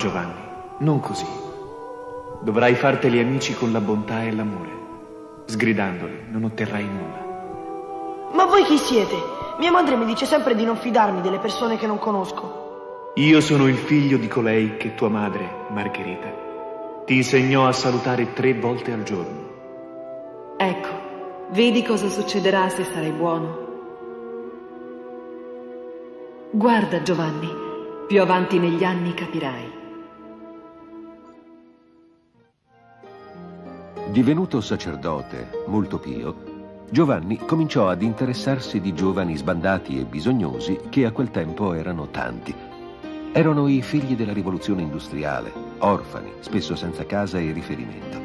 Giovanni, non così. Dovrai farteli amici con la bontà e l'amore. Sgridandoli non otterrai nulla. Ma voi chi siete? Mia madre mi dice sempre di non fidarmi delle persone che non conosco. Io sono il figlio di colei che tua madre, Margherita, ti insegnò a salutare tre volte al giorno. Ecco, vedi cosa succederà se sarai buono. Guarda Giovanni, più avanti negli anni capirai. Divenuto sacerdote, molto pio, Giovanni cominciò ad interessarsi di giovani sbandati e bisognosi che a quel tempo erano tanti. Erano i figli della rivoluzione industriale, orfani, spesso senza casa e riferimento.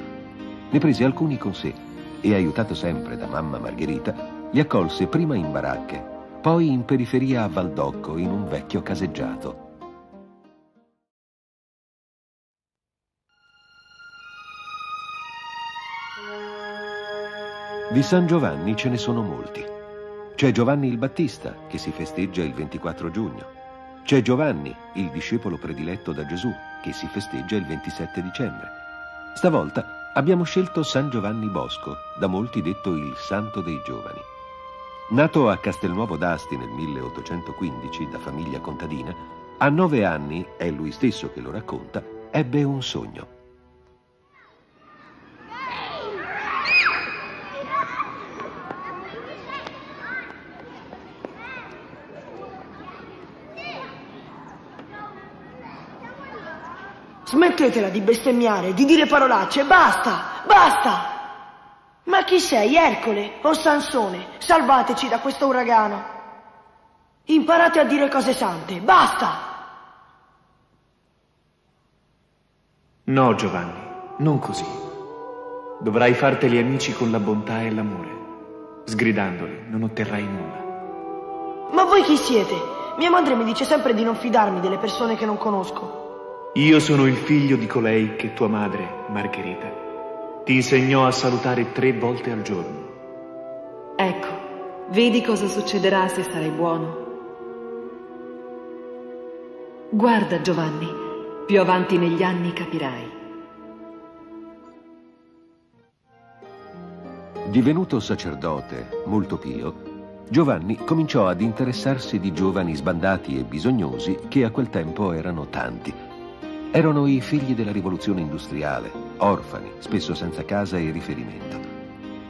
Ne prese alcuni con sé e, aiutato sempre da mamma Margherita, li accolse prima in baracche, poi in periferia a Valdocco, in un vecchio caseggiato. Di San Giovanni ce ne sono molti. C'è Giovanni il Battista, che si festeggia il 24 giugno. C'è Giovanni, il discepolo prediletto da Gesù, che si festeggia il 27 dicembre. Stavolta abbiamo scelto San Giovanni Bosco, da molti detto il Santo dei Giovani. Nato a Castelnuovo d'Asti nel 1815 da famiglia contadina, a nove anni, è lui stesso che lo racconta, ebbe un sogno. Smettetela di bestemmiare, di dire parolacce, basta, basta! Ma chi sei, Ercole o Sansone? Salvateci da questo uragano. Imparate a dire cose sante, basta! No, Giovanni, non così. Dovrai farteli amici con la bontà e l'amore. Sgridandoli non otterrai nulla. Ma voi chi siete? Mia madre mi dice sempre di non fidarmi delle persone che non conosco. Io sono il figlio di colei che tua madre, Margherita, ti insegnò a salutare tre volte al giorno. Ecco, vedi cosa succederà se sarai buono. Guarda Giovanni, più avanti negli anni capirai. Divenuto sacerdote, molto pio, Giovanni cominciò ad interessarsi di giovani sbandati e bisognosi che a quel tempo erano tanti. Erano i figli della rivoluzione industriale, orfani, spesso senza casa e riferimento.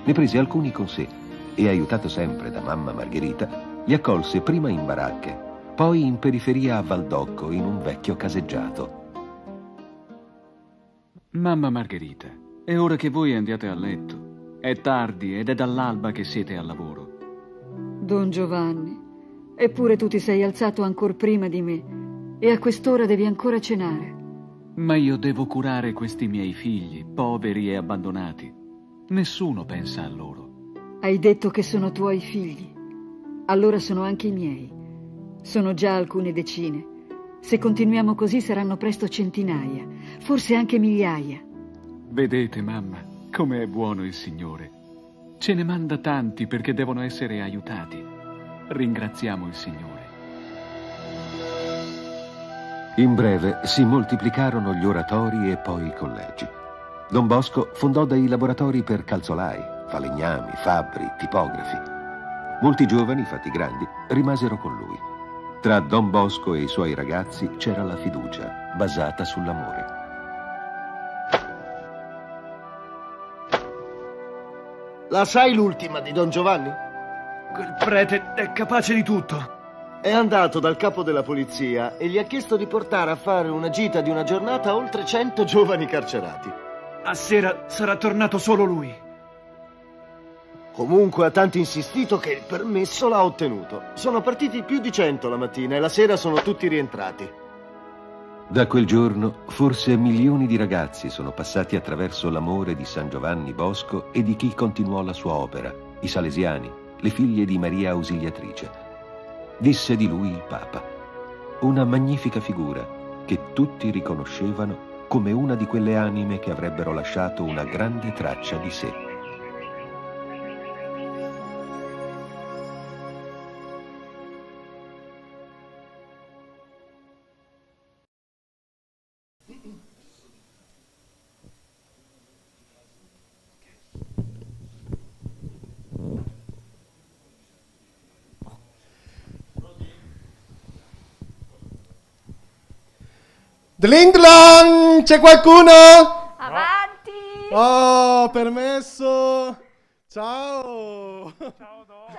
Ne prese alcuni con sé e, aiutato sempre da mamma Margherita, li accolse prima in baracche, poi in periferia a Valdocco, in un vecchio caseggiato. Mamma Margherita, è ora che voi andiate a letto. È tardi ed è dall'alba che siete al lavoro. Don Giovanni, eppure tu ti sei alzato ancora prima di me e a quest'ora devi ancora cenare. Ma io devo curare questi miei figli, poveri e abbandonati. Nessuno pensa a loro. Hai detto che sono tuoi figli. Allora sono anche i miei. Sono già alcune decine. Se continuiamo così saranno presto centinaia, forse anche migliaia. Vedete, mamma, come è buono il Signore. Ce ne manda tanti perché devono essere aiutati. Ringraziamo il Signore. In breve si moltiplicarono gli oratori e poi i collegi. Don Bosco fondò dei laboratori per calzolai, falegnami, fabbri, tipografi. Molti giovani, fatti grandi, rimasero con lui. Tra Don Bosco e i suoi ragazzi c'era la fiducia, basata sull'amore. La sai l'ultima di Don Giovanni? Quel prete è capace di tutto. È andato dal capo della polizia e gli ha chiesto di portare a fare una gita di una giornata a oltre 100 giovani carcerati. A sera sarà tornato solo lui. Comunque ha tanto insistito che il permesso l'ha ottenuto. Sono partiti più di 100 la mattina e la sera sono tutti rientrati. Da quel giorno forse milioni di ragazzi sono passati attraverso l'amore di San Giovanni Bosco e di chi continuò la sua opera, i Salesiani, le figlie di Maria Ausiliatrice. Disse di lui il Papa, una magnifica figura che tutti riconoscevano come una di quelle anime che avrebbero lasciato una grande traccia di sé. Dlindlon, c'è qualcuno? Avanti! Oh, permesso. Ciao. Ciao Don!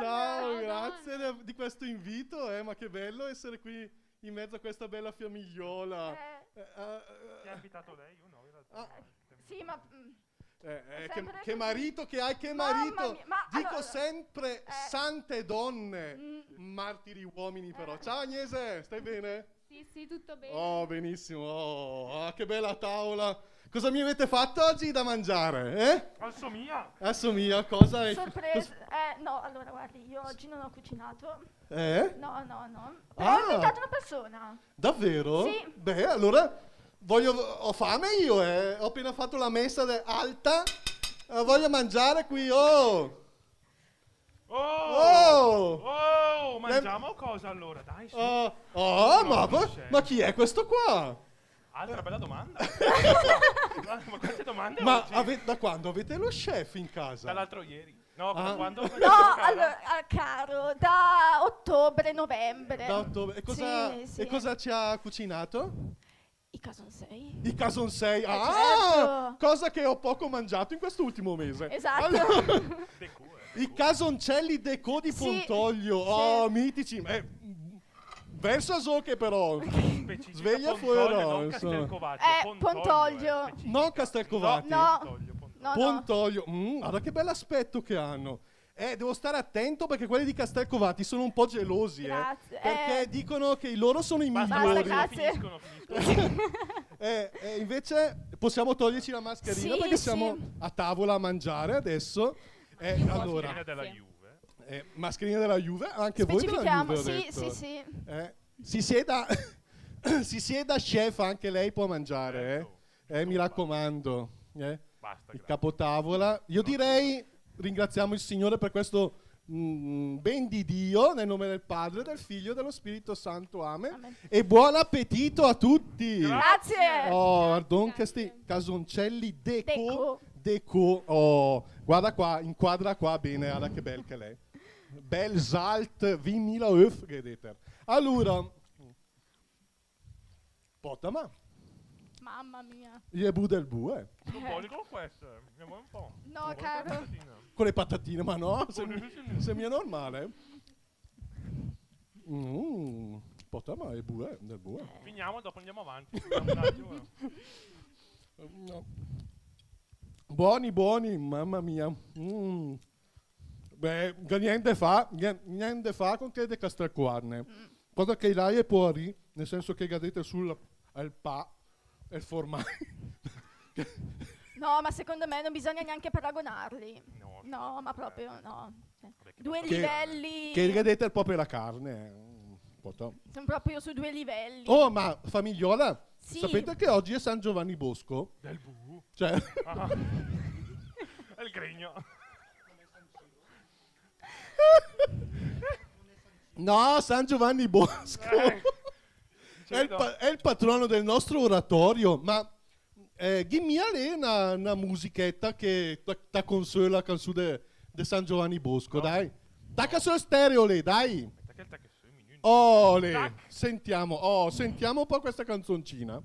Ciao, grazie de- di questo invito, eh, ma che bello essere qui in mezzo a questa bella famigliola. Eh, eh, Ti ha invitato lei? Io no, in realtà. Sì, ma... mm, eh, eh, che, che marito che hai, che marito! mia, ma Dico allora- sempre eh. sante donne, Mm. martiri uomini però. Ciao Agnese, stai bene? Sì, sì, tutto bene. Oh, benissimo. Oh, ah, che bella tavola. Cosa mi avete fatto oggi da mangiare? Eh? Assomiglia. Assomiglia, cosa hai Sorpresa. Eh, no, allora guardi, io oggi non ho cucinato. Eh? No, no, no. Però Ah. ho invitato una persona. Davvero? Sì. Beh, allora voglio, ho fame io, eh. Ho appena fatto la messa de- alta. Eh, voglio mangiare qui, oh. Oh! Oh! Oh! Mangiamo cosa allora? Dai, su. Oh, oh, No, ma, ma- ma chi è questo qua? Altra bella domanda. ma, ma quante domande Ma da quando avete lo chef in casa? Dall'altro ieri. No, Ah. da quando... No, allora, ah, caro, da ottobre, novembre. Da ottobre. E cosa, Sì, sì. e cosa ci ha cucinato? I Cason 6. I Cason 6. Eh, ah! certo. Cosa che ho poco mangiato in quest'ultimo mese. Esatto. Allora, I casoncelli deco di Sì, Pontoglio. Oh, mitici. Eh, verso a Zoche però. Sveglia fuori. non. Castelcovati, Eh, Pontoglio. Non Castelcovati. No, no, no. Pontoglio. Mm, guarda che bell'aspetto che hanno. Eh, devo stare attento perché quelli di Castelcovati sono un po' gelosi, eh. Grazie, Perché eh. dicono che i loro sono i Basta, migliori. grazie. Finiscono, finiscono. Eh, eh, invece possiamo toglierci la mascherina Sì, perché sì. siamo a tavola a mangiare adesso. Eh, allora, Mascherina della Juve. eh, mascherina della Juve, anche voi della Juve sì, detto. sì, sì. Eh, si sieda si sieda chef, anche lei può mangiare, eh? Eh, mi raccomando. eh. Basta, Il capotavola. Io direi ringraziamo il Signore per questo mm, ben di Dio nel nome del Padre, del Figlio e dello Spirito Santo. Amen. E buon appetito a tutti. Grazie. Oh, pardon, questi casoncelli deco. Deco. Deco. Oh, guarda qua, inquadra qua bene, guarda che bel che lei. Bel salt 2000 öf, vedete. Allora, Potama, Mamma mia. gli bu del bue. Non voglio con questo. Vuoi un po'? No, caro. Con le patatine, ma no, sembra, sembra normale. Mm, Potama è bue, del bue. Finiamo, dopo andiamo avanti. No. Buoni, buoni, mamma mia. Mm. Beh, niente fa, nie- niente fa con che de castelcuarne. Quando che lei è fuori, nel senso che cadete sul al pa e il formaggio. No, ma secondo me non bisogna neanche paragonarli. No, ma proprio no. Cioè, due che, livelli. che cadete proprio la carne. mm, potò. Sono proprio su due livelli. Oh, ma famigliola, Sì. sapete che oggi è San Giovanni Bosco? Del bu. Cioè, Ah. È il gregno. no, San Giovanni Bosco. Eh, è, il pa- è il patrono del nostro oratorio, ma eh, dimmi a lei una, una musichetta che ti consola canzone di San Giovanni Bosco, dai. Tacca sul stereo lei, dai. Oh, le, sentiamo, oh, sentiamo un po' questa canzoncina.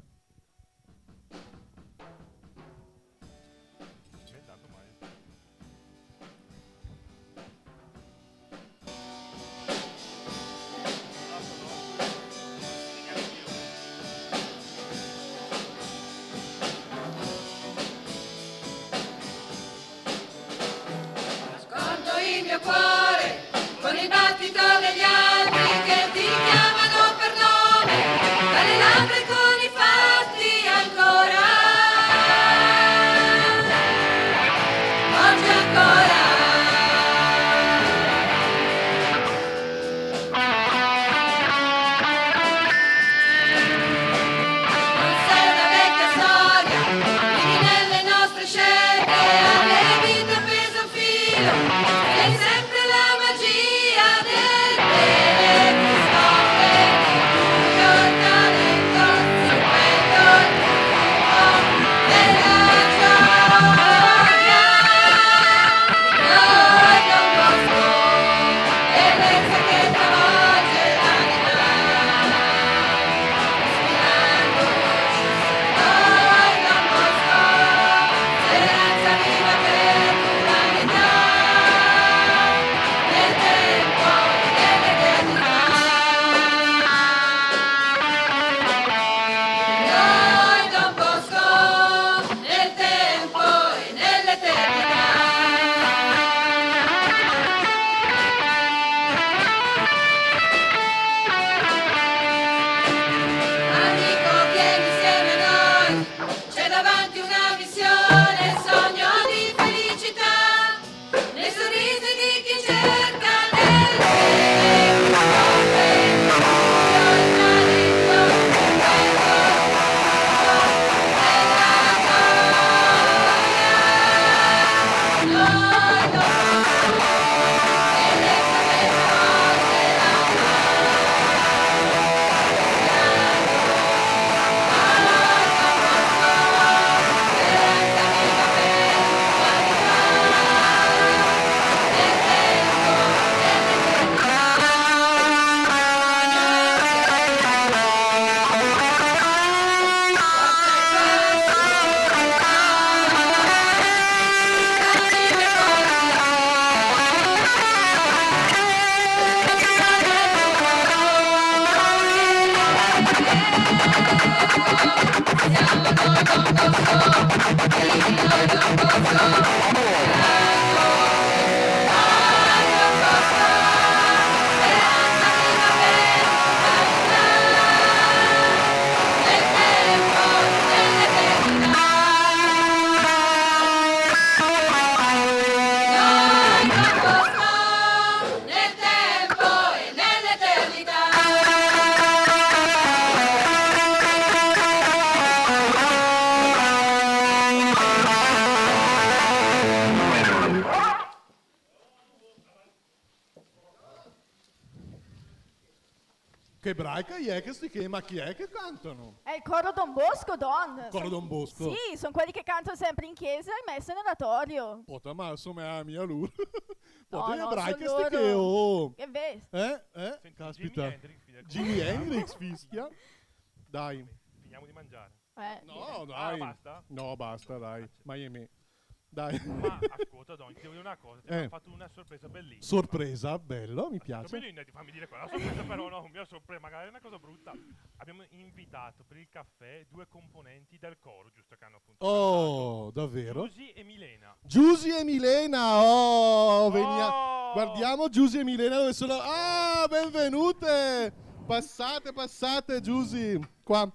Che che, ma chi è che cantano? È il coro Don Bosco, Don. Coro Don Bosco? Sì, sono quelli che cantano sempre in chiesa e messo in oratorio. Puta, ma insomma è mia lur. No, Puta, no, ebraica sono sti che, oh. Che vedi? Eh? Eh? Caspita. Jimi Hendrix fischia. Dai. Finiamo di mangiare. Eh, No, Ah, dai. basta? No, basta, dai. Miami. Dai. Ma ti devo dire una cosa. Ti Eh. abbiamo fatto una sorpresa bellissima. Sorpresa, bello, mi piace. Bellina, ti fammi dire quella sorpresa, però no, mia sorpresa, magari è una cosa brutta. Abbiamo invitato per il caffè due componenti del coro, giusto che hanno appunto. Oh, davvero? Giusy e Milena. Giusy e Milena, oh, venia- guardiamo Giusy e Milena dove sono. Ah, benvenute! Passate, passate, Giusy, qua,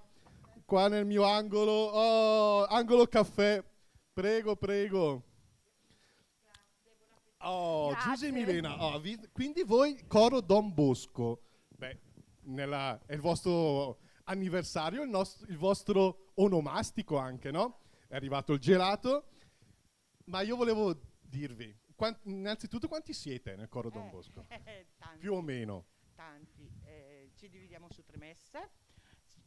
qua nel mio angolo, oh, angolo caffè. Prego, prego. Oh, Giusy e Milena, oh, vi- quindi voi coro Don Bosco. Beh, nella- è il vostro anniversario, il, nost- il vostro onomastico anche, no? È arrivato il gelato. Ma io volevo dirvi, quan- innanzitutto quanti siete nel coro Don Bosco? tanti, Più o meno. Tanti. Eh, ci dividiamo su tre messe.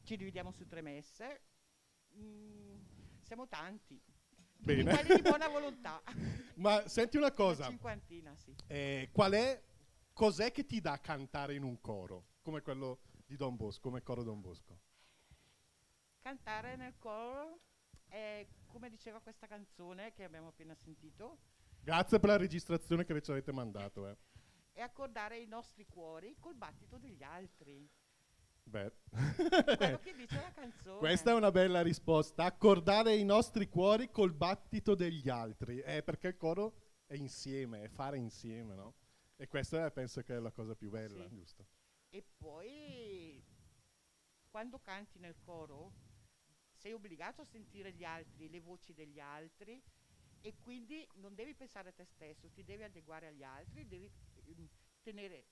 Ci dividiamo su tre messe. Mm, siamo tanti. Bene. Quelli di buona volontà. Ma senti una cosa, Una cinquantina, sì. eh, qual è, cos'è che ti dà cantare in un coro? Come quello di Don Bosco, come coro Don Bosco? Cantare nel coro è come diceva questa canzone che abbiamo appena sentito, Grazie per la registrazione che ci avete mandato. Eh. è accordare i nostri cuori col battito degli altri. Beh. Quello che dice la canzone. Questa è una bella risposta. Accordare i nostri cuori col battito degli altri. Eh, perché il coro è insieme, è fare insieme, no? E questa penso che è la cosa più bella, Sì. giusto? E poi quando canti nel coro sei obbligato a sentire gli altri, le voci degli altri e quindi non devi pensare a te stesso, ti devi adeguare agli altri, devi ehm, tenere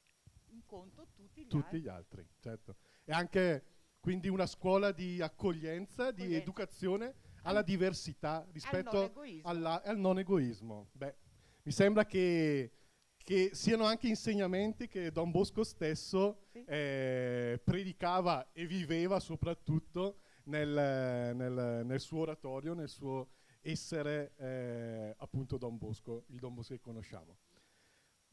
in conto tutti gli Tutti altri. gli altri, certo. E anche quindi una scuola di accoglienza, di Accoglienza. educazione alla diversità rispetto non egoismo. alla- al non egoismo. Beh, mi sembra che, che siano anche insegnamenti che Don Bosco stesso eh, predicava e viveva soprattutto nel, nel- nel suo oratorio, nel suo essere eh, appunto Don Bosco, il Don Bosco che conosciamo.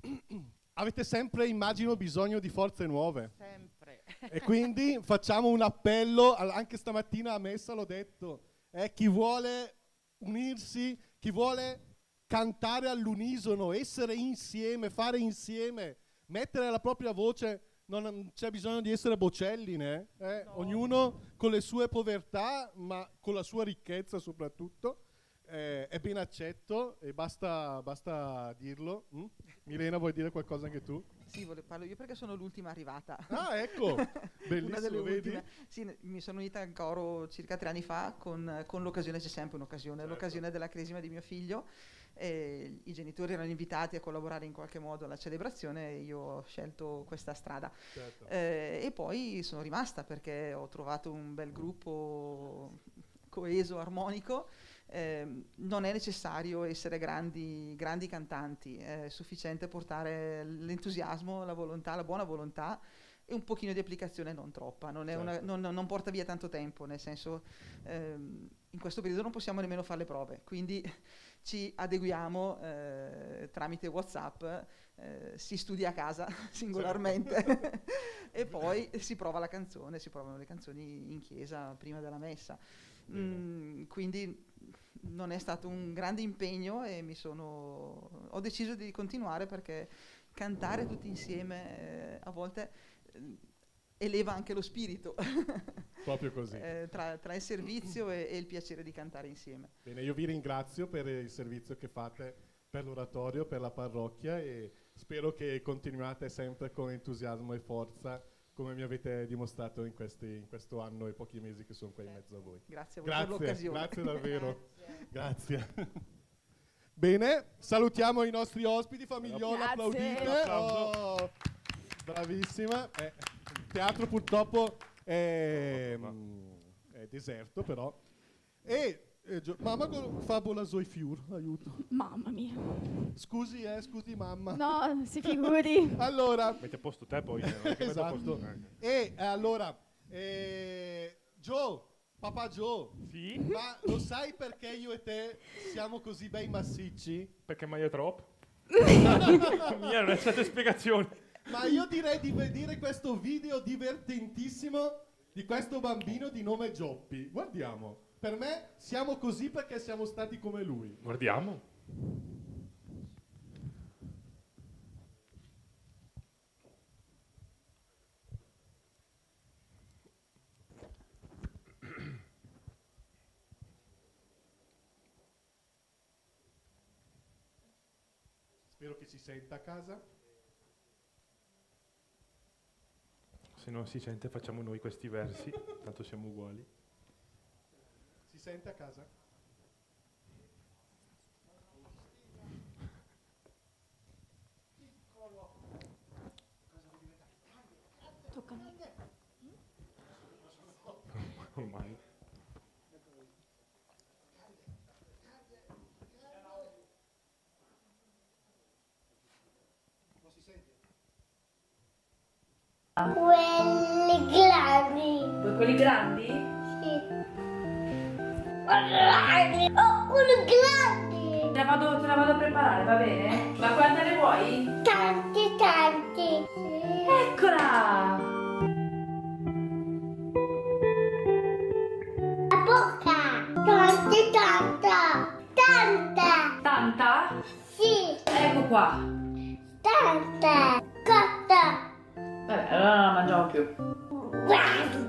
Avete sempre, immagino, bisogno di forze nuove. Sempre. E quindi facciamo un appello, anche stamattina a messa l'ho detto, eh, chi vuole unirsi, chi vuole cantare all'unisono, essere insieme, fare insieme, mettere la propria voce, non c'è bisogno di essere bocelline, eh? ognuno con le sue povertà, ma con la sua ricchezza soprattutto. Eh, è ben accetto e basta, basta dirlo. mm? Milena, vuoi dire qualcosa anche tu? Sì, vole- parlo io perché sono l'ultima arrivata. Ah, ecco, Una bellissimo, delle vedi? ultime. Sì, mi sono unita al coro circa tre anni fa con, con l'occasione, c'è sempre un'occasione, Certo. l'occasione della cresima di mio figlio. e I genitori erano invitati a collaborare in qualche modo alla celebrazione e io ho scelto questa strada. Certo. Eh, e poi sono rimasta perché ho trovato un bel gruppo coeso, armonico. Eh, non è necessario essere grandi, grandi cantanti, è sufficiente portare l'entusiasmo, la volontà, la buona volontà e un pochino di applicazione non troppa, non, è una- Certo. non- non porta via tanto tempo, nel senso ehm, in questo periodo non possiamo nemmeno fare le prove, quindi ci adeguiamo eh, tramite Whatsapp, eh, si studia a casa singolarmente e poi si prova la canzone, si provano le canzoni in chiesa prima della messa. Mm, quindi non è stato un grande impegno e mi sono, ho deciso di continuare perché cantare tutti insieme eh, a volte eh, eleva anche lo spirito. Proprio così. Eh, tra, tra il servizio e, e il piacere di cantare insieme. Bene, io vi ringrazio per il servizio che fate per l'oratorio, per la parrocchia e spero che continuate sempre con entusiasmo e forza come mi avete dimostrato in, questi, in questo anno e pochi mesi che sono qua in mezzo a voi. Grazie a voi per l'occasione. Grazie davvero. grazie. Bene, salutiamo i nostri ospiti, famigliola, Grazie. applaudite. Oh, bravissima. Eh, il teatro purtroppo è, mm, è deserto però. E eh, mamma go- fabola zoi fiur, aiuto. Mamma mia. Scusi, eh, scusi mamma. No, si figuri. allora, Metti a posto te poi. eh, è posto- esatto. eh. E eh, allora, eh, Joe, papà Joe, Sì? ma lo sai perché io e te siamo così bei massicci? Perché mai è troppo? Mia, non c'è spiegazioni. Ma io direi di vedere questo video divertentissimo di questo bambino di nome Gioppi. Guardiamo. Per me siamo così perché siamo stati come lui. Guardiamo. Spero che si senta a casa. Se non si sente facciamo noi questi versi, tanto siamo uguali. Sente a casa? Tocca a me. Ormai. Quelli grandi. Quelli grandi? Sì. Grandi. Te la, vado, te la vado a preparare, va bene? Ma quante ne vuoi? Tanti, tanti. Eccola! La bocca. Tanti, tanta. Tanta. Tanta? Sì. Ecco qua. Tanta. Cotta. Vabbè, allora non la mangiamo più. Guarda.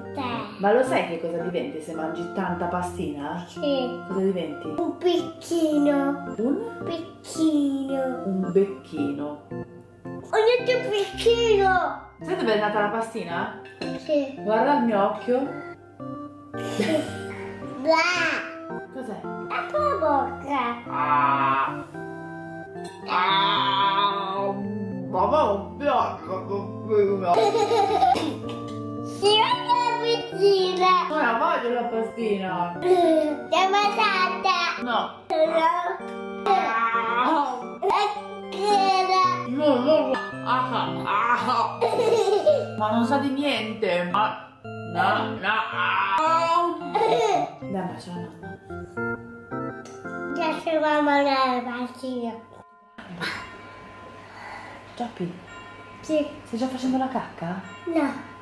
Ma lo sai che cosa diventi se mangi tanta pastina? Sì. Cosa diventi? Un picchino. Un? Picchino. Un becchino. Ho detto picchino. Sai dove è nata la pastina? Sì. Guarda il mio occhio. Blah. Cos'è? La tua bocca. Ah. Ah. Mamma non piace caffè. Si va la piscina. Non la voglio la pastina. Siamo andata. No. No. No, no, no. Ah, ah. Ma non sa di niente. Ah. No, no. Ah. Dai, bacia la mamma. Già si va a mangiare la piscina. Giappi, Sì. stai già facendo la cacca? No.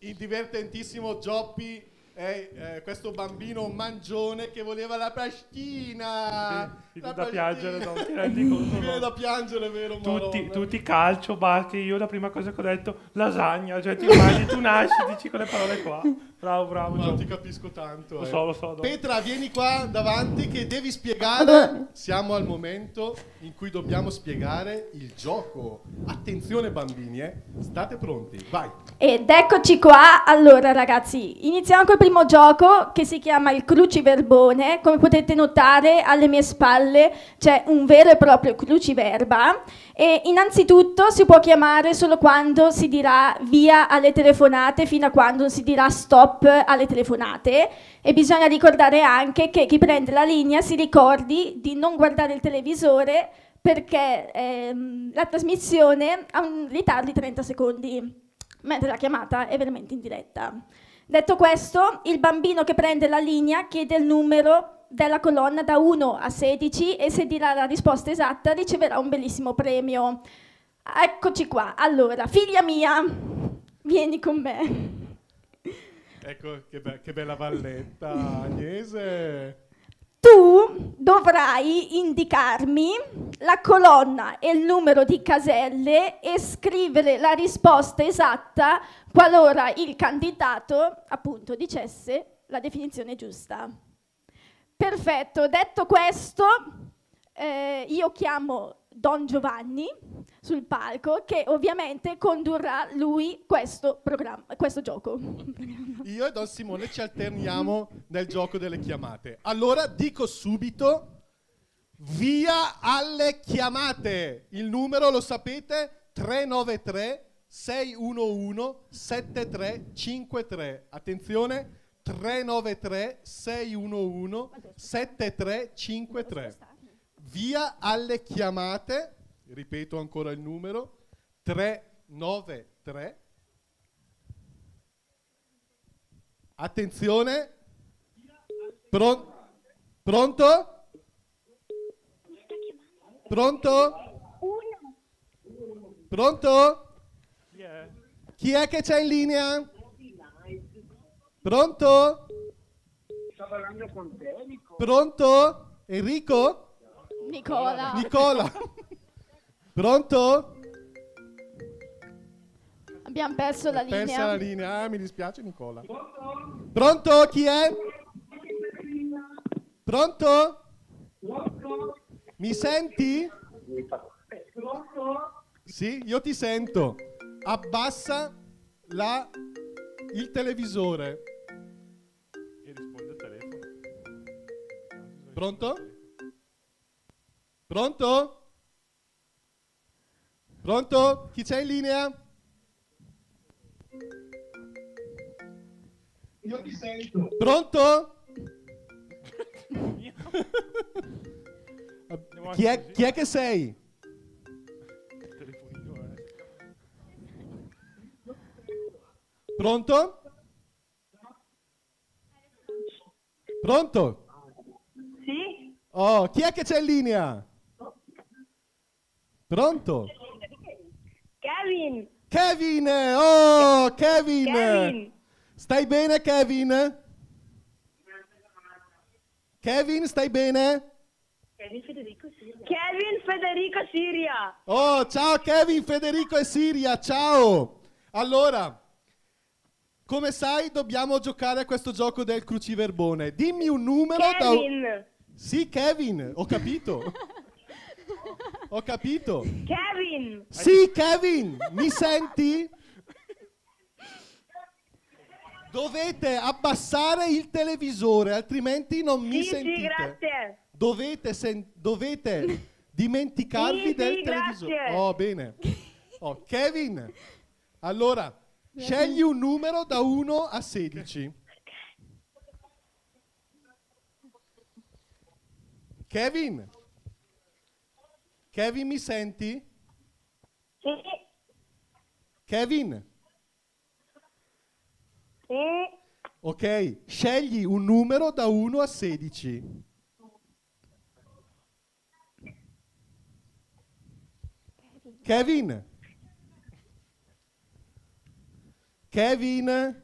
Il divertentissimo Gioppi è eh, questo bambino mangione che voleva la pastina. Sì, La da piangere, pastina. no? Ti rendi conto, Viene no? da piangere, vero? Tutti, tutti calcio, basket, io la prima cosa che ho detto, lasagna, cioè ti immagini, tu nasci, dici quelle parole qua. Bravo, bravo. No, Gio. ti capisco tanto. Lo eh. so, lo so. no. Petra, vieni qua davanti che devi spiegare. Siamo al momento in cui dobbiamo spiegare il gioco. Attenzione bambini, eh. State pronti, vai. Ed eccoci qua. Allora, ragazzi, iniziamo col primo gioco che si chiama il cruciverbone. Come potete notare, alle mie spalle c'è un vero e proprio cruciverba. E innanzitutto si può chiamare solo quando si dirà via alle telefonate, fino a quando non si dirà stop alle telefonate. E bisogna ricordare anche che chi prende la linea si ricordi di non guardare il televisore perché ehm, la trasmissione ha un ritardo di 30 secondi mentre la chiamata è veramente in diretta. Detto questo, il bambino che prende la linea chiede il numero della colonna da 1 a 16 e se dirà la risposta esatta riceverà un bellissimo premio. Eccoci qua. Allora, figlia mia, vieni con me. Ecco, che, be- che bella valletta, Agnese. Tu dovrai indicarmi la colonna e il numero di caselle e scrivere la risposta esatta qualora il candidato appunto dicesse la definizione giusta. Perfetto, detto questo, eh, io chiamo Don Giovanni sul palco che ovviamente condurrà lui questo, questo gioco. Io e Don Simone ci alterniamo nel gioco delle chiamate. Allora dico subito via alle chiamate. Il numero lo sapete 393 611 7353. Attenzione 393 611 7353. Via alle chiamate, ripeto ancora il numero 393 Attenzione. Pron- pronto? Pronto? Pronto? Chi è che c'è in linea? Pronto? Sto parlando con te, Nico. Pronto? Enrico? Nicola. Nicola? Pronto? Abbiamo perso la linea. Persa la linea, ah, mi dispiace Nicola. Pronto? Chi è? Pronto? Mi senti? Sì, io ti sento. Abbassa la- il televisore. E risponde al telefono. Pronto? Pronto? Pronto? Chi c'è in linea? Io ti sento. Pronto? chi, è, chi è che sei? Pronto? Pronto? Sì? Oh, chi è che c'è in linea? Pronto? Kevin! Kevin! Oh, Kevin! Kevin! Stai bene, Kevin? Kevin, stai bene? Kevin Federico Siria. Kevin Federico Siria! Oh, ciao Kevin, Federico e Siria, ciao! Allora, come sai, dobbiamo giocare a questo gioco del cruciverbone. Dimmi un numero da... Kevin! Sì, Kevin, ho capito. ho capito. Kevin! Sì, Kevin, mi senti? Dovete abbassare il televisore, altrimenti non mi Sì, sì, sentite. grazie. Dovete, sen- dovete dimenticarvi Sì, del sì, televisore. grazie. Oh, bene. Oh, Kevin, allora, scegli un numero da 1 a 16. Kevin? Kevin, mi senti? Sì. Kevin? Sì. Ok, scegli un numero da 1 a 16. Kevin? Kevin?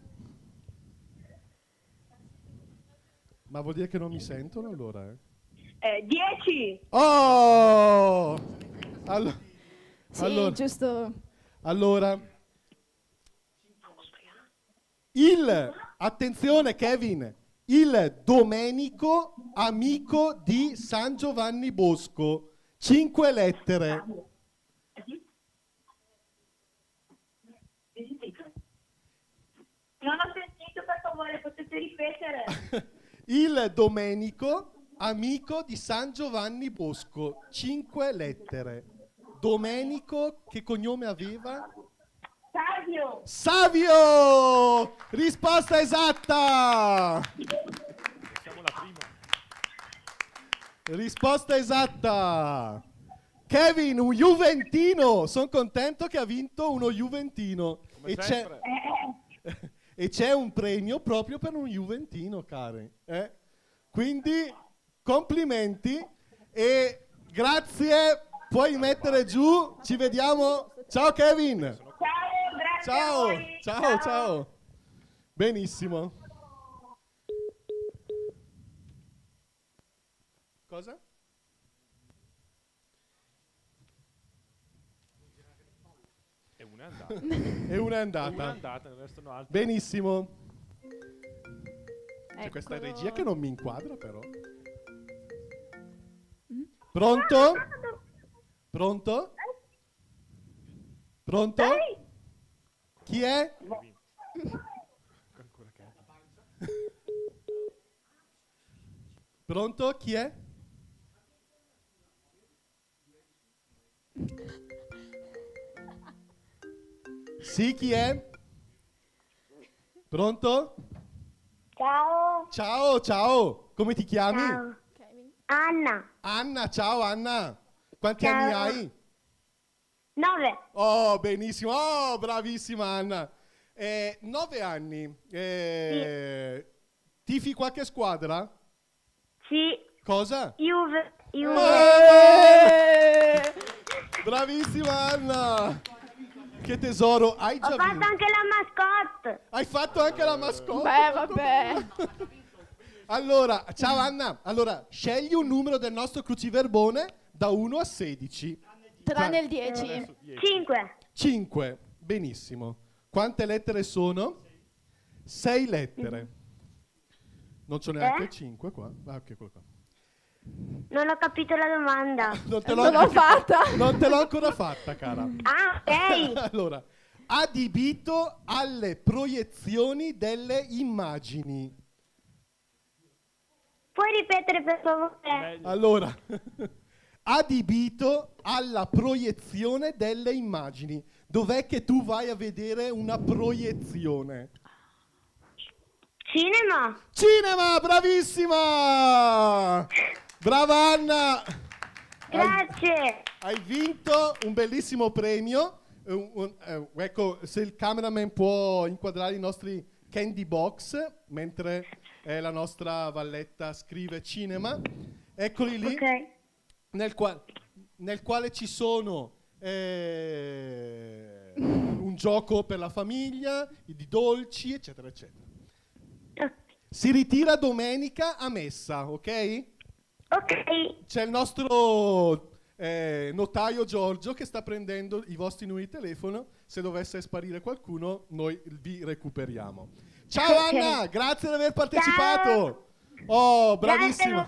Ma vuol dire che non mi sentono allora? eh? Eh, 10! Oh! Allo- Sì, allora, giusto. allora, il, attenzione Kevin, il Domenico amico di San Giovanni Bosco, cinque lettere. Non ho sentito, per favore, potete ripetere? Il Domenico amico di San Giovanni Bosco, cinque lettere. Domenico, che cognome aveva? Savio! Savio! Risposta esatta! Siamo la prima. Risposta esatta! Kevin, un Juventino! Sono contento che ha vinto uno Juventino. Come E c'è, e c'è un premio proprio per un Juventino, Karen. eh? Quindi, complimenti e grazie. Puoi mettere giù, ci vediamo. Ciao Kevin! Ciao, grazie a Ciao, voi. ciao, ciao. Benissimo. Cosa? E una è andata. e una è andata. Una è andata, ne restano altre. Benissimo. C'è questa Eccolo. regia che non mi inquadra però. Pronto? Pronto? Pronto? Chi è? Pronto? Chi è? Sì, chi è? Pronto? Ciao. Ciao, ciao. Come ti chiami? Ciao. Anna. Anna, ciao Anna. Quanti Ciao. anni hai? Nove. Oh, benissimo. Oh, bravissima Anna. Eh, nove anni. Eh, Tifi qualche squadra? Sì. Cosa? Juve. Juve. Eh! Bravissima Anna. Che tesoro. Hai Ho già fatto vinto. anche la mascotte. Hai fatto anche la mascotte? Beh, vabbè. Allora, ciao Anna. Allora, scegli un numero del nostro cruciverbone da 1 a 16. Tranne il 10. 5. 5. Benissimo. Quante lettere sono? 6 lettere. Non c'ho neanche Eh? 5 qua. Ah, ok, quello qua. Non ho capito la domanda. Non te l'ho, Non l'ho fatta. Non te l'ho ancora fatta, cara. Ah, ok. allora, adibito alle proiezioni delle immagini. Puoi ripetere per favore? Allora, adibito alla proiezione delle immagini. Dov'è che tu vai a vedere una proiezione? Cinema. Cinema, bravissima! Brava Anna! Grazie. Hai, hai vinto un bellissimo premio. Eh, un- un- eh, ecco, se il cameraman può inquadrare i nostri candy box mentre eh, la nostra valletta scrive cinema. Eccoli lì. Nel, qua- nel quale ci sono eh, un gioco per la famiglia, di dolci, eccetera, eccetera. Si ritira domenica a messa, ok? Ok. C'è il nostro eh, notaio Giorgio che sta prendendo i vostri numeri di telefono. Se dovesse sparire qualcuno, noi vi recuperiamo. Ciao. Anna, grazie di aver partecipato. Oh, bravissima.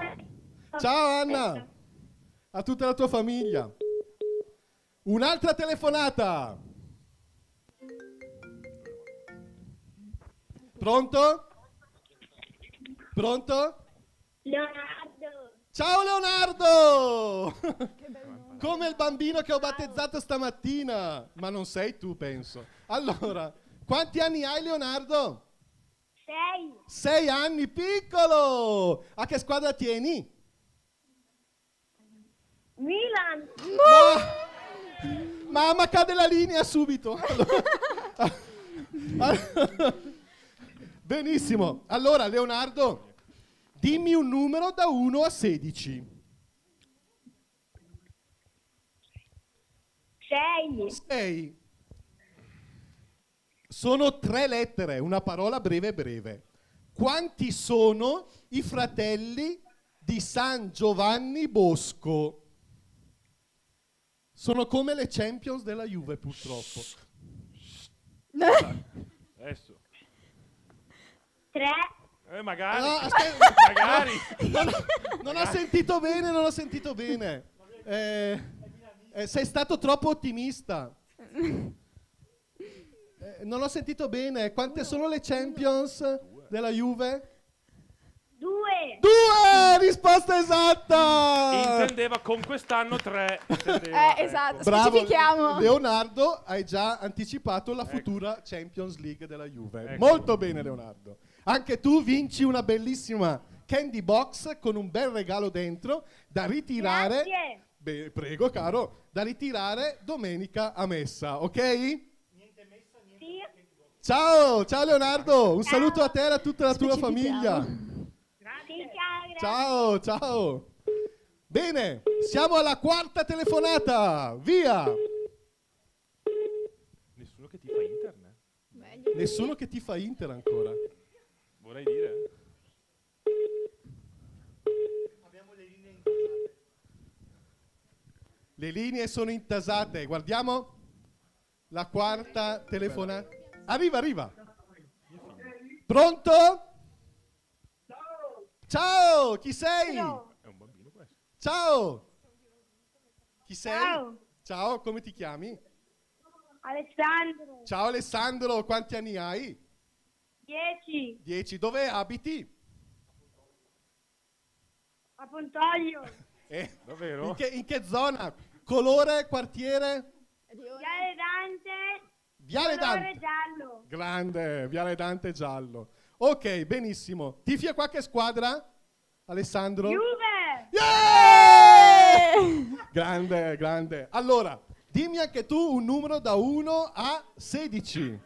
Ciao Anna. A tutta la tua famiglia. Un'altra telefonata. Pronto? Pronto? Leonardo. Ciao Leonardo! Come il bambino che ho battezzato stamattina. Ma non sei tu, penso. Allora, quanti anni hai Leonardo? Sei. Sei anni, piccolo! A che squadra tieni? Milan. Ma... Mamma cade la linea subito. Allora- Benissimo. Allora, Leonardo, dimmi un numero da 1 a 16. Sei. 6. Sono tre lettere, una parola breve breve. Quanti sono i fratelli di San Giovanni Bosco? Sono come le Champions della Juve, purtroppo. Adesso. Tre. Eh, magari. Ah, aspetta, magari. Non, non ho sentito bene, non ho sentito bene. Eh, eh, sei stato troppo ottimista. Eh, non ho sentito bene. Quante sono le Champions della Juve? Due. Due! Risposta esatta! Intendeva con quest'anno tre. intendeva, Eh, esatto, ecco. Bravo, specifichiamo. Leonardo, hai già anticipato la futura Champions League della Juve. Ecco. Molto bene, Leonardo. Anche tu vinci una bellissima candy box con un bel regalo dentro da ritirare. Grazie. Beh, prego, caro, da ritirare domenica a messa, ok? Ciao, ciao Leonardo, un saluto a te e a tutta la tua famiglia. Sì, ciao, Ciao, ciao. Bene, siamo alla quarta telefonata. Via. Nessuno che ti fa internet. Meglio. Nessuno che ti fa Inter ancora. Vorrei dire. Le linee sono intasate. Guardiamo la quarta telefonata. Arriva, arriva. Pronto? Ciao, chi sei? È un bambino questo. Ciao. Chi sei? Ciao. Ciao, come ti chiami? Alessandro, Ciao Alessandro, quanti anni hai? 10, Dieci. Dove abiti? a Pontoglio, Eh, Davvero? in che, in che zona? Colore, quartiere? Viale Dante, Viale colore Dante. giallo. Grande, Viale Dante giallo. Ok, benissimo. Tifi a qualche squadra? Alessandro? Juve! Yeah! Grande, grande. Allora, dimmi anche tu un numero da 1 a 16.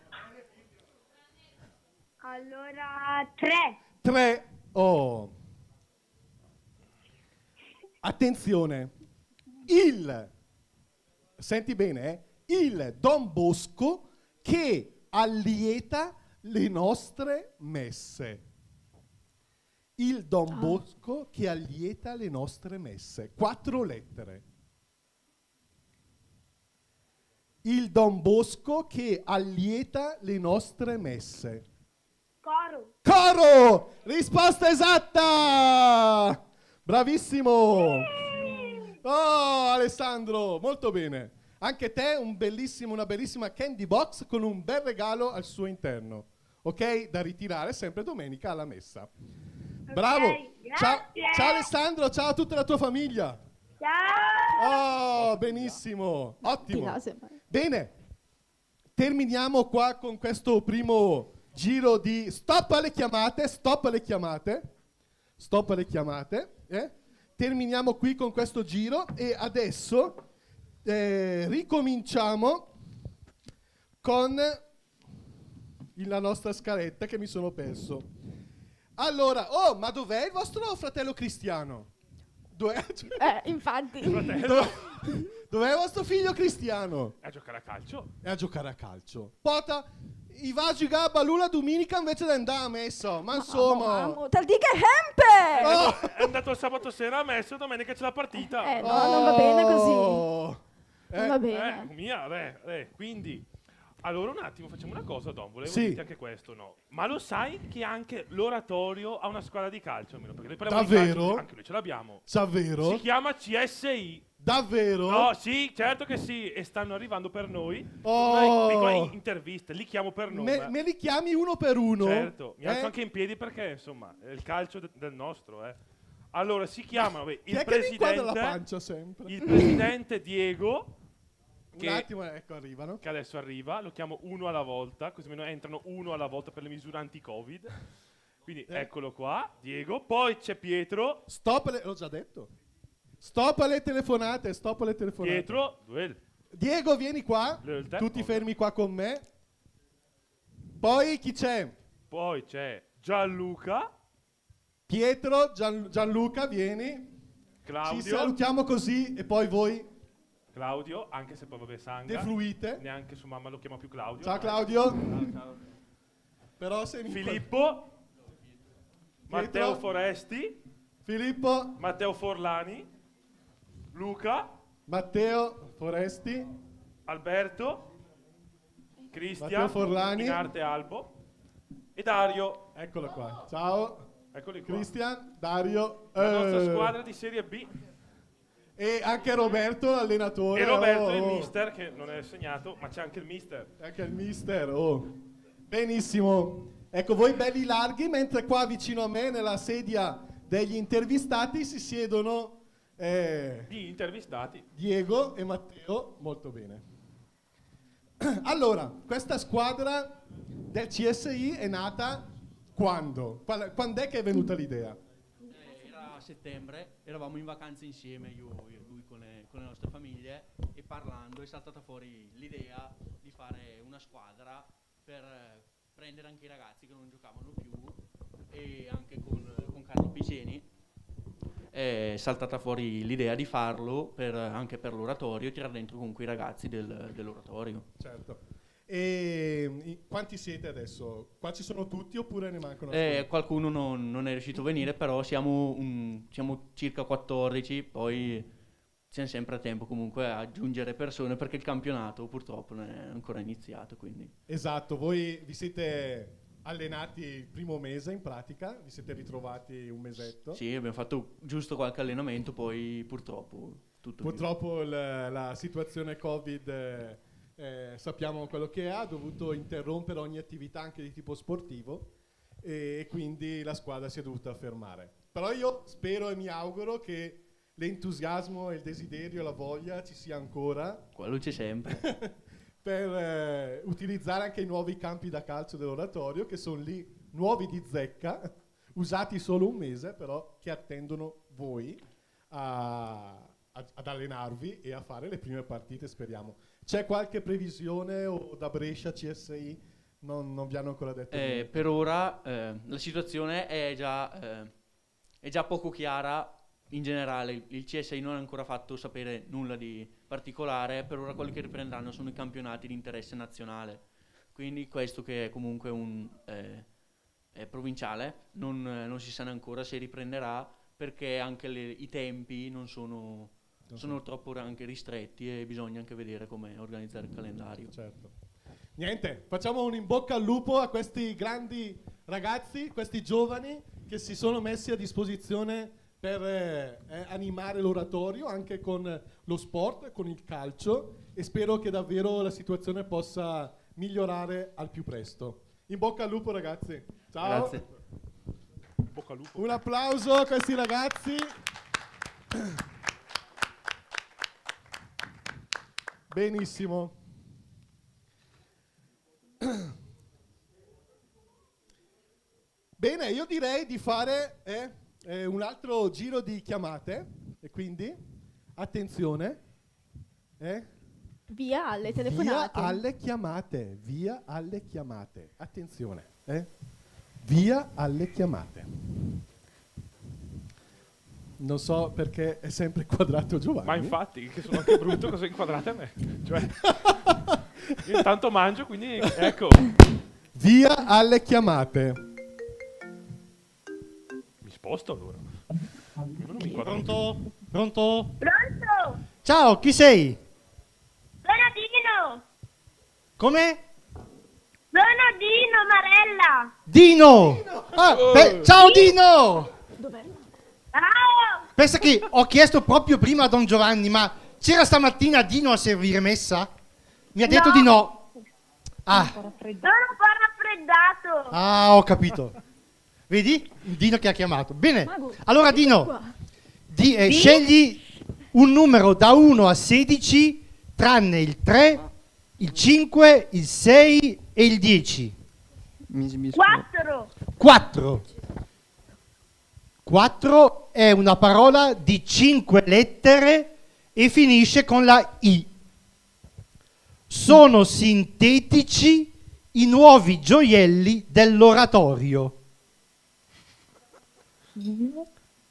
Allora, 3, 3. Oh. Attenzione. Il, senti bene, eh? il Don Bosco che allieta le nostre messe. Il Don Bosco che allieta le nostre messe. Quattro lettere. Il Don Bosco che allieta le nostre messe. coro, Coro! Risposta esatta! Bravissimo! Oh, Alessandro, molto bene. Anche te un bellissimo, una bellissima candy box con un bel regalo al suo interno. Ok? Da ritirare sempre domenica alla messa. Bravo! Ciao, ciao Alessandro, ciao a tutta la tua famiglia. ciao! Oh, benissimo, ottimo. Bene, terminiamo qua con questo primo giro di stop alle chiamate, stop alle chiamate, stop alle chiamate. eh. Terminiamo qui con questo giro e adesso eh, ricominciamo con la nostra scaletta che mi sono perso. Allora, oh, ma dov'è il vostro fratello Cristiano? Dov'è? Eh, infatti. Dov- Dov'è il vostro figlio Cristiano? È a giocare a calcio. È a giocare a calcio. Pota, i va a giocare a la domenica invece di andare a messa. Ma insomma... Mamma, Tal di che hempe! Oh. È andato il sabato sera a messa e domenica c'è la partita. Eh, no, non va bene così. Non va bene. Eh, mia, beh, eh, quindi... Allora un attimo, facciamo una cosa, Don, volevo Sì. dirti anche questo, no? Ma lo sai che anche l'oratorio ha una squadra di calcio, almeno? Perché noi parliamo Davvero? calcio, anche noi ce l'abbiamo. Davvero? Si chiama CSI. Davvero? No, sì, certo che sì, e stanno arrivando per noi. Oh. Una piccola in- intervista, li chiamo per nome. Me, me li chiami uno per uno? Certo, mi alzo Eh? anche in piedi perché, insomma, è il calcio de- del nostro, eh. Allora, si chiama, Chi il presidente... pancia? Il presidente Diego... Un attimo, ecco, arrivano. Che adesso arriva, lo chiamo uno alla volta, così almeno entrano uno alla volta per le misure anti-covid. Quindi Eh. eccolo qua, Diego. Poi c'è Pietro. Stop alle... L'ho già detto. Stop alle telefonate, stop alle telefonate. Pietro, dove Diego, vieni qua. Le- Tutti fermi qua con me. Poi chi c'è? Poi c'è Gianluca, Pietro, Gian- Gianluca, vieni. Claudio. Ci salutiamo così e poi voi. Claudio, anche se poi vabbè sanga. Defluite. Neanche sua mamma lo chiama più Claudio. Ciao Dai. Claudio. Ciao, ciao. Però se mi- Filippo. Matteo. Foresti. Filippo. Matteo Forlani. Luca. Matteo Foresti. Alberto. Cristian. Matteo Forlani. In arte Albo. E Dario. Eccolo qua. Ciao. Eccoli qua. Cristian, Dario. La nostra eh, squadra di Serie B. E anche Roberto, l'allenatore. E Roberto oh, il oh. mister, che non è segnato, ma c'è anche il mister. Anche il mister, oh. Benissimo. Ecco, voi belli larghi, mentre qua vicino a me, nella sedia degli intervistati, si siedono eh, Gli intervistati. Diego e Matteo. Molto bene. Allora, questa squadra del CSI è nata quando? Quando è che è venuta l'idea? Settembre, eravamo in vacanza insieme, io, e lui con le, con le nostre famiglie, e parlando è saltata fuori l'idea di fare una squadra per eh, prendere anche i ragazzi che non giocavano più e anche con, con Carlo Piceni. È saltata fuori l'idea di farlo per- anche per l'oratorio tirare dentro comunque i ragazzi del- dell'oratorio. Certo. E quanti siete adesso? Qua ci sono tutti oppure ne mancano? Eh, qualcuno non, non è riuscito a venire, però siamo, un- siamo circa 14, poi c'è sempre tempo comunque a aggiungere persone perché il campionato purtroppo non è ancora iniziato, quindi... Esatto, voi vi siete allenati il primo mese in pratica, vi siete ritrovati un mesetto. Sì, abbiamo fatto giusto qualche allenamento, poi purtroppo tutto... Purtroppo il- la situazione Covid eh, sappiamo quello che è, ha dovuto interrompere ogni attività anche di tipo sportivo e, quindi la squadra si è dovuta fermare. Però io spero e mi auguro che l'entusiasmo, il desiderio, la voglia ci sia ancora Quello c'è sempre. per eh, utilizzare anche i nuovi campi da calcio dell'oratorio che sono lì nuovi di zecca, usati solo un mese, però che attendono voi a- a- ad allenarvi e a fare le prime partite, speriamo. C'è qualche previsione o da Brescia CSI? Non, non vi hanno ancora detto Eh, per ora eh, la situazione è già, eh, è già poco chiara in generale. Il- CSI non ha ancora fatto sapere nulla di particolare. Per ora quelli che riprenderanno sono i campionati di interesse nazionale. Quindi questo che è comunque un eh, provinciale, non, non si sa ancora se riprenderà perché anche le- i tempi non sono, Non sono so. troppo anche ristretti e bisogna anche vedere come organizzare il calendario. Certo. Niente, facciamo un in bocca al lupo a questi grandi ragazzi, questi giovani che si sono messi a disposizione per eh, eh, animare l'oratorio anche con lo sport, con il calcio e spero che davvero la situazione possa migliorare al più presto. In bocca al lupo ragazzi. Ciao. Grazie. Un applauso a questi ragazzi. Benissimo. Bene, io direi di fare eh, eh, un altro giro di chiamate e quindi attenzione. eh, Via alle Via telefonate. alle chiamate, via alle chiamate. Attenzione, eh? Via alle chiamate. Non so perché è sempre quadrato Giovanni. Ma infatti, che sono anche brutto, cosa inquadrate a me? Cioè, io intanto mangio, quindi ecco. Via alle chiamate. Mi sposto allora. Pronto? Pronto? Pronto? Ciao, chi sei? Sono Dino! Come? Sono Dino, Marella! Dino! Ah, beh, ciao Dino! Pensa che ho chiesto proprio prima a Don Giovanni, ma c'era stamattina Dino a servire messa? Mi ha detto No. di no. Ah, Sono un po' raffreddato! ah, ho capito. Vedi? Dino che ha chiamato. Bene. Allora Dino, di- eh, scegli un numero da 1 a 16, tranne il 3, il 5, il 6 e il 10. Quattro! 4. 4 è una parola di 5 lettere e finisce con la I. Sono sintetici i nuovi gioielli dell'oratorio.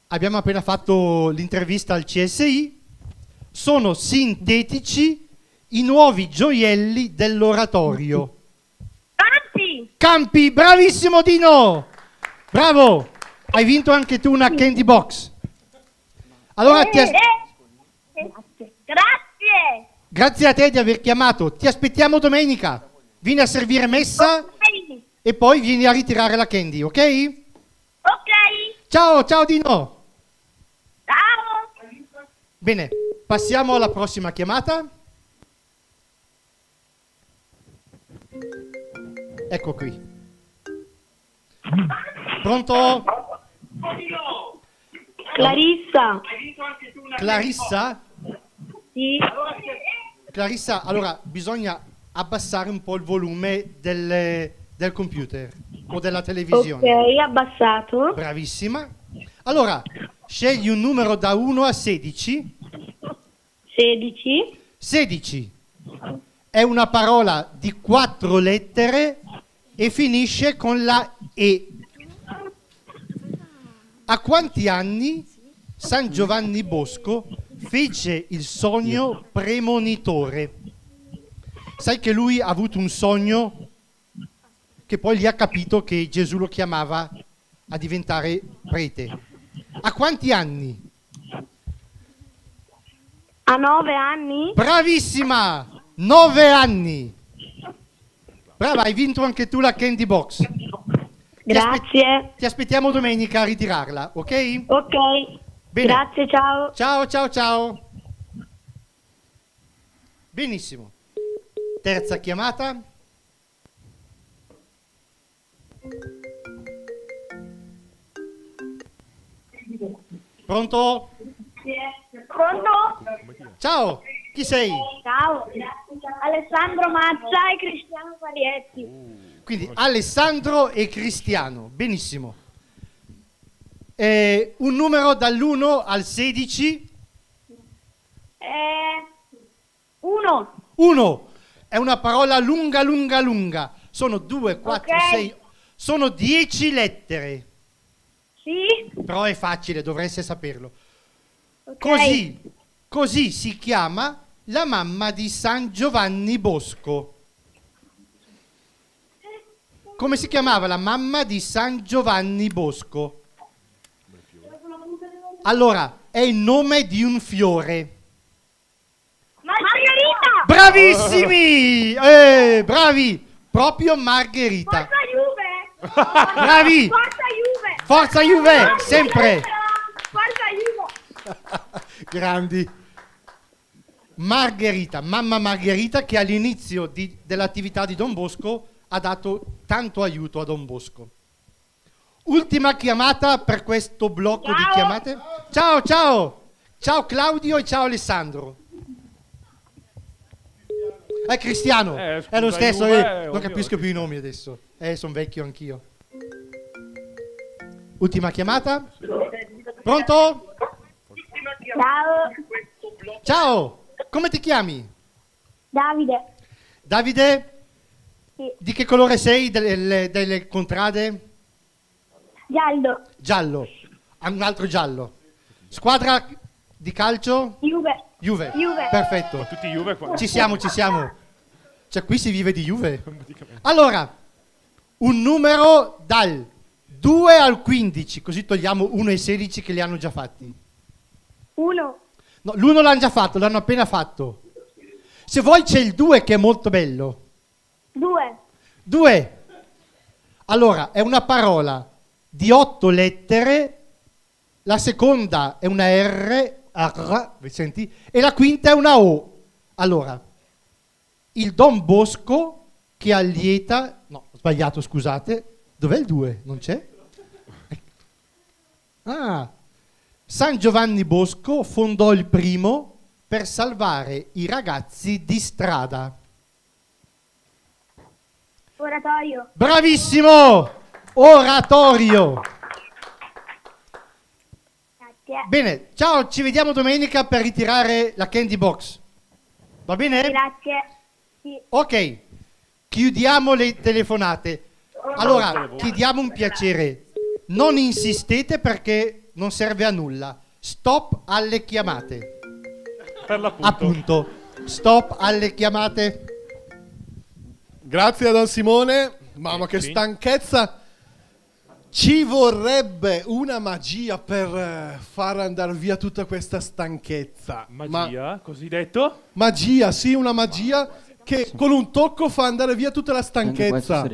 Abbiamo appena fatto l'intervista al CSI. Sono sintetici i nuovi gioielli dell'oratorio. Campi! Campi, bravissimo Dino! Bravo! Hai vinto anche tu una candy box. Allora ti as- Eh, eh. Grazie! grazie a te di aver chiamato. Ti aspettiamo domenica. Vieni a servire messa Ok! e poi vieni a ritirare la candy, ok? Ok! Ciao, ciao Dino! Ciao! Bene, passiamo alla prossima chiamata. Ecco qui. Pronto? Clarissa! Clarissa? Sì? Clarissa, allora bisogna abbassare un po' il volume del, del computer o della televisione. Ok, abbassato. Bravissima. Allora, scegli un numero da 1 a 16. 16. 16 è una parola di quattro lettere e finisce con la E. A quanti anni San Giovanni Bosco fece il sogno premonitore? sai che lui ha avuto un sogno che poi gli ha capito che Gesù lo chiamava a diventare prete. A quanti anni? A nove anni? Bravissima! Nove anni! Brava, hai vinto anche tu la candy box. Grazie. Ti aspettiamo domenica a ritirarla, ok? Ok. Bene. Grazie, ciao. Ciao, ciao, ciao. Benissimo. Terza chiamata. Pronto? Pronto? Ciao, chi sei? Ciao. Alessandro Mazza e Cristiano Parietti. Quindi Alessandro e Cristiano, benissimo. Eh, un numero dall'1 al 16. Eh, uno. 1 è una parola lunga, lunga, lunga. Sono 2, 4, Ok. 6, sono 10 lettere. Sì? Però è facile, dovreste saperlo. Ok. Così, così si chiama la mamma di San Giovanni Bosco. Come si chiamava la mamma di San Giovanni Bosco? Allora, è il nome di un fiore. Margherita! Bravissimi! Eh, bravi! Proprio Margherita. Juve! Bravi! Forza Juve! Forza Juve, sempre! Forza Juve! Grandi. Margherita, mamma Margherita che all'inizio dell'attività di Don Bosco ha dato tanto aiuto a Don Bosco. Ultima chiamata per questo blocco di chiamate. Ciao, ciao! Ciao Claudio e ciao Alessandro. È Cristiano, Eh, è lo scusa, stesso, Juve, eh, non capisco più i nomi adesso. Eh, sono vecchio anch'io. Ultima chiamata. Pronto? Ciao. Ciao, come ti chiami? Davide. Davide? Sì. Di che colore sei delle, delle contrade? Giallo. Giallo. Ah, Un altro giallo. Squadra di calcio? Juve. Juve. Juve. Perfetto. Tutti Juve qua. Ci siamo, ci siamo. Cioè qui si vive di Juve. Allora, un numero dal 2 al 15, così togliamo 1 e 16 che li hanno già fatti. Uno. No, l'uno l'hanno già fatto, l'hanno appena fatto. Se vuoi c'è il 2 che è molto bello. Due. 2. Allora, è una parola di otto lettere, la seconda è una R, R, senti? E la quinta è una O. Allora, il Don Bosco che allieta, no, ho sbagliato, scusate, dov'è il 2? Non c'è? Ah, San Giovanni Bosco fondò il primo per salvare i ragazzi di strada. Oratorio. Bravissimo! Oratorio! Grazie. Bene, ciao, ci vediamo domenica per ritirare la candy box. Va bene? Grazie. Sì. Ok, chiudiamo le telefonate. Allora, chiediamo un piacere. Non insistete perché non serve a nulla. Stop alle chiamate. Per l'appunto. Appunto. Stop alle chiamate. Grazie a Don Simone. Mamma che stanchezza. Ci vorrebbe una magia per eh, far andare via tutta questa stanchezza. Magia, così detto? Magia, sì, una magia che con un tocco fa andare via tutta la stanchezza.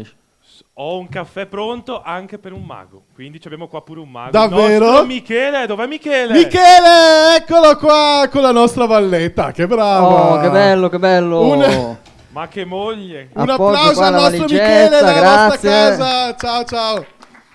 Ho un caffè pronto anche per un mago. Quindi ci abbiamo qua pure un mago. Davvero? Nostro Michele, dov'è Michele? Michele, eccolo qua con la nostra valletta. Che bravo. Oh, che bello, che bello. Un, Ma che moglie. un Appoggio applauso al nostro Michele dalla grazie. nostra casa. Ciao, ciao.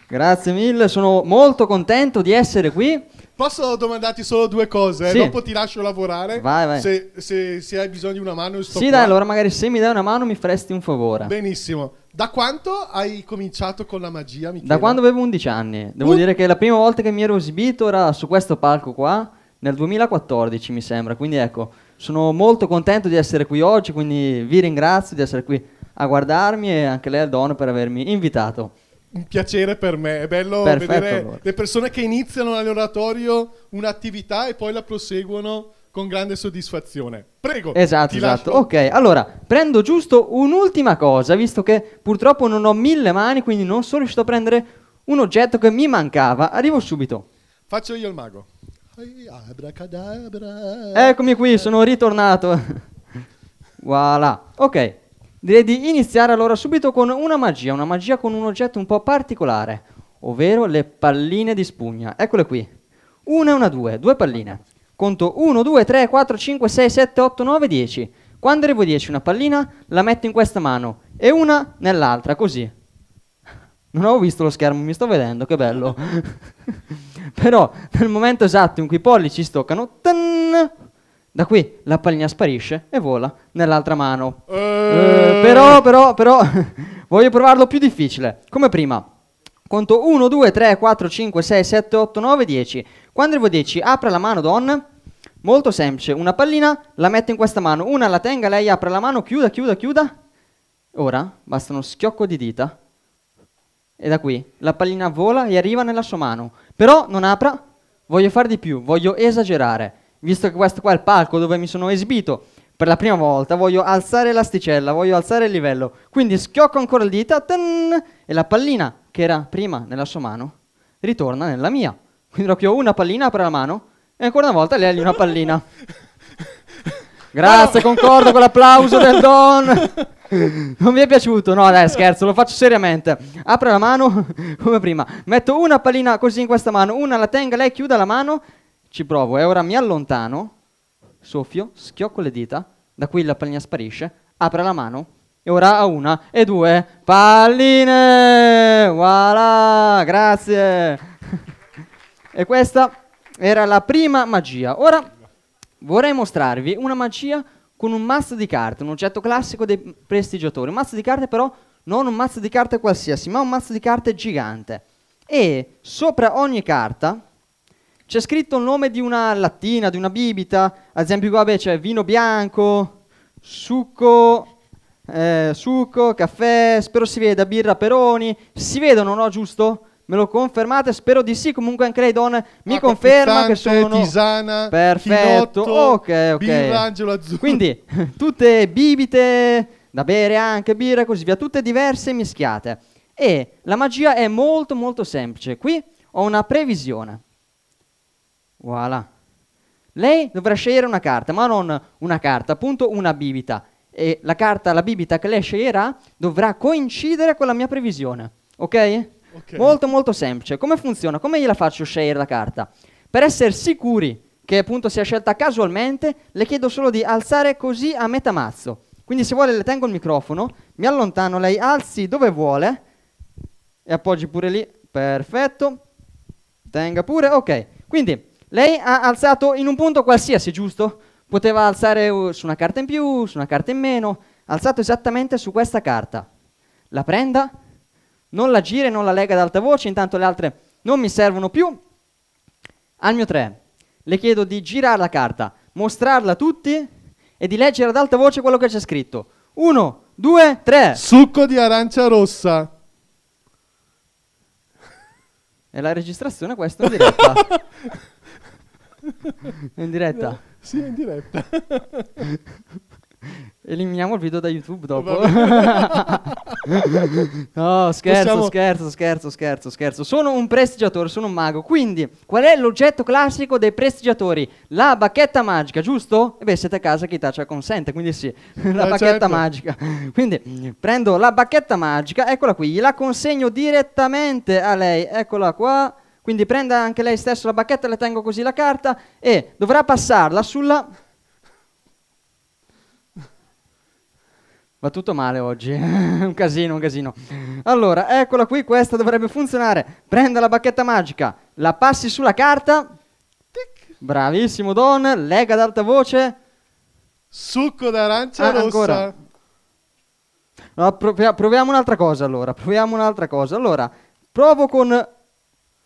Grazie mille, sono molto contento di essere qui. Posso domandarti solo due cose? Sì. Dopo ti lascio lavorare. Vai, vai. Se, se- se hai bisogno di una mano, io sto Sì, qua. dai, allora magari se mi dai una mano mi faresti un favore. Benissimo. Da quanto hai cominciato con la magia, Michele? Da quando avevo 11 anni. Devo Uh. dire che la prima volta che mi ero esibito era su questo palco qua, nel 2014 mi sembra. Quindi ecco, sono molto contento di essere qui oggi, quindi vi ringrazio di essere qui a guardarmi e anche lei al dono per avermi invitato. Un piacere per me. È bello Perfetto, vedere allora. le persone che iniziano nell'oratorio un'attività e poi la proseguono con grande soddisfazione. Prego. Esatto, esatto. lascio. Ok, allora prendo giusto un'ultima cosa, visto che purtroppo non ho mille mani, quindi non sono riuscito a prendere un oggetto che mi mancava. Arrivo subito. Faccio io il mago. Eccomi qui, sono ritornato. voilà. Ok, direi di iniziare allora subito con una magia, una magia con un oggetto un po' particolare, ovvero le palline di spugna. Eccole qui. Una e una due, due palline. Conto 1, 2, 3, 4, 5, 6, 7, 8, 9, 10. Quando arrivo a 10 una pallina la metto in questa mano e una nell'altra, così. Non avevo visto lo schermo, mi sto vedendo, che bello. Però nel momento esatto in cui i pollici si toccano, tan, da qui la pallina sparisce e vola nell'altra mano. Eh, però, però, però, voglio provarlo più difficile. Come prima. Conto 1, 2, 3, 4, 5, 6, 7, 8, 9, 10. Quando arrivo a 10, apre la mano, Don. Molto semplice. Una pallina la metto in questa mano. Una la tenga, lei apre la mano, chiuda, chiuda, chiuda. Ora basta uno schiocco di dita. E da qui la pallina vola e arriva nella sua mano. Però non apra. Voglio fare di più, voglio esagerare. Visto che questo qua è il palco dove mi sono esibito per la prima volta, voglio alzare l'asticella, voglio alzare il livello. Quindi schiocco ancora il dita tan, e la pallina che era prima nella sua mano ritorna nella mia. Quindi proprio una pallina apre la mano e ancora una volta lei gli una pallina. Grazie, concordo con l'applauso del Don. Non vi è piaciuto? No, dai, scherzo, lo faccio seriamente. Apre la mano come prima. Metto una pallina così in questa mano, una la tenga, lei chiuda la mano. Ci provo e ora mi allontano. Soffio, schiocco le dita. Da qui la pallina sparisce. Apre la mano. E ora a una e due palline. Voilà, grazie. E questa era la prima magia. Ora vorrei mostrarvi una magia con un mazzo di carte, un oggetto classico dei prestigiatori. Un mazzo di carte però non un mazzo di carte qualsiasi, ma un mazzo di carte gigante. E sopra ogni carta c'è scritto il nome di una lattina, di una bibita. Ad esempio qua c'è vino bianco, succo, eh, succo, caffè, spero si veda, birra, peroni. Si vedono, no, giusto? Me lo confermate? Spero di sì. Comunque anche lei, Don, mi Acqua conferma che sono... tisana, Perfetto, chinotto, ok, ok. birra, angelo azzurro. Quindi, tutte bibite da bere anche, birra e così via, tutte diverse e mischiate. E la magia è molto molto semplice. Qui ho una previsione. Voilà. Lei dovrà scegliere una carta, ma non una carta, appunto una bibita. E la carta, la bibita che lei sceglierà dovrà coincidere con la mia previsione. Ok? Ok. Molto molto semplice. Come funziona? Come gliela faccio scegliere la carta? Per essere sicuri che appunto sia scelta casualmente, le chiedo solo di alzare così a metà mazzo. Quindi se vuole le tengo il microfono, mi allontano, lei alzi dove vuole e appoggi pure lì. Perfetto. Tenga pure, ok. Quindi lei ha alzato in un punto qualsiasi, giusto? Poteva alzare uh, su una carta in più, su una carta in meno. Ha alzato esattamente su questa carta. La prenda, non la gira e non la lega ad alta voce, intanto le altre non mi servono più. Al mio 3 le chiedo di girare la carta, mostrarla a tutti e di leggere ad alta voce quello che c'è scritto. 1, 2, 3. Succo di arancia rossa. E la registrazione questa è in diretta. In diretta. Sì, in diretta. Eliminiamo il video da YouTube dopo. No, scherzo, Possiamo- scherzo, scherzo, scherzo, scherzo. Sono un prestigiatore, sono un mago. Quindi, qual è l'oggetto classico dei prestigiatori? La bacchetta magica, giusto? E beh, siete a casa, chi ce la consente, quindi sì, la Eh, bacchetta certo. magica. Quindi, prendo la bacchetta magica, eccola qui, gliela consegno direttamente a lei, eccola qua. Quindi prenda anche lei stesso la bacchetta, le tengo così la carta e dovrà passarla sulla... Va tutto male oggi, un casino, un casino. Allora, eccola qui, questa dovrebbe funzionare. Prenda la bacchetta magica, la passi sulla carta. Bravissimo Don, lega ad alta voce. Succo d'arancia Ah, rossa. ancora. Provia- proviamo un'altra cosa allora, proviamo un'altra cosa. Allora, provo con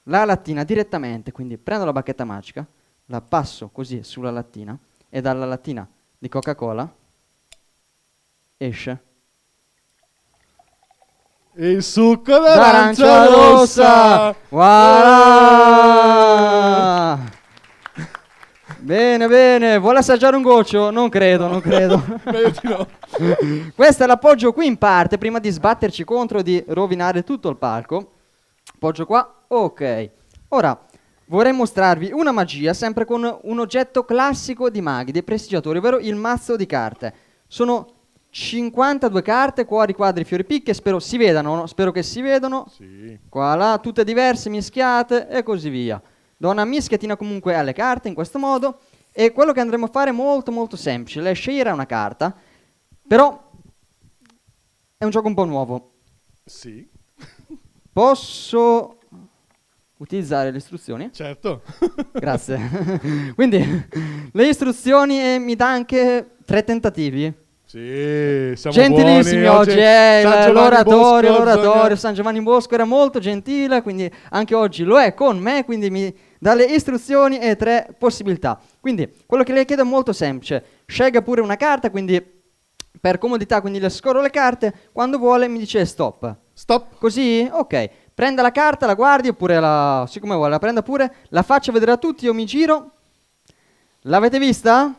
la lattina direttamente, quindi prendo la bacchetta magica, la passo così sulla lattina e dalla lattina di Coca-Cola esce Il succo d'arancia, d'arancia rossa. Voilà! Bene, bene. Vuole assaggiare un goccio? Non credo, non credo. No. Questo è l'appoggio qui in parte, prima di sbatterci contro e di rovinare tutto il palco. Appoggio qua. Ok. Ora, vorrei mostrarvi una magia, sempre con un oggetto classico di maghi, dei prestigiatori, ovvero il mazzo di carte. Sono 52 carte, cuori, quadri, fiori, picche, spero si vedano, no? spero che si vedano. Sì. Qua, là, tutte diverse, mischiate e così via. Do una mischietina comunque alle carte in questo modo e quello che andremo a fare è molto molto semplice. Lei sceglierà una carta, però è un gioco un po' nuovo. Sì. Posso utilizzare le istruzioni? Certo. Grazie. Quindi le istruzioni e mi dà anche tre tentativi. Sì, siamo Gentilissimi oggi, eh, San il- Giovanni l'oratorio, Bosco, l'oratorio, San Giovanni Bosco era molto gentile, quindi anche oggi lo è con me, quindi mi dà le istruzioni e tre possibilità. Quindi quello che le chiedo è molto semplice, scelga pure una carta, quindi per comodità, quindi le scorro le carte, quando vuole mi dice stop. Stop. Così? Ok. Prenda la carta, la guardi oppure la... siccome vuole la prenda pure, la faccio vedere a tutti, io mi giro. L'avete vista?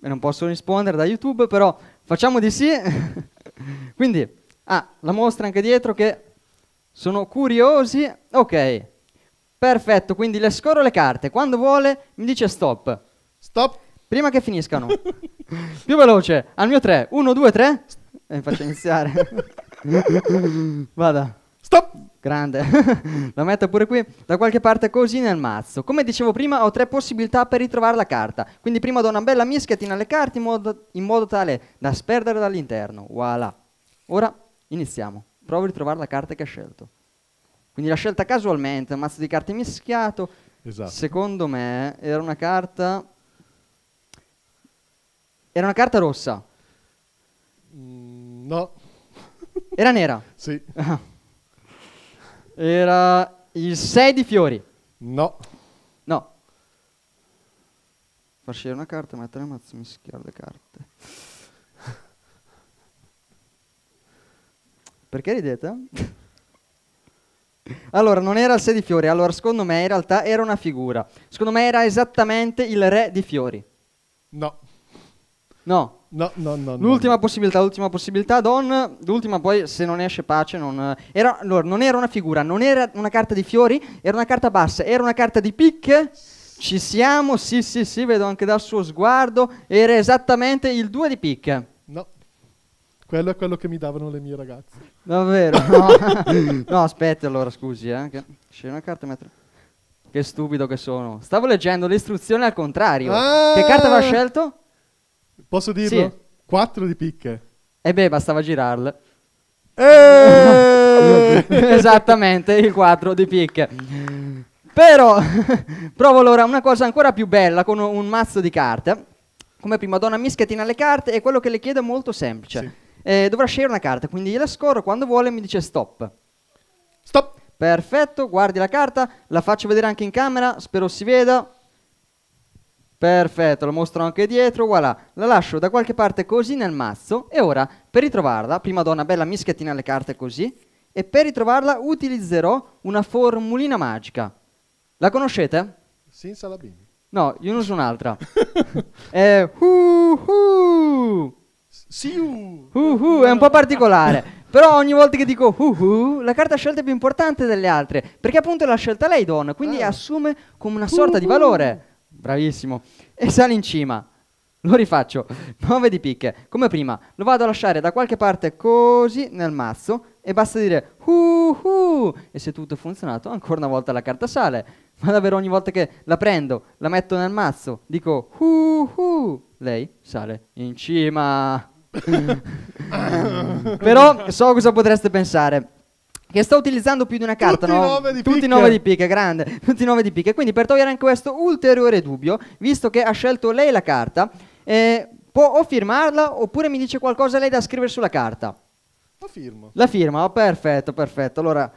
E non posso rispondere da YouTube, però facciamo di sì. Quindi, ah, la mostra anche dietro che sono curiosi. Ok, perfetto, quindi le scorro le carte. Quando vuole mi dice stop. Stop. Prima che finiscano. Più veloce, al mio 3. 1, 2, 3. E mi faccio iniziare. Vada. Stop. Grande. la metto pure qui, da qualche parte così nel mazzo. Come dicevo prima, ho tre possibilità per ritrovare la carta. Quindi prima do una bella mischietina alle carte in modo, in modo tale da sperdere dall'interno. Voilà. Ora iniziamo. Provo a ritrovare la carta che ha scelto. Quindi l'ha scelta casualmente, un mazzo di carte mischiato. Esatto. Secondo me era una carta... Era una carta rossa. Mm, no. Era nera. Sì. Era il 6 di fiori. No. No. Far scegliere una carta, mettere il mazzo, mischiare le carte. Perché ridete? allora, non era il 6 di fiori, allora secondo me in realtà era una figura. Secondo me era esattamente il re di fiori. No. No. No, no, no. no. L'ultima possibilità, l'ultima possibilità, Don. L'ultima poi, se non esce pace, non... Era, allora, non era una figura, non era una carta di fiori, era una carta bassa, era una carta di picche. Ci siamo, sì, sì, sì, vedo anche dal suo sguardo. Era esattamente il 2 di picche. No. Quello è quello che mi davano le mie ragazze. Davvero? No, no aspetti allora, scusi, eh. Che... Scegli una carta e mettere... Che stupido che sono. Stavo leggendo le istruzioni al contrario. Ah! Che carta aveva scelto? Posso dirlo? Sì. Quattro di picche. E beh, bastava girarle. Eh! Esattamente, il 4 di picche. Però provo allora una cosa ancora più bella con un mazzo di carte. Come prima donna mischietina le carte e quello che le chiedo è molto semplice. Eh, dovrà scegliere una carta, quindi gliela scorro, quando vuole mi dice stop. Stop. Perfetto, guardi la carta, la faccio vedere anche in camera, spero si veda. Perfetto, lo mostro anche dietro, voilà, la lascio da qualche parte così nel mazzo e ora per ritrovarla, prima do una bella mischietina alle carte così e per ritrovarla utilizzerò una formulina magica. La conoscete? Senza la bimbi. No, io ne uso un'altra. è hu hu. Siu. Hu hu, è un po' particolare. Però ogni volta che dico hu hu, la carta scelta è più importante delle altre, perché appunto l'ha scelta lei, Don, quindi assume come una sorta di valore. Bravissimo. E sale in cima. Lo rifaccio. 9 di picche. Come prima, lo vado a lasciare da qualche parte così nel mazzo e basta dire hu hu. E se tutto è funzionato, ancora una volta la carta sale. Ma davvero ogni volta che la prendo, la metto nel mazzo, dico hu hu, lei sale in cima. Però so cosa potreste pensare. Che sto utilizzando più di una carta, Tutti no? nove di Tutti picche. 9 di picche, grande. Tutti 9 di picche. Quindi per togliere anche questo ulteriore dubbio, visto che ha scelto lei la carta, eh, può o firmarla oppure mi dice qualcosa lei da scrivere sulla carta. La firmo. La firma, oh, perfetto, perfetto. Allora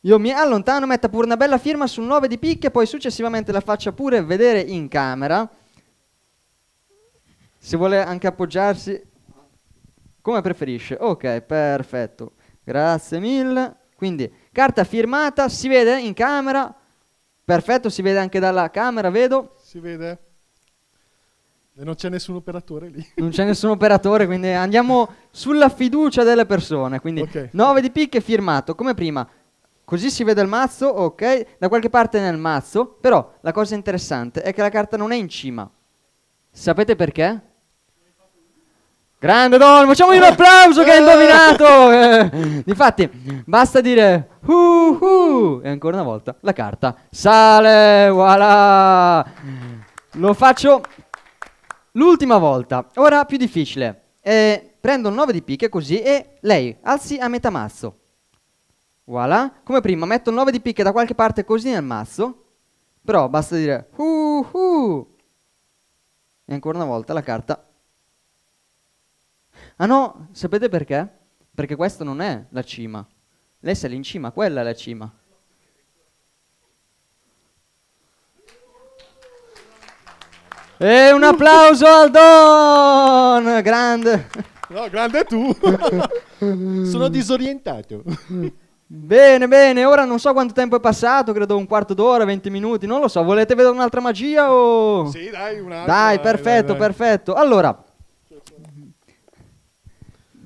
io mi allontano, metta pure una bella firma sul 9 di picche, poi successivamente la faccia pure vedere in camera. Se vuole anche appoggiarsi, come preferisce. Ok, perfetto. Grazie mille. Quindi, carta firmata, si vede in camera. Perfetto, si vede anche dalla camera, vedo. Si vede? E non c'è nessun operatore lì. Non c'è nessun operatore, quindi andiamo sulla fiducia delle persone. Quindi Ok. 9 di picche firmato, come prima. Così si vede il mazzo, ok? Da qualche parte nel mazzo. Però la cosa interessante è che la carta non è in cima. Sapete perché? Grande Don, facciamogli un applauso che ha indovinato! Eh, Difatti, basta dire uh, uh, e ancora una volta la carta sale, voilà! Lo faccio l'ultima volta, ora più difficile. Eh, prendo il 9 di picche così e lei alzi a metà mazzo. Voilà, come prima metto il 9 di picche da qualche parte così nel mazzo, però basta dire uh, uh. E ancora una volta la carta Ah no, sapete perché? Perché questo non è la cima. Lei sale in cima, quella è la cima. E un applauso al Don! Grande! No, grande tu. Sono disorientato. Bene, bene, ora non so quanto tempo è passato, credo un quarto d'ora, 20 minuti, non lo so, volete vedere un'altra magia o... Sì, dai, un'altra. Dai, perfetto, dai, dai. perfetto. Allora.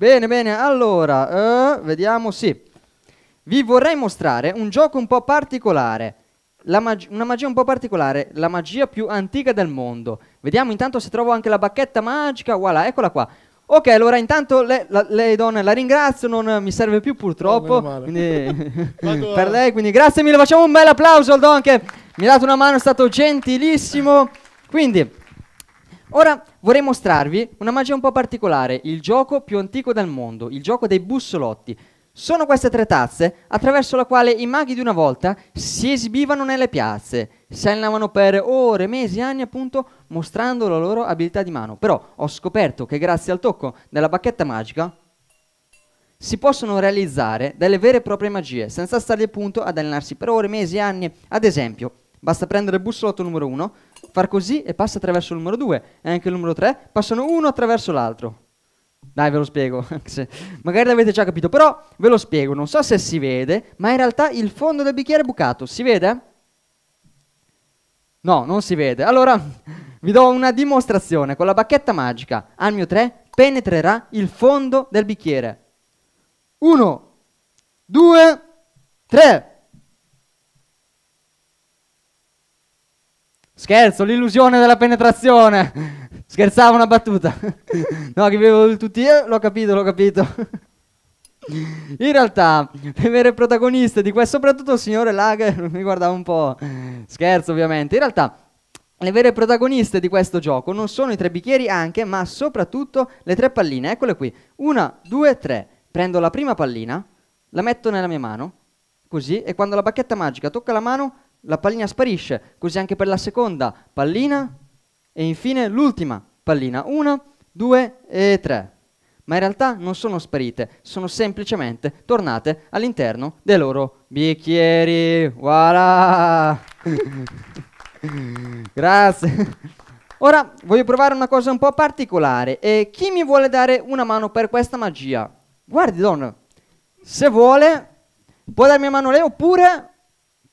Bene, bene. Allora, eh, vediamo, sì. Vi vorrei mostrare un gioco un po' particolare. La mag- una magia un po' particolare, la magia più antica del mondo. Vediamo intanto se trovo anche la bacchetta magica. Voilà, eccola qua. Ok, allora intanto le, la- lei donne la ringrazio, non mi serve più purtroppo. Oh, quindi per lei, quindi grazie mille, facciamo un bel applauso al Don che mi ha dato una mano, è stato gentilissimo. Quindi, ora vorrei mostrarvi una magia un po' particolare, il gioco più antico del mondo, il gioco dei bussolotti. Sono queste tre tazze attraverso la quale i maghi di una volta si esibivano nelle piazze, si allenavano per ore, mesi, anni appunto mostrando la loro abilità di mano. Però ho scoperto che grazie al tocco della bacchetta magica si possono realizzare delle vere e proprie magie senza stare appunto ad allenarsi per ore, mesi, anni. Ad esempio, basta prendere il bussolotto numero 1, far così e passa attraverso il numero 2 e anche il numero 3 passano uno attraverso l'altro. Dai, ve lo spiego, magari l'avete già capito, però ve lo spiego, non so se si vede, ma in realtà il fondo del bicchiere è bucato, si vede? No, non si vede. Allora, vi do una dimostrazione. Con la bacchetta magica, al mio 3, penetrerà il fondo del bicchiere. Uno, due, tre. Scherzo, l'illusione della penetrazione. Scherzavo una battuta. no, che avevo tutti io, l'ho capito, l'ho capito. In realtà, le vere protagoniste di questo, soprattutto il signore Lager, mi guardava un po'. Scherzo, ovviamente. In realtà, le vere protagoniste di questo gioco non sono i tre bicchieri anche, ma soprattutto le tre palline. Eccole qui. Una, due, tre. Prendo la prima pallina, la metto nella mia mano, così, e quando la bacchetta magica tocca la mano, la pallina sparisce. Così anche per la seconda pallina e infine l'ultima pallina. Una, due e tre. Ma in realtà non sono sparite, sono semplicemente tornate all'interno dei loro bicchieri. Voilà! Grazie. Ora voglio provare una cosa un po' particolare. E chi mi vuole dare una mano per questa magia? Guardi, donna, se vuole, può darmi una mano lei oppure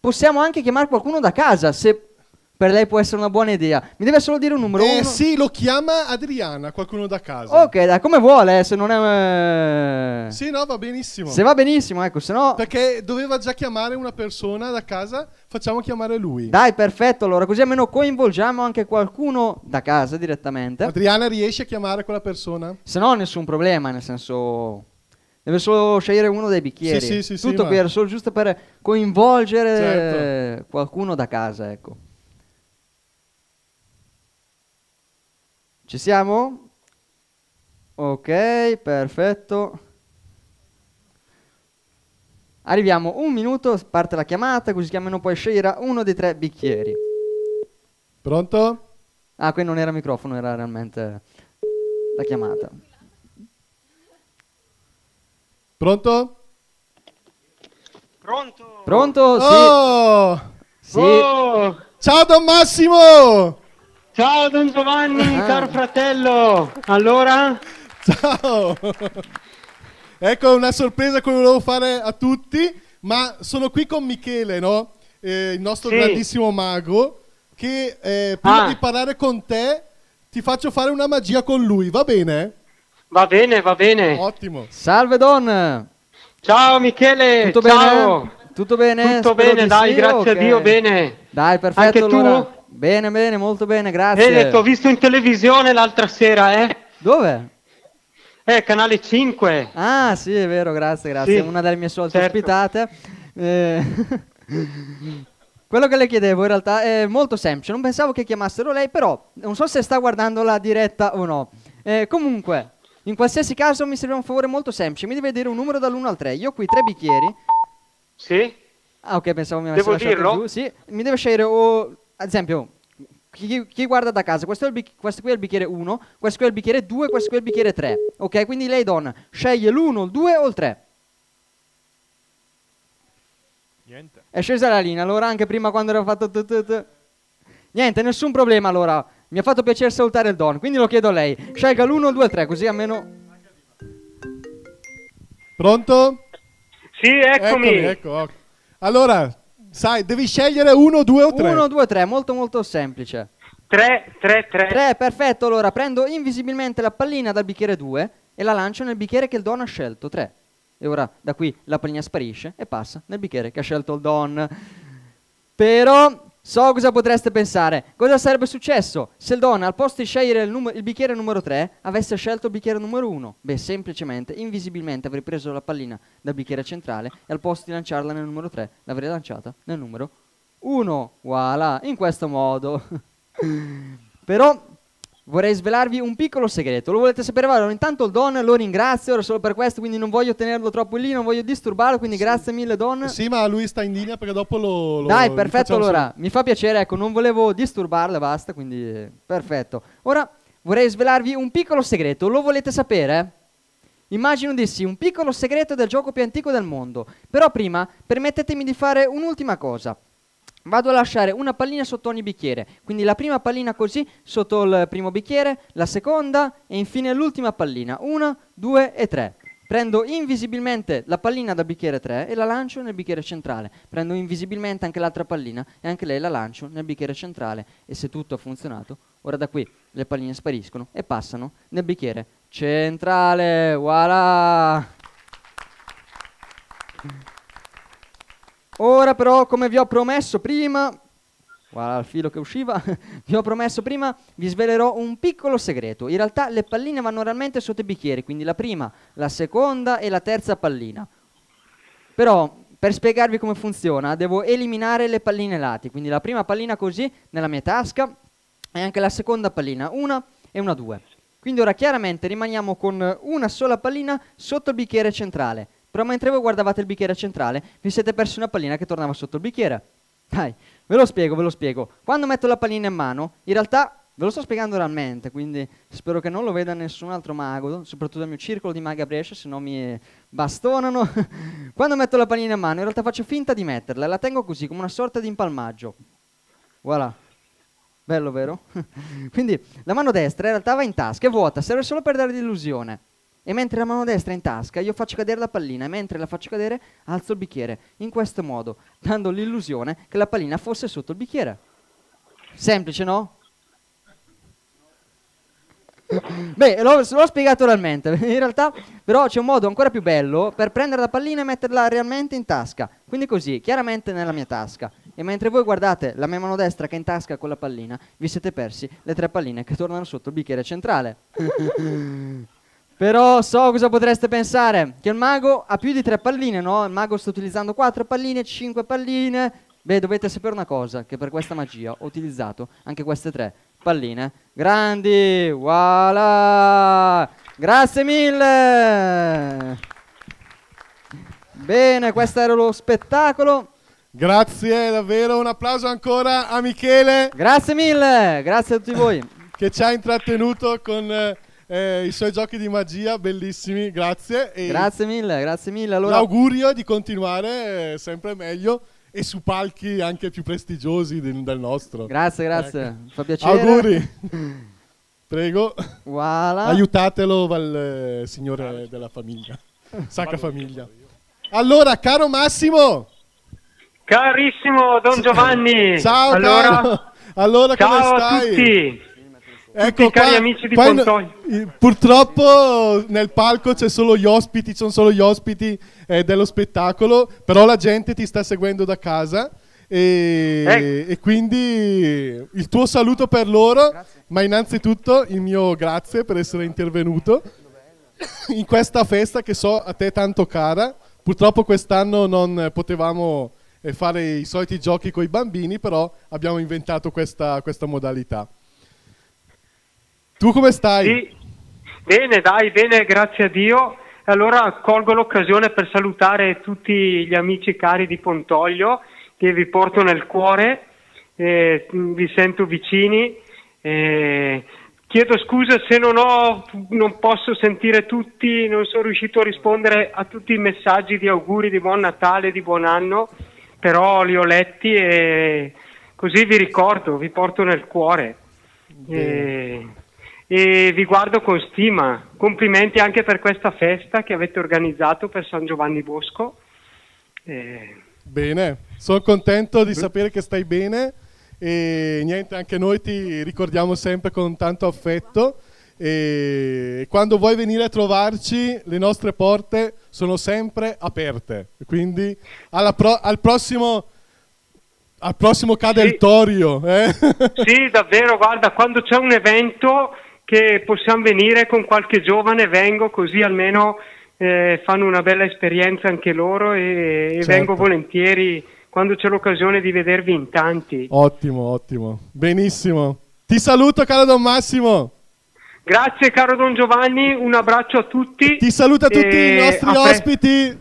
possiamo anche chiamare qualcuno da casa, se per lei può essere una buona idea. Mi deve solo dire un numero Eh uno. sì, lo chiama Adriana, qualcuno da casa. Ok, dai, come vuole, eh, se non è... Sì, no, va benissimo. Se va benissimo, ecco, se no... Perché doveva già chiamare una persona da casa, facciamo chiamare lui. Dai, perfetto, allora, così almeno coinvolgiamo anche qualcuno da casa direttamente. Adriana riesce a chiamare quella persona? Se no, nessun problema, nel senso... Deve solo scegliere uno dei bicchieri. Sì, sì, sì, Tutto ma- qui era solo giusto per coinvolgere Certo. qualcuno da casa, ecco. Ci siamo? Ok, perfetto. Arriviamo un minuto, parte la chiamata, così che almeno puoi scegliere uno dei tre bicchieri. Pronto? Ah, qui non era microfono, era realmente la chiamata. Pronto? Pronto? Pronto? Sì. Oh! Sì. Oh! Ciao Don Massimo! Ciao Don Giovanni, Ah. caro fratello. Allora? Ciao! ecco una sorpresa che volevo fare a tutti, ma sono qui con Michele, no? eh, il nostro Sì. grandissimo mago, che eh, prima Ah. di parlare con te ti faccio fare una magia con lui, va bene? Va bene, va bene. Ottimo. Salve Don! Ciao Michele, Tutto ciao. bene? Tutto bene? Tutto Spero bene, dai, sì, grazie a ok. Dio, bene. Dai, perfetto Anche tu? allora. Bene, bene, molto bene, grazie. Bene, ti ho visto in televisione l'altra sera, eh? Dove? Eh, canale 5. Ah, sì, è vero, grazie, grazie. Sì, Una delle mie solite certo. ospitate. Eh, Quello che le chiedevo in realtà è molto semplice, non pensavo che chiamassero lei, però non so se sta guardando la diretta o no. Eh, comunque, in qualsiasi caso mi serve un favore molto semplice, mi deve dire un numero dall'1 al 3. Io ho qui tre bicchieri. Sì? Ah, ok, pensavo mi avesse Devo lasciato dirlo? giù. Sì, mi deve scegliere o ad esempio chi, chi guarda da casa, questo, è il bic- questo qui è il bicchiere 1, questo qui è il bicchiere 2, questo qui è il bicchiere 3. Ok, quindi lei donna sceglie l'1, il 2 o il 3. Niente. È scesa la linea, allora anche prima quando era fatto. Niente, nessun problema allora. Mi ha fatto piacere salutare il Don, quindi lo chiedo a lei. Scelga l'1, il 2 o il 3, così almeno Pronto? Sì, eccomi. ecco, ok. Allora, sai, devi scegliere uno, due o tre. 1, 2, 3, molto molto semplice. 3, 3, 3. 3, perfetto. Allora prendo invisibilmente la pallina dal bicchiere 2 e la lancio nel bicchiere che il Don ha scelto. 3. E ora da qui la pallina sparisce e passa nel bicchiere che ha scelto il Don. Però so cosa potreste pensare. Cosa sarebbe successo se il Don al posto di scegliere il, nume- il bicchiere numero 3 avesse scelto il bicchiere numero 1? Beh, semplicemente, invisibilmente avrei preso la pallina dal bicchiere centrale e al posto di lanciarla nel numero 3 l'avrei lanciata nel numero 1. Voilà, in questo modo. Però vorrei svelarvi un piccolo segreto. Lo volete sapere? Allora, intanto il Don lo ringrazio ora solo per questo, quindi non voglio tenerlo troppo lì, non voglio disturbarlo, quindi grazie mille Don. Sì, ma lui sta in linea perché dopo lo... lo- Dai, perfetto allora. Mi fa piacere, ecco, non volevo disturbarla, basta, quindi eh, perfetto. Ora vorrei svelarvi un piccolo segreto. Lo volete sapere? Immagino di sì, un piccolo segreto del gioco più antico del mondo. Però prima permettetemi di fare un'ultima cosa. Vado a lasciare una pallina sotto ogni bicchiere, quindi la prima pallina così sotto il primo bicchiere, la seconda e infine l'ultima pallina. Una, due e tre. Prendo invisibilmente la pallina dal bicchiere 3 e la lancio nel bicchiere centrale. Prendo invisibilmente anche l'altra pallina e anche lei la lancio nel bicchiere centrale. E se tutto ha funzionato, ora da qui le palline spariscono e passano nel bicchiere centrale. Voilà! Ora però, come vi ho promesso prima, guarda il filo che usciva, vi ho promesso prima, vi svelerò un piccolo segreto. In realtà le palline vanno realmente sotto i bicchieri, quindi la prima, la seconda e la terza pallina. Però, per spiegarvi come funziona, devo eliminare le palline lati, quindi la prima pallina così nella mia tasca e anche la seconda pallina, una e una due. Quindi ora chiaramente rimaniamo con una sola pallina sotto il bicchiere centrale. Però mentre voi guardavate il bicchiere centrale, vi siete persi una pallina che tornava sotto il bicchiere. Dai, ve lo spiego, ve lo spiego. Quando metto la pallina in mano, in realtà ve lo sto spiegando realmente, quindi spero che non lo veda nessun altro mago, soprattutto nel mio circolo di maghi a Brescia, se no mi bastonano. Quando metto la pallina in mano, in realtà faccio finta di metterla la tengo così, come una sorta di impalmaggio. Voilà. Bello, vero? Quindi la mano destra in realtà va in tasca, è vuota, serve solo per dare l'illusione. E mentre la mano destra è in tasca, io faccio cadere la pallina e mentre la faccio cadere alzo il bicchiere, in questo modo, dando l'illusione che la pallina fosse sotto il bicchiere. Semplice, no? Beh, l'ho, l'ho spiegato oralmente. In realtà, però, c'è un modo ancora più bello per prendere la pallina e metterla realmente in tasca. Quindi così, chiaramente nella mia tasca. E mentre voi guardate la mia mano destra che è in tasca con la pallina, vi siete persi le tre palline che tornano sotto il bicchiere centrale. Però so cosa potreste pensare, che il mago ha più di tre palline, no? Il mago sta utilizzando quattro palline, cinque palline. Beh, dovete sapere una cosa, che per questa magia ho utilizzato anche queste tre palline grandi. Voilà! Grazie mille! Bene, questo era lo spettacolo. Grazie, davvero. Un applauso ancora a Michele. Grazie mille, grazie a tutti voi. Che ci ha intrattenuto con eh, i suoi giochi di magia, bellissimi. Grazie. E Grazie mille, grazie mille. Allora, L'augurio di continuare eh, sempre meglio e su palchi anche più prestigiosi del, del nostro. Grazie, grazie. Ecco. Fa piacere. Auguri. Prego. Voilà. Aiutatelo, val, eh, signore della famiglia. Sacra famiglia. Allora, caro Massimo. Carissimo Don Giovanni. Ciao allora, caro. Allora come ciao stai? a tutti. Ecco i cari amici di Pontoglio. i- purtroppo nel palco c'è solo gli ospiti, sono solo gli ospiti eh, dello spettacolo, però la gente ti sta seguendo da casa e, Ecco. e quindi il tuo saluto per loro, ma innanzitutto il mio grazie per essere intervenuto in questa festa che so a te tanto cara. Purtroppo quest'anno non potevamo eh, fare i soliti giochi con i bambini, però abbiamo inventato questa, questa modalità. Tu come stai? Sì. Bene, dai, bene, grazie a Dio. Allora colgo l'occasione per salutare tutti gli amici cari di Pontoglio che vi porto nel cuore, eh, vi sento vicini. eh, chiedo scusa se non, ho, non posso sentire tutti, non sono riuscito a rispondere a tutti i messaggi di auguri di buon Natale, di buon anno, però li ho letti e così vi ricordo, vi porto nel cuore. E, e vi guardo con stima. Complimenti anche per questa festa che avete organizzato per San Giovanni Bosco. Eh, Bene, sono contento di sapere che stai bene e niente, anche noi ti ricordiamo sempre con tanto affetto e quando vuoi venire a trovarci le nostre porte sono sempre aperte, quindi pro- al prossimo al prossimo cade il torio, eh? sì, davvero, guarda, quando c'è un evento che possiamo venire con qualche giovane, vengo così almeno eh, fanno una bella esperienza anche loro e, e Certo. vengo volentieri quando c'è l'occasione di vedervi in tanti. Ottimo, ottimo, benissimo. Ti saluto caro Don Massimo. Grazie caro Don Giovanni, un abbraccio a tutti. Ti saluta tutti i nostri ospiti.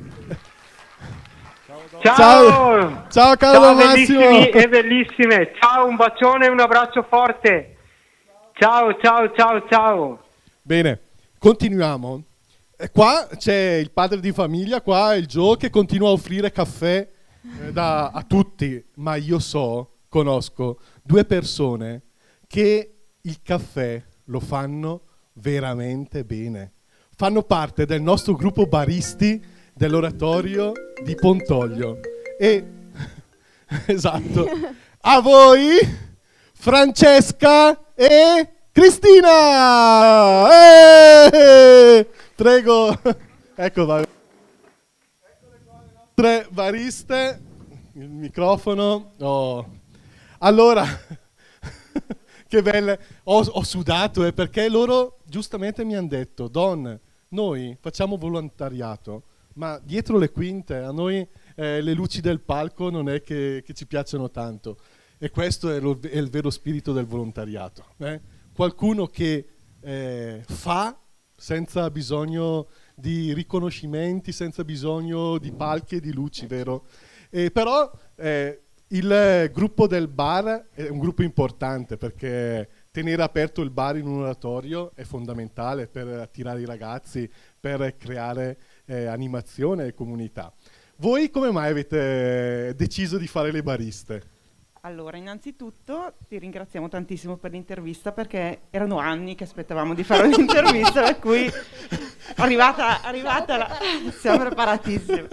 Ciao, Ciao. Ciao, caro Don Massimo. bellissimi e bellissime. Ciao, un bacione e un abbraccio forte. Ciao, ciao, ciao, ciao. Bene, continuiamo. Eh, Qua c'è il padre di famiglia, qua il Joe che continua a offrire caffè eh, da- a tutti, ma io so, conosco due persone che il caffè lo fanno veramente bene. Fanno parte del nostro gruppo baristi dell'oratorio di Pontoglio. E esatto. A voi Francesca e Cristina! Eh! Prego. Ecco, va. Tre bariste, il microfono. Oh. Allora, che belle. Ho, ho sudato eh, perché loro giustamente mi hanno detto, Don, noi facciamo volontariato, ma dietro le quinte a noi eh, le luci del palco non è che, che ci piacciono tanto. E questo è, lo- è il vero spirito del volontariato. eh. Qualcuno che eh, fa senza bisogno di riconoscimenti, senza bisogno di palchi e di luci, vero? Eh, però eh, il eh, gruppo del bar è un gruppo importante perché tenere aperto il bar in un oratorio è fondamentale per attirare i ragazzi, per creare eh, animazione e comunità. Voi come mai avete deciso di fare le bariste? Allora, innanzitutto ti ringraziamo tantissimo per l'intervista perché erano anni che aspettavamo di fare un'intervista, per cui arrivata, arrivata la... siamo preparatissimi.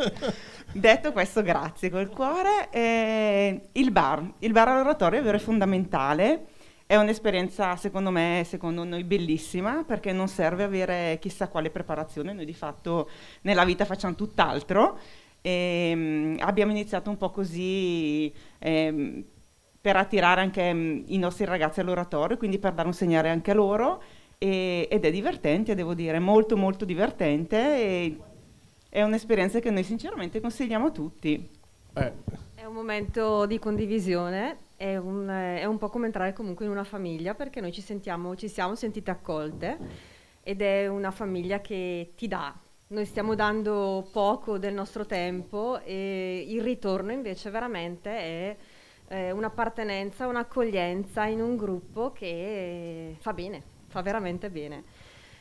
Detto questo, grazie col cuore. Eh, il bar, il bar all'oratorio è vero è fondamentale, è un'esperienza secondo me, secondo noi bellissima perché non serve avere chissà quale preparazione, noi di fatto nella vita facciamo tutt'altro. E, mm, abbiamo iniziato un po' così ehm, per attirare anche mm, i nostri ragazzi all'oratorio, quindi per dare un segnale anche a loro e- ed è divertente, devo dire, molto molto divertente e è un'esperienza che noi sinceramente consigliamo a tutti. È un momento di condivisione, è un, è un po' come entrare comunque in una famiglia perché noi ci, sentiamo, ci siamo sentite accolte ed è una famiglia che ti dà. Noi stiamo dando poco del nostro tempo e il ritorno invece veramente è eh, un'appartenenza, un'accoglienza in un gruppo che fa bene, fa veramente bene.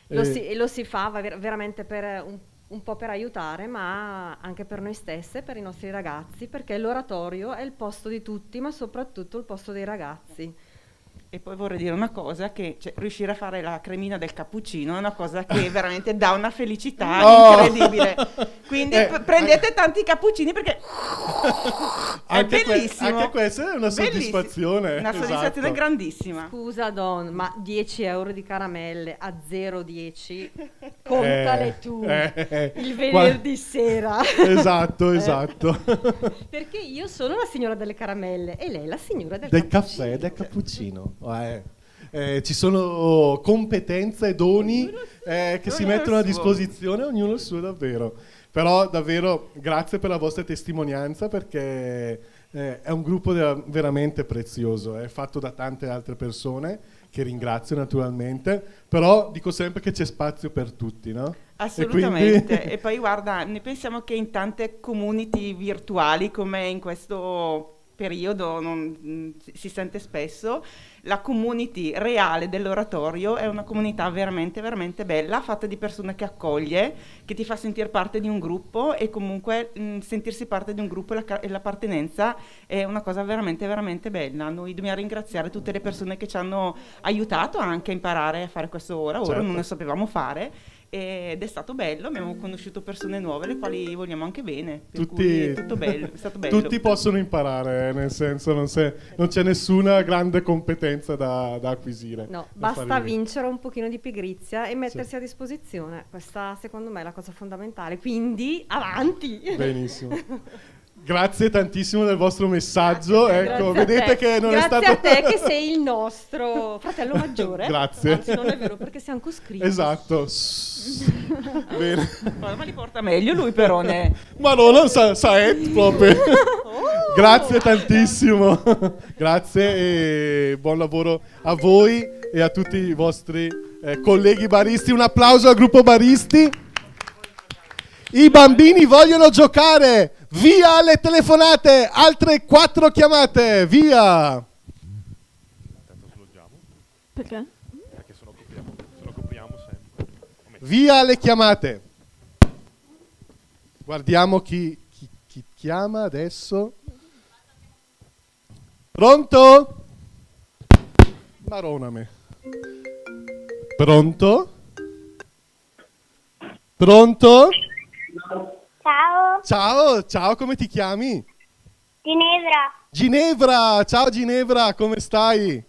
Lo, Eh. si, lo si fa va- veramente per un, un po' per aiutare, ma anche per noi stesse, per i nostri ragazzi, perché l'oratorio è il posto di tutti, ma soprattutto il posto dei ragazzi. E poi vorrei dire una cosa, che cioè, riuscire a fare la cremina del cappuccino è una cosa che veramente dà una felicità Oh. incredibile. Quindi Eh, p- prendete tanti cappuccini perché è Anche que- bellissimo. anche questa è una Bellissimo. soddisfazione. Una soddisfazione esatto. grandissima. Scusa Don, ma 10 euro di caramelle a 0,10 contale Eh, tu eh, il qua- venerdì sera. Esatto, Eh. esatto. Perché io sono la signora delle caramelle e lei la signora del, del caffè, del cappuccino. Eh, eh, ci sono competenze e doni eh, che si mettono a disposizione, ognuno il suo davvero. Però davvero grazie per la vostra testimonianza perché eh, è un gruppo veramente prezioso, è fatto da tante altre persone che ringrazio naturalmente, però dico sempre che c'è spazio per tutti, no? Assolutamente. E E, quindi- poi guarda, ne pensiamo che in tante community virtuali come in questo periodo non- si- si sente spesso, la community reale dell'oratorio è una comunità veramente, veramente bella, fatta di persone che accoglie, che ti fa sentire parte di un gruppo e comunque mh, sentirsi parte di un gruppo e la e l'appartenenza è una cosa veramente, veramente bella. Noi dobbiamo ringraziare tutte le persone che ci hanno aiutato anche a imparare a fare questo lavoro, Certo. non ne sapevamo fare ed è stato bello, abbiamo conosciuto persone nuove le quali vogliamo anche bene, per cui è tutto bello, è stato bello. tutti possono imparare, nel senso non, se- non c'è nessuna grande competenza da, da acquisire. No, da basta fare. vincere un pochino di pigrizia e mettersi a disposizione. Questa secondo me è la cosa fondamentale. Quindi avanti! Benissimo. Grazie tantissimo del vostro messaggio. Ecco, Grazie a vedete te. che non Grazie è stato a te che sei il nostro fratello maggiore. Grazie. Anzi, non è vero perché siamo coscritti. Esatto. Bene. Ma li porta meglio lui però ne... Ma no, non sa, saet proprio. Grazie tantissimo. Grazie e buon lavoro a voi e a tutti i vostri eh, colleghi baristi. Un applauso al gruppo baristi. I bambini vogliono giocare. Via le telefonate. Altre quattro chiamate. Via. Perché? Perché se no copriamo, se no copriamo sempre. Via le chiamate. Guardiamo chi, chi- chi chiama adesso. Pronto? Maroname. Pronto? Pronto? Ciao, Ciao, ciao, come ti chiami? Ginevra. Ginevra, ciao Ginevra, come stai?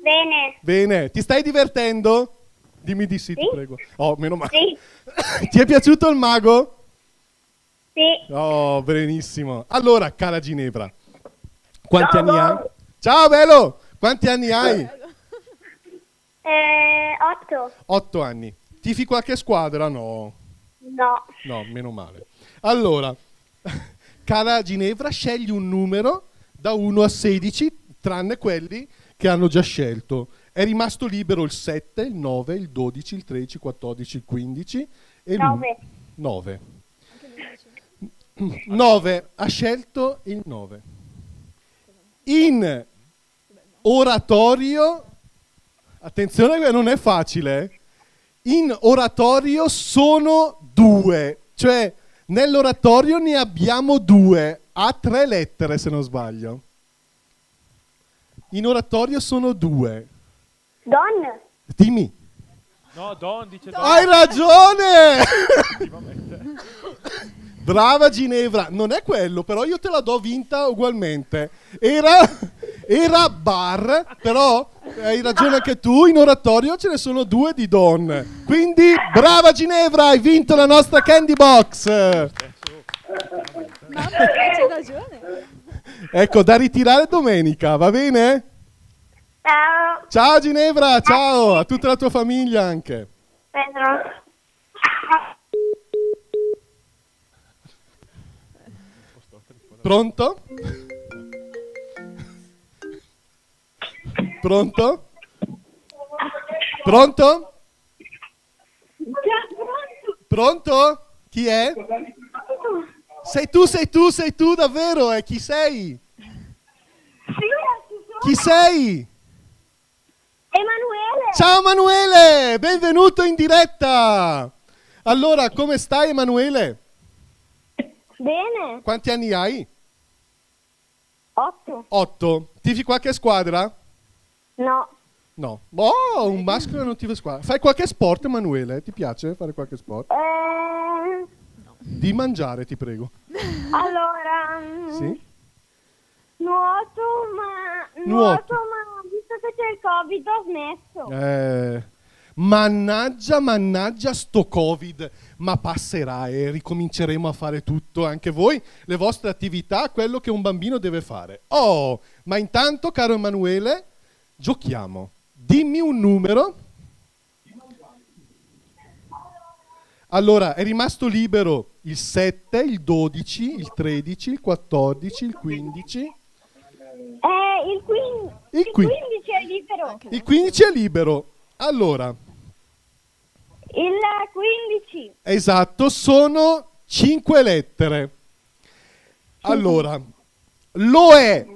Bene. Bene, ti stai divertendo? Dimmi di sì, ti Sì. prego. Oh, meno male. Sì, Ti è piaciuto il mago? sì. Oh, benissimo. Allora, cara Ginevra, quanti Ciao, anni hai? Ciao, bello! Quanti anni hai? Eh, otto. Otto anni. Tifi qualche squadra? No. No. No, meno male. Allora, cara Ginevra, scegli un numero da 1 a 16, tranne quelli che hanno già scelto. È rimasto libero il 7, il 9, il 12, il 13, il 14, il 15 e il Nove. 9. 9, ha scelto il 9. In oratorio, attenzione che non è facile, eh. In oratorio sono due, cioè nell'oratorio ne abbiamo due, ha tre lettere se non sbaglio. In oratorio sono due. Don. Dimmi. No, Don dice Don. Hai ragione! Brava Ginevra, non è quello, però io te la do vinta ugualmente. Era, era bar, però hai ragione anche tu, in oratorio ce ne sono due di Don. Quindi, brava Ginevra, hai vinto la nostra candy box. Mamma, c'è ragione. Ecco, da ritirare domenica, va bene? Ciao. Ciao Ginevra, ciao, a tutta la tua famiglia anche. Pedro. Pronto? Pronto? Pronto? Pronto? Chi è? Sei tu, sei tu, sei tu davvero, eh? Chi sei? Chi sei? Emanuele. Ciao Emanuele, benvenuto in diretta. Allora, come stai Emanuele? Bene. Quanti anni hai? Otto. Otto. Tifi qualche squadra? No. No. Oh, un maschio non ti fa squadra. Fai qualche sport, Emanuele? Ti piace fare qualche sport? Eh, Di mangiare, ti prego. allora, Sì? nuoto, ma Nuoto. nuoto, ma visto che c'è il Covid ho smesso. Eh, mannaggia, mannaggia sto Covid, ma passerà e ricominceremo a fare tutto, anche voi, le vostre attività, quello che un bambino deve fare. Oh, ma intanto, caro Emanuele, giochiamo. Dimmi un numero. Allora, è rimasto libero il 7, il 12, il 13, il 14, il 15. Eh, il, quin- Il il qui- 15 è libero. Il 15 è libero. Allora, Il 15. Esatto, sono cinque lettere. Allora, lo è,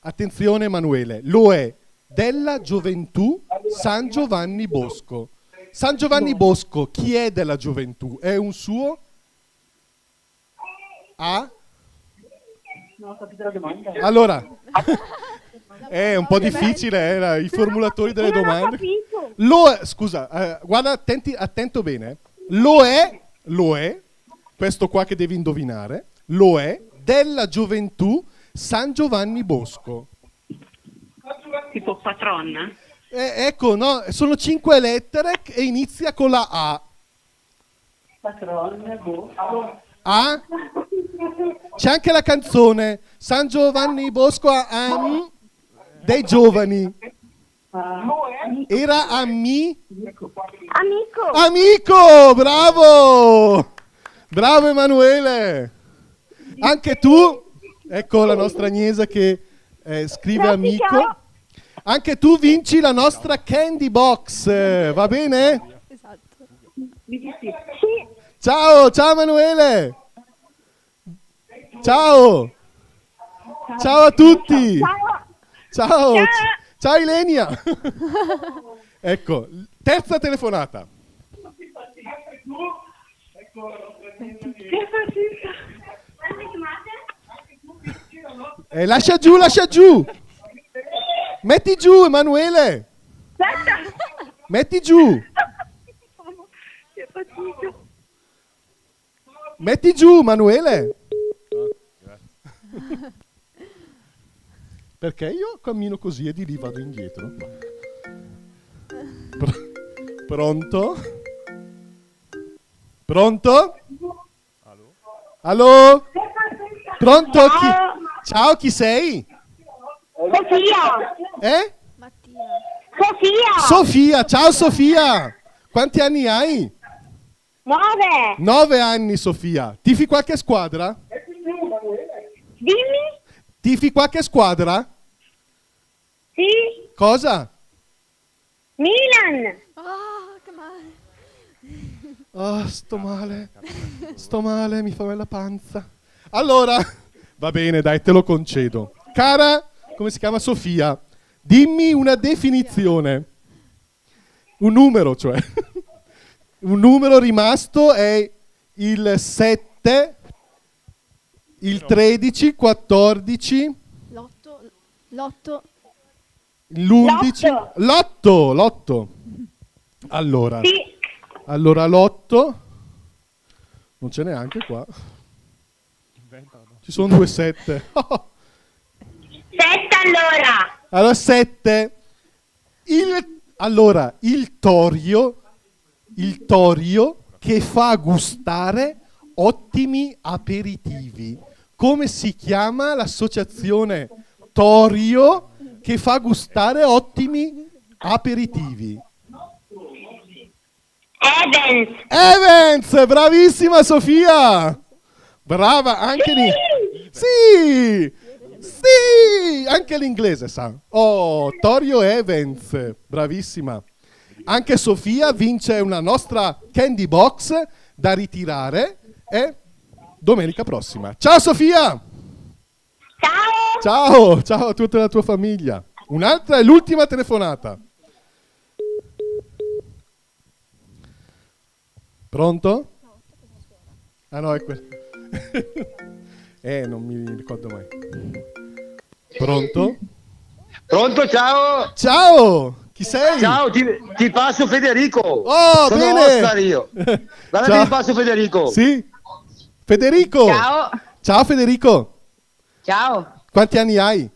attenzione Emanuele, lo è della gioventù San Giovanni Bosco. San Giovanni Bosco, chi è della gioventù? È un suo? A? Non ho capito la domanda. Allora, è un po' difficile, eh, la- i formulatori delle domande. Lo è, scusa, eh, guarda, attenti, attento bene. Lo è, lo è, questo qua che devi indovinare, lo è della gioventù San Giovanni Bosco. Tipo patron? Eh, ecco, no, sono cinque lettere e inizia con la A. Patron, boh. A? C'è anche la canzone San Giovanni Bosco a Am dei giovani. Era Ami? Amico. Amico, bravo! Bravo Emanuele! Anche tu, ecco la nostra Agnesa che eh, scrive amico. Anche tu vinci la nostra candy box, va bene? Esatto. Ciao, ciao Emanuele! Ciao! Ciao a tutti! Ciao! Ciao, ciao Ilenia! ecco, terza telefonata. Eh, lascia giù, lascia giù! Metti giù, Emanuele! Metti giù! Metti giù, Emanuele! Perché io cammino così e di lì vado indietro. Pr- pronto? Pronto? Allo? Pronto? Chi? Ciao, chi sei? Sofia. Eh? Sofia. Sofia, ciao Sofia! Quanti anni hai? Nove. Nove anni, Sofia. Tifi qualche squadra? Dimmi. Tifi qualche squadra? Sì. Cosa? Milan. Oh, che male. Oh, sto male. Sto male, mi fa male la panza. Allora, va bene, dai, te lo concedo. Cara, come si chiama Sofia? Dimmi una definizione. Un numero, cioè. Un numero rimasto è il 7, il 13, 14, L'otto. L'otto. L'11, l'8, l'8. Allora, allora l'8 non ce n'è anche qua. Ci sono due 7. Sette allora. Allora 7. Il, allora, il torio, il torio che fa gustare ottimi aperitivi. Come si chiama l'associazione Torio che fa gustare ottimi aperitivi? Evans. Evans, bravissima Sofia! Brava anche lì. Sì! Sì! Anche l'inglese sa. Oh, Torio Evans, bravissima. Anche Sofia vince una nostra candy box da ritirare e domenica prossima. Ciao Sofia! Ciao! Ciao, ciao a tutta la tua famiglia. Un'altra e l'ultima telefonata. Pronto? Ah no, è quello. eh, non mi ricordo mai. Pronto? Pronto, ciao! Ciao! Chi sei? Ciao, ti, ti passo Federico! Oh, Sono bene! Oscar io! Guarda Ciao. ti passo Federico! Sì? Federico! Ciao. Ciao Federico! Ciao. Quanti anni hai?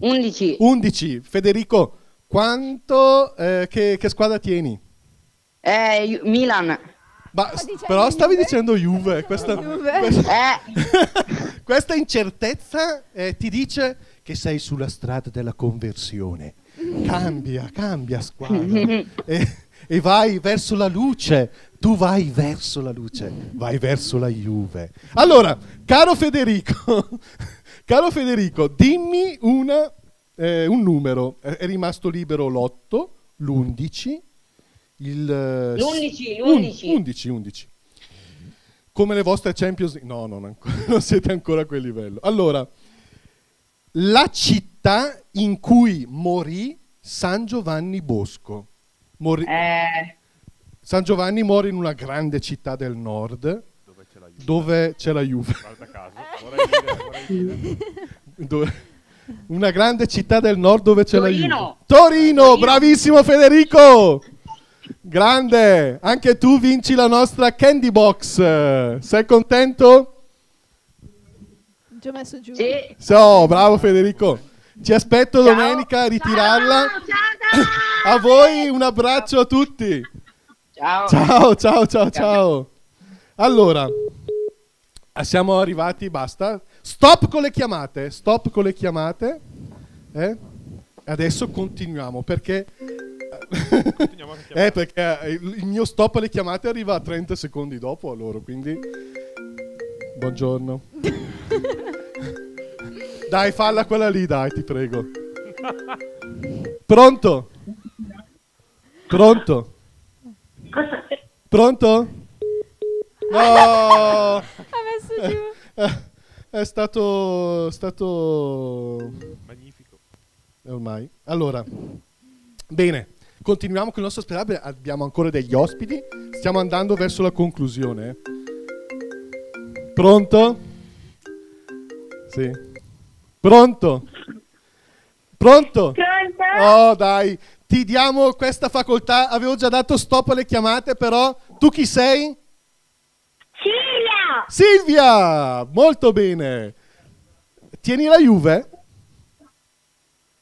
11. 11. Federico, quanto, eh, che, che squadra tieni? Eh, Milan. Ma, però stavi dicendo Juve, questa, questa, questa incertezza eh, ti dice che sei sulla strada della conversione. Cambia, cambia squadra e, e vai verso la luce. Tu vai verso la luce, vai verso la Juve. Allora, caro Federico, caro Federico, dimmi una, eh, un numero. È rimasto libero l'8, l'11, il... eh, L'11, un- l'11. 11, 11. Come le vostre Champions League. No, non, ancora, non siete ancora a quel livello. Allora, la città in cui morì San Giovanni Bosco. Morì- San Giovanni muore in una grande città del nord dove c'è la Juve. Guarda caso, vorrei dire, vorrei dire. Dove- una grande città del nord dove c'è la Torino. Juve. Torino, bravissimo Federico! Grande, anche tu vinci la nostra candy box. Sei contento? Già messo giù. Sì. So, bravo Federico. Ci aspetto domenica a ritirarla. A voi un abbraccio a tutti. Ciao. Ciao, ciao, ciao, ciao. Allora, siamo arrivati, basta. Stop con le chiamate, stop con le chiamate. Eh? Adesso continuiamo perché... eh, perché il il mio stop alle chiamate arriva a 30 secondi dopo a loro, quindi... Buongiorno. Dai, falla quella lì, dai, ti prego. Pronto? Pronto? Pronto? No! Ha messo giù. Eh, È stato... stato... Magnifico. Ormai. Allora, bene, continuiamo con il nostro spettacolo. Abbiamo ancora degli ospiti. Stiamo andando verso la conclusione. eh. Pronto? Sì. Pronto? Pronto? Pronto? Oh, dai, ti diamo questa facoltà. Avevo già dato stop alle chiamate, però tu chi sei? Silvia! Silvia! Molto bene. Tieni la Juve?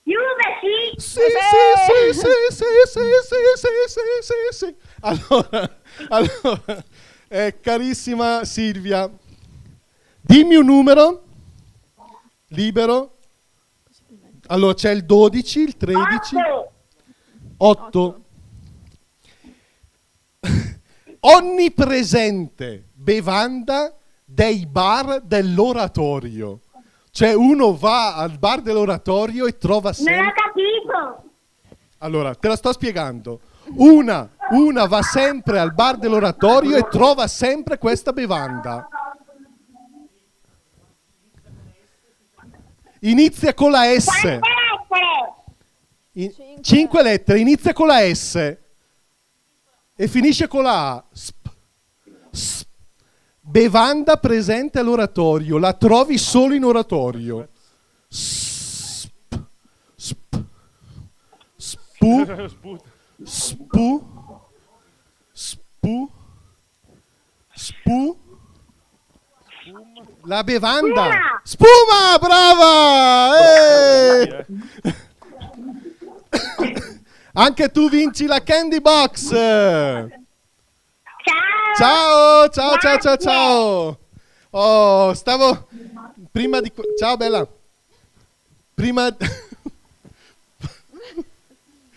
Juve, sì! Sì, sì, sì, sì, sì, sì, sì, sì, sì, sì. Allora, allora eh, carissima Silvia, dimmi un numero libero. Allora c'è il 12, il 13, 8. Onnipresente bevanda dei bar dell'oratorio. Cioè uno va al bar dell'oratorio e trova Non sempre... ho capito! Allora, te la sto spiegando. Una, una va sempre al bar dell'oratorio e trova sempre questa bevanda. Inizia con la S. In- cinque lettere, inizia con la S e finisce con la A. Sp. Sp. Bevanda presente all'oratorio, la trovi solo in oratorio. Sp. Sp. Spu. Spu. Spu. Spu. La bevanda. Spuma, brava! Eh! Anche tu vinci la candy box. Ciao. Ciao, ciao, ciao, ciao. Oh, stavo prima di Ciao bella. Prima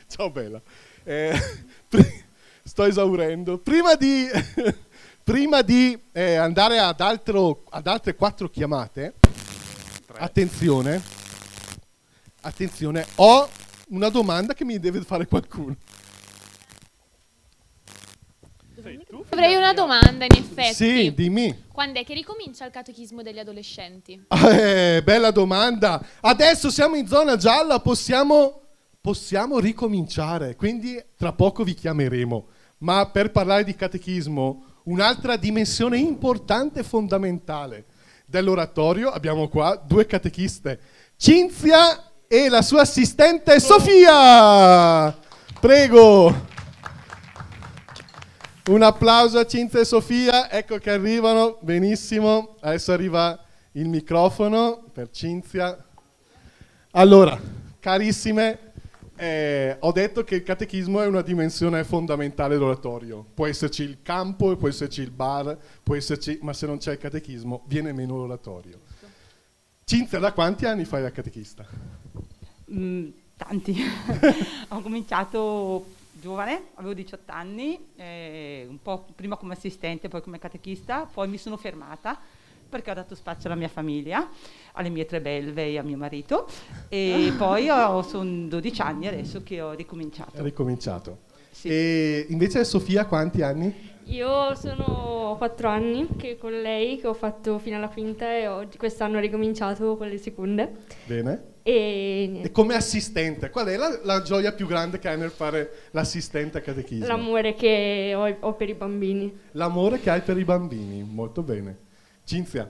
Ciao bella. Eh, pri- sto esaurendo. Prima di prima di eh, andare ad, altro, ad altre quattro chiamate, attenzione, attenzione, ho una domanda che mi deve fare qualcuno. Avrei una domanda, in effetti. Sì, dimmi. Quando è che ricomincia il catechismo degli adolescenti? Eh, bella domanda. Adesso siamo in zona gialla, possiamo, possiamo ricominciare, quindi tra poco vi chiameremo. Ma per parlare di catechismo, un'altra dimensione importante e fondamentale dell'oratorio, abbiamo qua due catechiste, Cinzia e la sua assistente Sofia. Prego. Un applauso a Cinzia e Sofia, ecco che arrivano, benissimo. Adesso arriva il microfono per Cinzia. Allora, carissime, eh, ho detto che il catechismo è una dimensione fondamentale dell'oratorio. Può esserci il campo, può esserci il bar, può esserci, ma se non c'è il catechismo viene meno l'oratorio. Cinzia, da quanti anni fai la catechista? Mm, tanti. Ho cominciato giovane, avevo 18 anni, eh, un po' prima come assistente, poi come catechista, poi mi sono fermata perché ho dato spazio alla mia famiglia, alle mie tre belve e a mio marito e poi ho- sono 12 anni adesso che ho ricominciato. Hai ricominciato. E invece Sofia quanti anni? Io sono quattro anni che con lei che ho fatto fino alla quinta e oggi quest'anno ho ricominciato con le seconde. Bene. E E come assistente, qual è la, la gioia più grande che hai nel fare l'assistente a catechismo? l'amore che ho, ho per i bambini. L'amore che hai per i bambini, molto bene. Cinzia,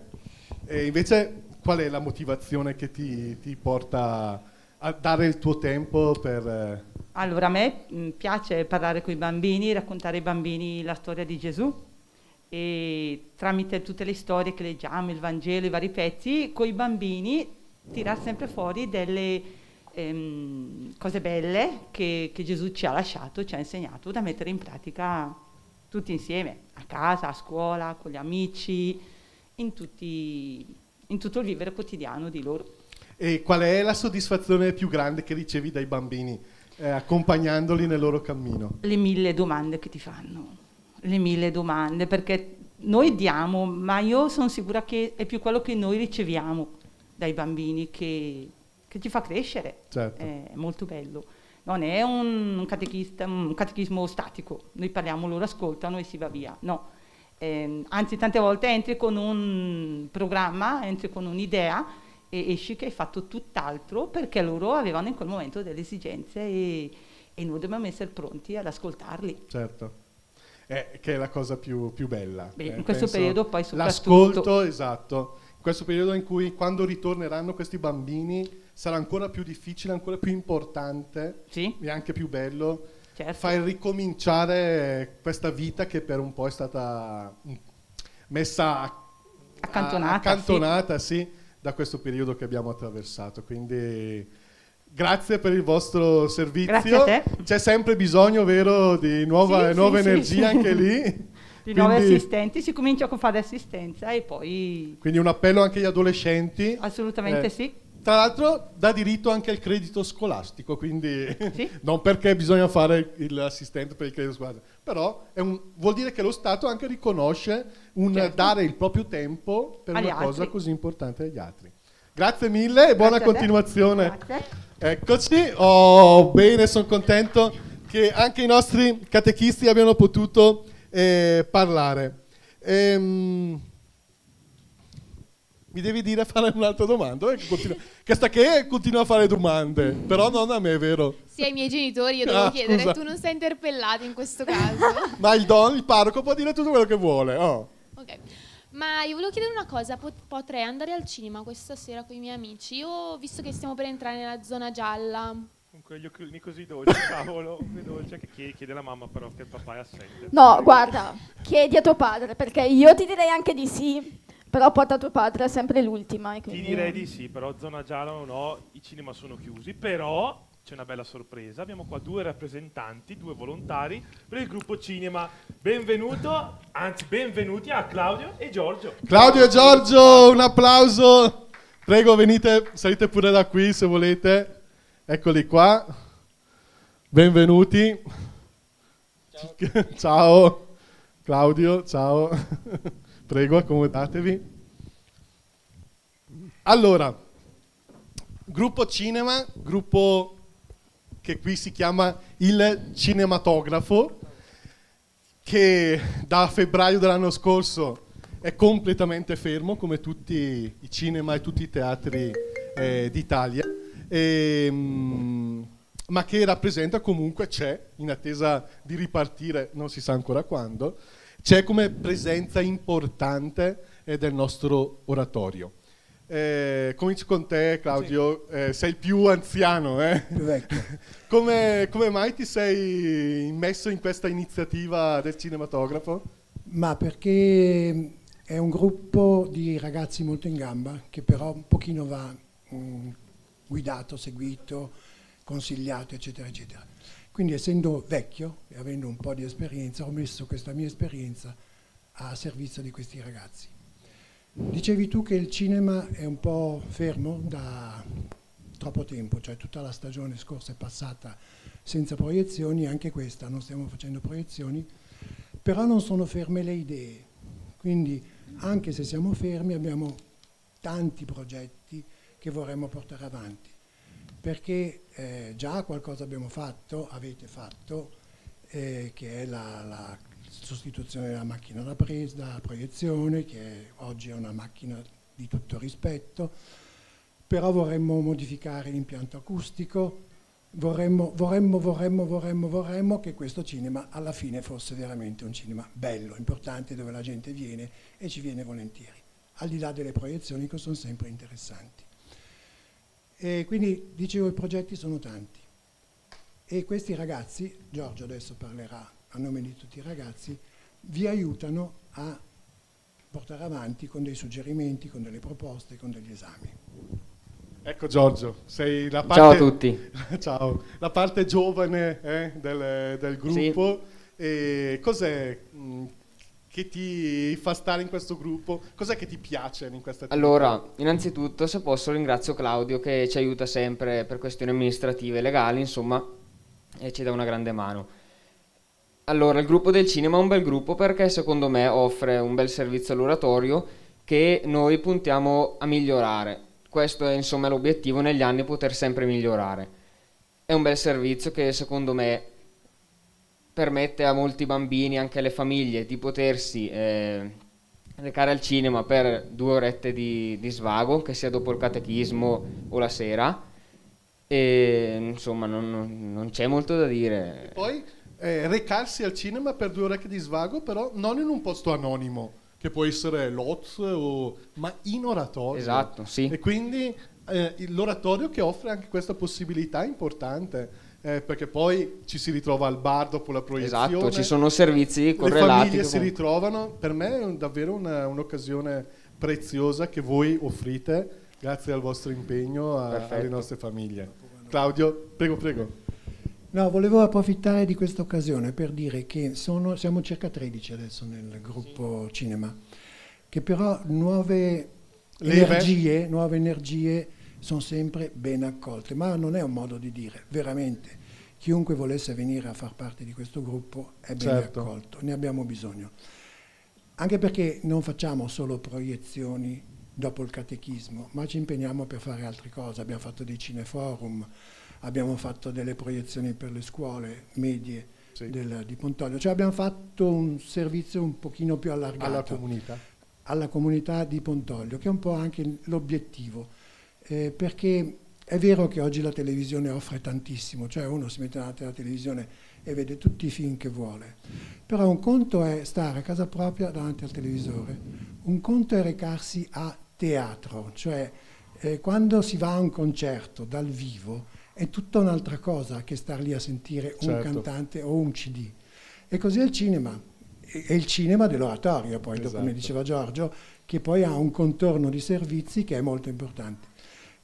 e invece qual è la motivazione che ti, ti porta a dare il tuo tempo per... eh, Allora, a me mm, piace parlare con i bambini, raccontare ai bambini la storia di Gesù e tramite tutte le storie che leggiamo, il Vangelo, i vari pezzi, con i bambini tirare sempre fuori delle ehm, cose belle che, che Gesù ci ha lasciato, ci ha insegnato da mettere in pratica tutti insieme, a casa, a scuola, con gli amici, in, tutti, in tutto il vivere quotidiano di loro. E qual è la soddisfazione più grande che ricevi dai bambini eh, accompagnandoli nel loro cammino? le mille domande che ti fanno, le mille domande, perché noi diamo, ma io sono sicura che è più quello che noi riceviamo dai bambini che, che ci fa crescere. Certo. È molto bello. Non è un, un catechismo statico, noi parliamo, loro ascoltano e si va via. No. Ehm, anzi, tante volte entri con un programma, entri con un'idea e esci che hai fatto tutt'altro perché loro avevano in quel momento delle esigenze e, e noi dobbiamo essere pronti ad ascoltarli. Certo. Eh, che è la cosa più, più bella. Beh, Eh, in questo periodo poi soprattutto- L'ascolto, esatto. Questo periodo in cui quando ritorneranno questi bambini sarà ancora più difficile, ancora più importante e anche più bello Certo. far ricominciare questa vita che per un po' è stata mm, messa a- Accantonata, a- accantonata, sì, da questo periodo che abbiamo attraversato. Quindi grazie per il vostro servizio. Grazie a te. C'è sempre bisogno, vero, di nuova, Sì, sì, nuove sì, energie sì. anche lì. Di nuovi assistenti, si comincia con fare assistenza e poi Quindi un appello anche agli adolescenti. assolutamente Eh, sì. Tra l'altro dà diritto anche al credito scolastico, quindi non perché bisogna fare l'assistente per il credito scolastico, però un- vuol dire che lo Stato anche riconosce un Certo. dare il proprio tempo per Agli una cosa altri. così importante agli altri. Grazie mille e buona Grazie continuazione. Eccoci, oh, bene, sono contento che anche i nostri catechisti abbiano potuto eh, parlare. Ehm, mi devi dire fare un'altra domanda? eh, Che, continua, che sta che continua a fare domande, però non a me, vero? Sì, ai miei genitori io devo Ah, chiedere, scusa. tu non sei interpellato in questo caso. Ma il don, il parroco può dire tutto quello che vuole. oh. ok. Ma io volevo chiedere una cosa, pot- potrei andare al cinema questa sera con i miei amici? Io, visto che stiamo per entrare nella zona gialla, Con quegli occhiolini così dolci, cavolo, che dolce che chiede, chiede la mamma però che il papà è assente. No, guarda, chiedi a tuo padre, perché io ti direi anche di sì, però porta tuo padre è sempre l'ultima. e Ti direi di sì, però zona gialla non ho, i cinema sono chiusi, però c'è una bella sorpresa, abbiamo qua due rappresentanti, due volontari per il gruppo cinema. Benvenuto, anzi benvenuti a Claudio e Giorgio. Claudio e Giorgio, un applauso. Prego, venite, salite pure da qui se volete. Eccoli qua. Benvenuti. Ciao. Claudio, ciao. Prego, accomodatevi. Allora, gruppo cinema, gruppo che qui si chiama il cinematografo, che da febbraio dell'anno scorso è completamente fermo come tutti i cinema e tutti i teatri eh, d'Italia, Ehm, ma che rappresenta comunque, c'è, in attesa di ripartire, non si sa ancora quando, c'è come presenza importante eh, del nostro oratorio. Eh, comincio con te, Claudio. Eh, sei il più anziano, eh? Più vecchio. come, come mai ti sei immesso in questa iniziativa del cinematografo? Ma perché è un gruppo di ragazzi molto in gamba che però un pochino va mm, guidato, seguito, consigliato, eccetera, eccetera. Quindi essendo vecchio e avendo un po' di esperienza, ho messo questa mia esperienza a servizio di questi ragazzi. Dicevi tu che il cinema è un po' fermo da troppo tempo, cioè tutta la stagione scorsa è passata senza proiezioni, anche questa non stiamo facendo proiezioni, però non sono ferme le idee. Quindi anche se siamo fermi abbiamo tanti progetti che vorremmo portare avanti, perché eh, già qualcosa abbiamo fatto, avete fatto, eh, che è la, la sostituzione della macchina da presa, da proiezione, che è, oggi è una macchina di tutto rispetto, però vorremmo modificare l'impianto acustico, vorremmo, vorremmo, vorremmo, vorremmo, vorremmo che questo cinema alla fine fosse veramente un cinema bello, importante, dove la gente viene e ci viene volentieri, al di là delle proiezioni che sono sempre interessanti. E quindi dicevo i progetti sono tanti e questi ragazzi, Giorgio adesso parlerà a nome di tutti i ragazzi, vi aiutano a portare avanti con dei suggerimenti, con delle proposte, con degli esami. Ecco Giorgio, sei la parte, Ciao a tutti. ciao, la parte giovane eh, del, del gruppo. E cos'è mh, che ti fa stare in questo gruppo? Cos'è che ti piace in questa attività? Allora, innanzitutto, se posso, ringrazio Claudio che ci aiuta sempre per questioni amministrative e legali, insomma, e ci dà una grande mano. Allora, il gruppo del cinema è un bel gruppo perché secondo me offre un bel servizio all'oratorio che noi puntiamo a migliorare. Questo è insomma l'obiettivo negli anni, poter sempre migliorare. È un bel servizio che secondo me permette a molti bambini, anche alle famiglie, di potersi eh, recare al cinema per due orette di, di svago, che sia dopo il catechismo o la sera. E insomma, non, non- c'è molto da dire. Poi eh, recarsi al cinema per due ore di svago, però non in un posto anonimo, che può essere l'OZ, o... ma in oratorio. Esatto, sì. E quindi eh, l'oratorio che offre anche questa possibilità importante. Eh, perché poi ci si ritrova al bar dopo la proiezione. Esatto, ci sono servizi Le correlati. famiglie che si ritrovano. Per me è un- davvero una- un'occasione preziosa che voi offrite grazie al vostro impegno a- alle nostre famiglie. Claudio, prego, prego. No, volevo approfittare di questa occasione per dire che sono- siamo circa 13 adesso nel gruppo cinema, che però nuove Leve. energie, nuove energie sono sempre ben accolte, ma non è un modo di dire, veramente. Chiunque volesse venire a far parte di questo gruppo è ben Certo. accolto, ne abbiamo bisogno. Anche perché non facciamo solo proiezioni dopo il catechismo, ma ci impegniamo per fare altre cose. Abbiamo fatto dei cineforum, abbiamo fatto delle proiezioni per le scuole medie del- di Pontoglio, cioè abbiamo fatto un servizio un pochino più allargato Alla comunità. alla comunità di Pontoglio, che è un po' anche l'obiettivo, eh, perché è vero che oggi la televisione offre tantissimo, cioè uno si mette davanti alla televisione e vede tutti i film che vuole, però un conto è stare a casa propria davanti al televisore, un conto è recarsi a teatro, cioè eh, quando si va a un concerto dal vivo è tutta un'altra cosa che star lì a sentire un Certo. cantante o un CD. E così è il cinema, e il cinema dell'oratorio, poi, dopo, come Esatto. diceva Giorgio, che poi ha un contorno di servizi che è molto importante.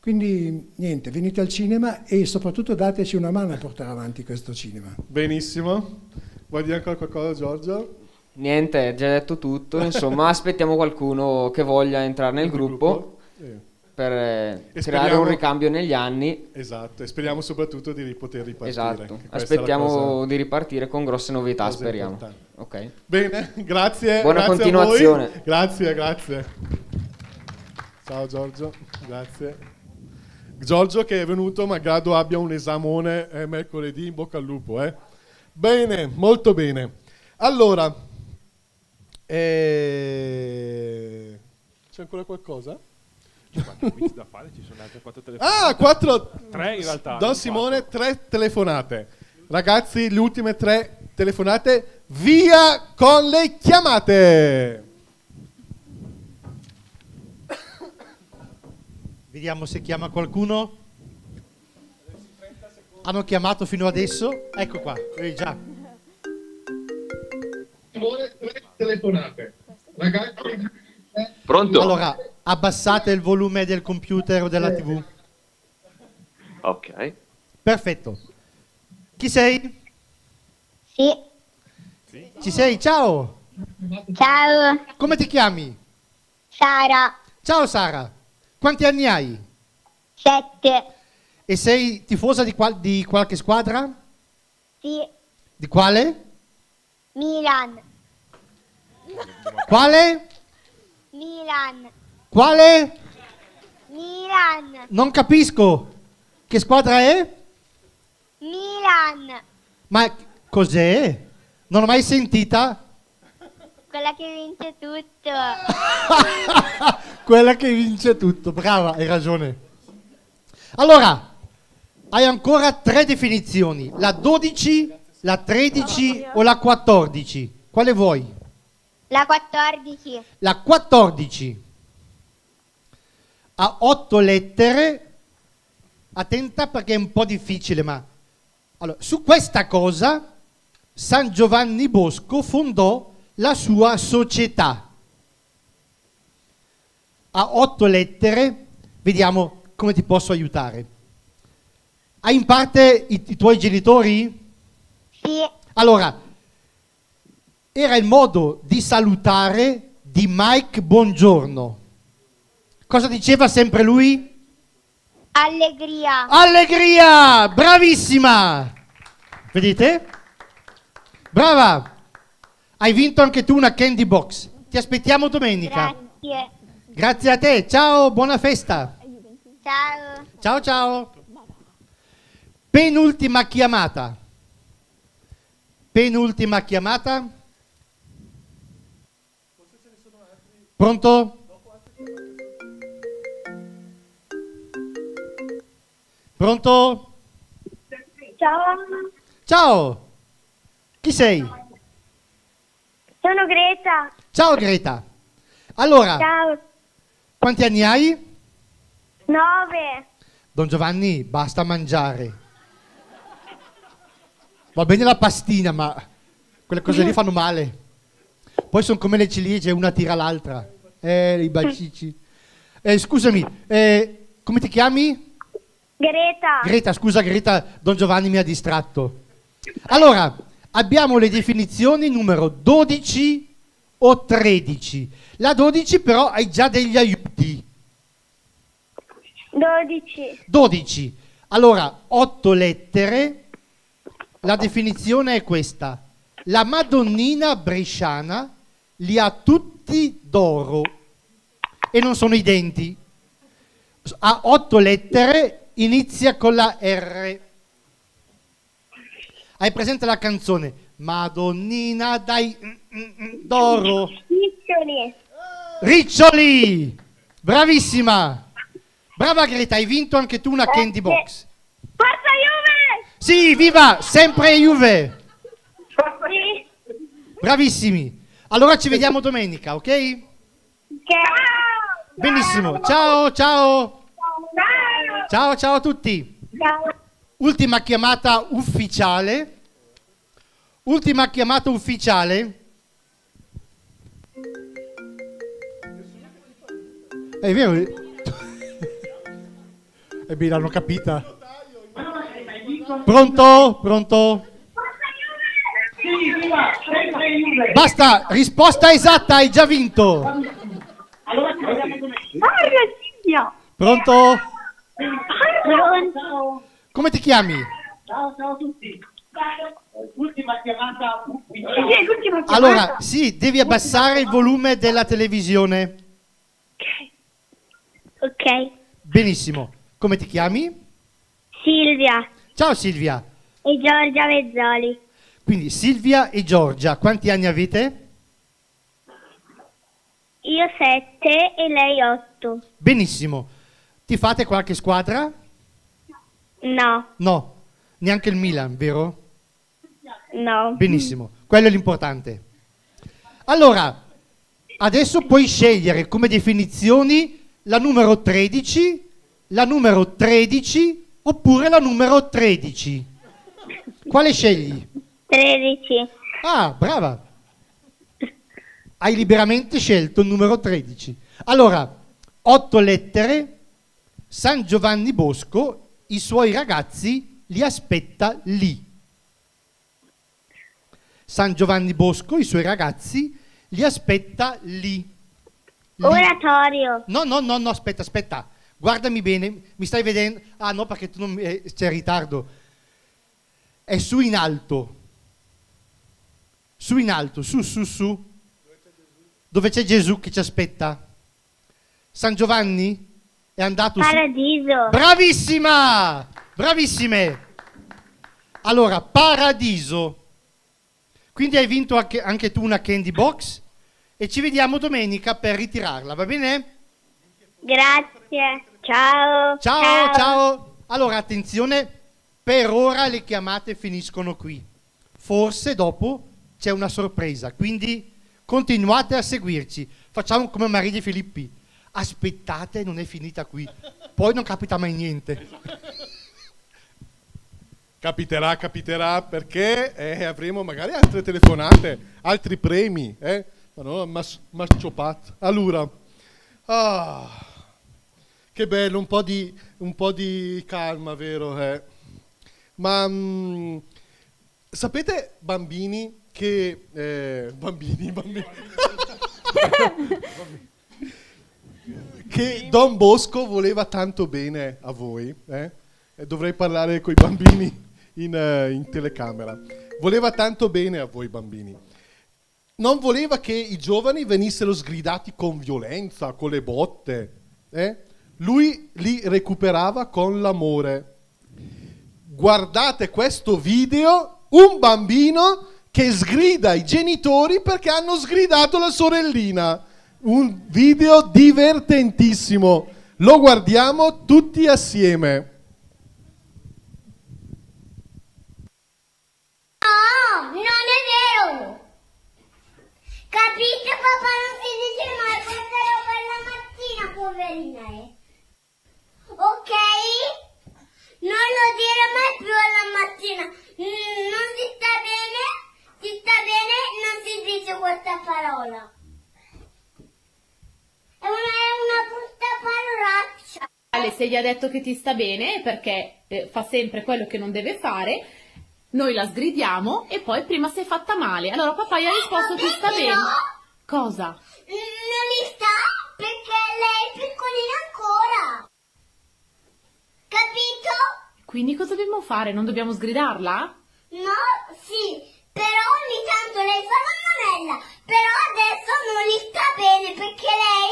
Quindi niente, venite al cinema e soprattutto dateci una mano a portare avanti questo cinema. Benissimo. Vuoi dire ancora qualcosa, Giorgio? Niente, già detto tutto. Insomma, aspettiamo qualcuno che voglia entrare nel gruppo Sì. per eh, E creare speriamo- un ricambio negli anni. Esatto, e speriamo soprattutto di poter ripartire. Esatto, aspettiamo cosa- di ripartire con grosse novità, cosa speriamo. importante. Ok. Bene, grazie. Buona grazie a continuazione. voi. Grazie, grazie. Ciao Giorgio, grazie. Giorgio che è venuto, malgrado abbia un esamone eh, mercoledì, in bocca al lupo. Eh. Bene, molto bene. Allora, eh, c'è ancora qualcosa? Quiz da fare? Ci sono altre quattro telefonate. Ah, quattro. Tre in realtà. Don Simone, tre telefonate. Ragazzi, le ultime tre telefonate. Via con le chiamate. Vediamo se chiama qualcuno. Hanno chiamato fino adesso? Ecco qua, vedi già. telefonate. Ragazzi, Pronto? Allora, abbassate il volume del computer o della TV. Ok. Perfetto. Chi sei? Sì. Ci sei? Ciao. Ciao, Come ti chiami? Sara. Ciao Sara. Quanti anni hai? Sette. E sei tifosa di, qual- di qualche squadra? Sì. Di quale? Milan. Quale? Milan. Quale? Milan. Non capisco. Che squadra è? Milan. Ma cos'è? Non ho mai sentita. Quella che vince tutto. Quella che vince tutto. Brava, hai ragione. Allora, hai ancora tre definizioni. La 12, la 13 o la 14? Quale vuoi? La 14. La 14 ha otto lettere. Attenta perché è un po' difficile, ma allora, su questa cosa San Giovanni Bosco fondò la sua società. Ha otto lettere, vediamo come ti posso aiutare. Hai in parte i, i tuoi genitori? Sì. Allora, era il modo di salutare di Mike Buongiorno. Cosa diceva sempre lui? Allegria. Allegria! Bravissima! Vedete? Brava! Hai vinto anche tu una candy box. Ti aspettiamo domenica. Grazie. Grazie a te. Ciao, buona festa. Ciao. Ciao ciao. Penultima chiamata. Penultima chiamata. Pronto? Pronto? Ciao. Ciao. Chi sei? Sono Greta. Ciao Greta. Allora, Ciao. quanti anni hai? Nove. Don Giovanni, basta mangiare. Va bene la pastina, ma quelle cose lì fanno male. Poi sono come le ciliegie, una tira l'altra. Eh, i bacici. Eh, scusami, eh, come ti chiami? Greta. Greta, scusa Greta, Don Giovanni mi ha distratto. Allora, abbiamo le definizioni numero 12 o 13. La 12 però hai già degli aiuti. 12. 12. Allora, 8 lettere. La definizione è questa. La Madonnina bresciana li ha tutti d'oro e non sono i denti. Ha 8 lettere, inizia con la R. Hai presente la canzone? Madonnina dai mm, mm, mm, d'oro. Piccioli. Riccioli! Bravissima! Brava Greta, hai vinto anche tu una candy box. Forza Juve! Sì, viva! Sempre Juve! Bravissimi! Allora ci vediamo domenica, ok? Ciao. Benissimo, ciao, ciao! Ciao, ciao a tutti! Ciao. Ultima chiamata ufficiale. Ultima chiamata ufficiale. È vero? E beh, l'hanno capita. Pronto? Pronto? Basta, risposta esatta, hai già vinto. Silvia. Pronto? Pronto. Come ti chiami? Ciao, ciao a tutti. Ultima chiamata Sì, l'ultima chiamata. Allora, sì, devi abbassare il volume della televisione. Ok. Benissimo. Come ti chiami? Silvia Ciao Silvia. e Giorgia Vezzoli. Quindi Silvia e Giorgia, quanti anni avete? Io sette e lei otto. Benissimo. Ti fate qualche squadra? No, No, neanche il Milan, vero? no. Benissimo, quello è l'importante. Allora, adesso puoi scegliere come definizioni la numero 13, la numero 13 oppure la numero 13? Quale scegli? 13. Ah, brava. Hai liberamente scelto il numero 13. Allora, otto lettere, San Giovanni Bosco, i suoi ragazzi li aspetta lì. San Giovanni Bosco, i suoi ragazzi, li aspetta lì. Lì. Oratorio. No, no, no, no, aspetta, aspetta. Guardami bene, mi stai vedendo? Ah no, perché tu non eh, c'è ritardo. È su in alto. Su in alto, su, su, su. Dove c'è Gesù che ci aspetta? San Giovanni è andato su. Paradiso. Bravissima! Bravissime! Allora, paradiso. Quindi hai vinto anche, anche tu una candy box e ci vediamo domenica per ritirarla, va bene? Grazie. Ciao. Ciao, ciao. Allora, attenzione, per ora le chiamate finiscono qui. Forse dopo c'è una sorpresa, quindi continuate a seguirci. Facciamo come Maria di Filippi. Aspettate, non è finita qui. Poi non capita mai niente. Capiterà, capiterà perché eh, avremo magari altre telefonate, altri premi. Eh? Ma no, mas, macciopat. Allora, ah, che bello, un po' di, un po' di calma, vero? Eh? Ma mm, sapete, bambini, che... eh, bambini, bambini. che Don Bosco voleva tanto bene a voi. eh? Dovrei parlare con i bambini in, eh, in telecamera. Voleva tanto bene a voi bambini. Non voleva che i giovani venissero sgridati con violenza, con le botte. eh? Lui li recuperava con l'amore. Guardate questo video, un bambino che sgrida i genitori perché hanno sgridato la sorellina. Un video divertentissimo. Lo guardiamo tutti assieme. No, non è vero. Capite papà non si dice mai questa roba la mattina, poverina. Eh? Ok? Non lo dire mai più alla mattina. Mm, Non si sta bene, si sta bene, non si dice questa parola. È una, una brutta parolaccia. Ale, se gli ha detto che ti sta bene perché eh, fa sempre quello che non deve fare, noi la sgridiamo e poi prima si è fatta male. Allora papà gli ha risposto ti sta bene. Cosa? Non mi sta perché lei è piccolina ancora. Capito? Quindi cosa dobbiamo fare? Non dobbiamo sgridarla? No, sì, però ogni tanto lei fa la mamella, però adesso non gli sta bene perché lei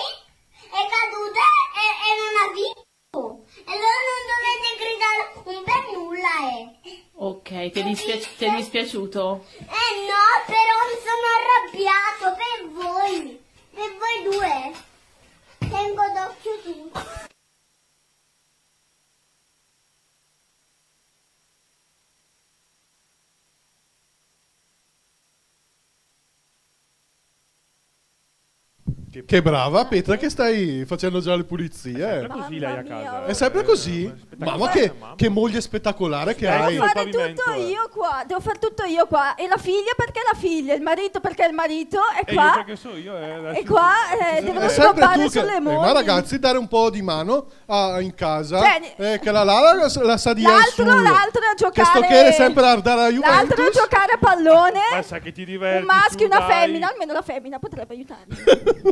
è caduta e, e non ha vinto. E allora non dovete gridare un per nulla, eh. Ok, ti è, dispiaci- ti è dispiaciuto? Eh no, però mi sono arrabbiato per voi, per voi due. Tengo d'occhio tutto. Che brava Petra che stai facendo già le pulizie. eh. così lei a casa. È sempre così? Mamma che, che moglie spettacolare che hai. Devo fare tutto io qua, devo fare tutto io qua. E la figlia perché la figlia, il marito perché il marito, e E io qua, perché so io eh, e qua eh, devono È sempre che... sulle eh, mogli. ma ragazzi, dare un po' di mano a- in casa. Cioè, eh, che la Lara la, la sa di L'altro, l'altro a Che sto giocare... chiede sempre a dare a L'altro a giocare a pallone. Ma che ti diverti Un maschio e una dai. femmina, almeno la femmina potrebbe aiutarmi.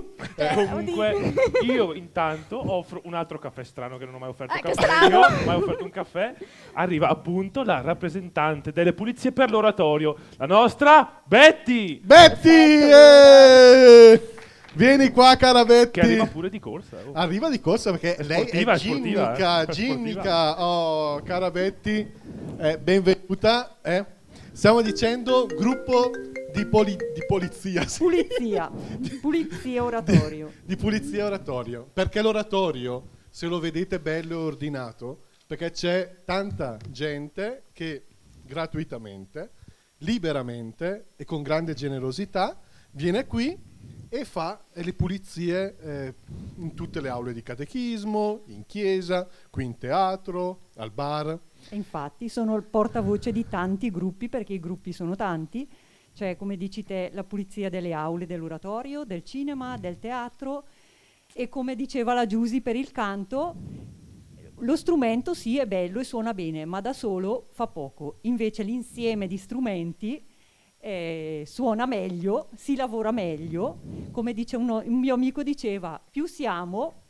Eh, comunque, io intanto offro un altro caffè strano che non ho mai offerto Eh, caffè. Io non ho mai offerto un caffè. Arriva appunto la rappresentante delle pulizie per l'oratorio, la nostra Betty. Betty! eh! Vieni qua, cara Betty. Che arriva pure di corsa. oh. Arriva di corsa perché lei sportiva, è ginnica, eh. ginnica. Oh, cara Betty, eh, benvenuta. eh. Stiamo dicendo gruppo di, poli- di polizia. sì. Pulizia. Pulizia oratorio. di pulizia oratorio. Perché l'oratorio, se lo vedete bello e ordinato, perché c'è tanta gente che gratuitamente, liberamente e con grande generosità viene qui e fa le pulizie eh, in tutte le aule di catechismo, in chiesa, qui in teatro, al bar. E infatti sono il portavoce di tanti gruppi, perché i gruppi sono tanti, cioè come dici te la pulizia delle aule dell'oratorio, del cinema, del teatro e come diceva la Giusy per il canto, lo strumento sì è bello e suona bene, ma da solo fa poco. Invece l'insieme di strumenti eh, suona meglio, si lavora meglio. Come dice uno- un mio amico diceva, più siamo,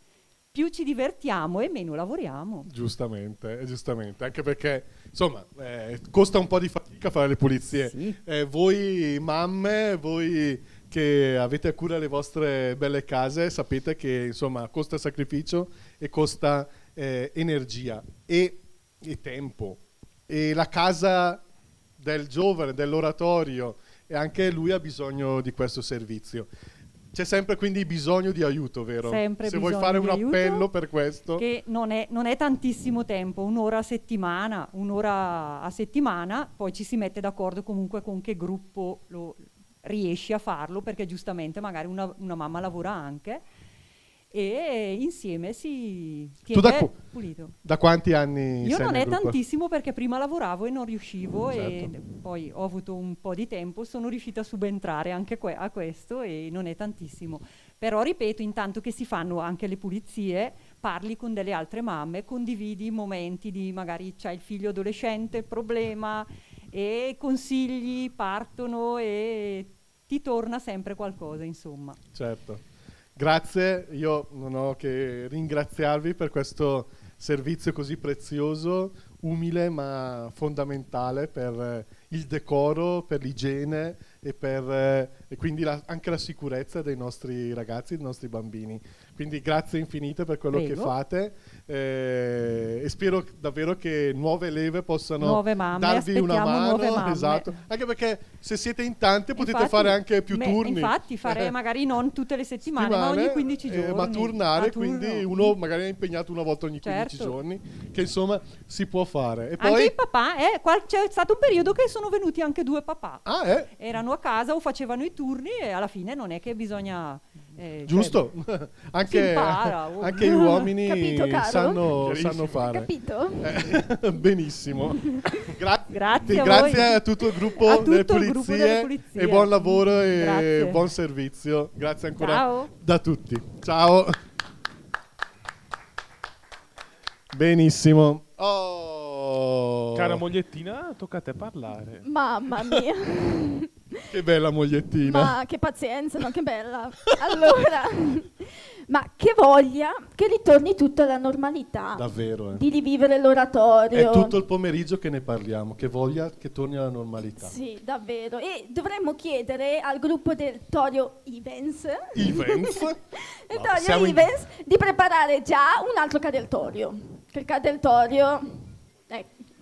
più ci divertiamo e meno lavoriamo. Giustamente, eh, giustamente, anche perché insomma eh, costa un po' di fatica fare le pulizie. Eh, voi mamme, voi che avete a cura le vostre belle case, sapete che insomma costa sacrificio e costa eh, energia e, e tempo. E la casa del giovane, dell'oratorio, e anche lui ha bisogno di questo servizio. C'è sempre quindi bisogno di aiuto, vero? Sempre Se vuoi fare un appello per questo. Che non è, non è tantissimo tempo, un'ora a settimana, un'ora a settimana, poi ci si mette d'accordo comunque con che gruppo lo riesci a farlo, perché giustamente magari una, una mamma lavora anche e insieme si Tu da, tiene qu- pulito. da quanti anni Io non è gruppo? tantissimo perché prima lavoravo e non riuscivo e Certo. poi ho avuto un po' di tempo, sono riuscita a subentrare anche que- a questo e non è tantissimo. Però ripeto, intanto che si fanno anche le pulizie, parli con delle altre mamme, condividi momenti di magari c'è il figlio adolescente, problema e consigli partono e ti torna sempre qualcosa, insomma. Certo. Grazie, io non ho che ringraziarvi per questo servizio così prezioso, umile ma fondamentale per eh, il decoro, per l'igiene e, per, eh, e quindi la- anche la sicurezza dei nostri ragazzi, dei nostri bambini. Quindi grazie infinite per quello che Prego. fate eh, e spero davvero che nuove leve possano Nuove mamme, darvi una mano. Esatto. Anche perché se siete in tante potete Infatti- fare anche più me- turni. Infatti fare magari non tutte le settimane, ma ogni settimane, 15 eh, giorni. ma turnare, quindi uno magari è impegnato una volta ogni 15 Certo. giorni, che insomma si può fare. E Anche poi i papà, eh, qual- c'è stato un periodo che sono venuti anche due papà. Ah, eh? Erano a casa o facevano i turni e alla fine non è che bisogna... eh, giusto, cioè, anche, impara, oh. anche gli uomini Capito, sanno, sanno fare. Capito? Eh, benissimo. Gra- Grazie a grazie voi. a tutto il gruppo, A tutto delle, il gruppo pulizie delle pulizie. e buon lavoro e Grazie. buon servizio. Grazie ancora Ciao. da tutti. Ciao. Benissimo. Oh, Cara mogliettina, tocca a te parlare. Mamma mia. che bella mogliettina. Ma che pazienza, no? Che bella. Allora, ma che voglia che ritorni tutto alla normalità. Davvero, eh. Di rivivere l'oratorio. È tutto il pomeriggio che ne parliamo, che voglia che torni alla normalità. Sì, davvero. E dovremmo chiedere al gruppo del Torio del No, Torio siamo in- di preparare già un altro cadeltorio. Che il cadeltorio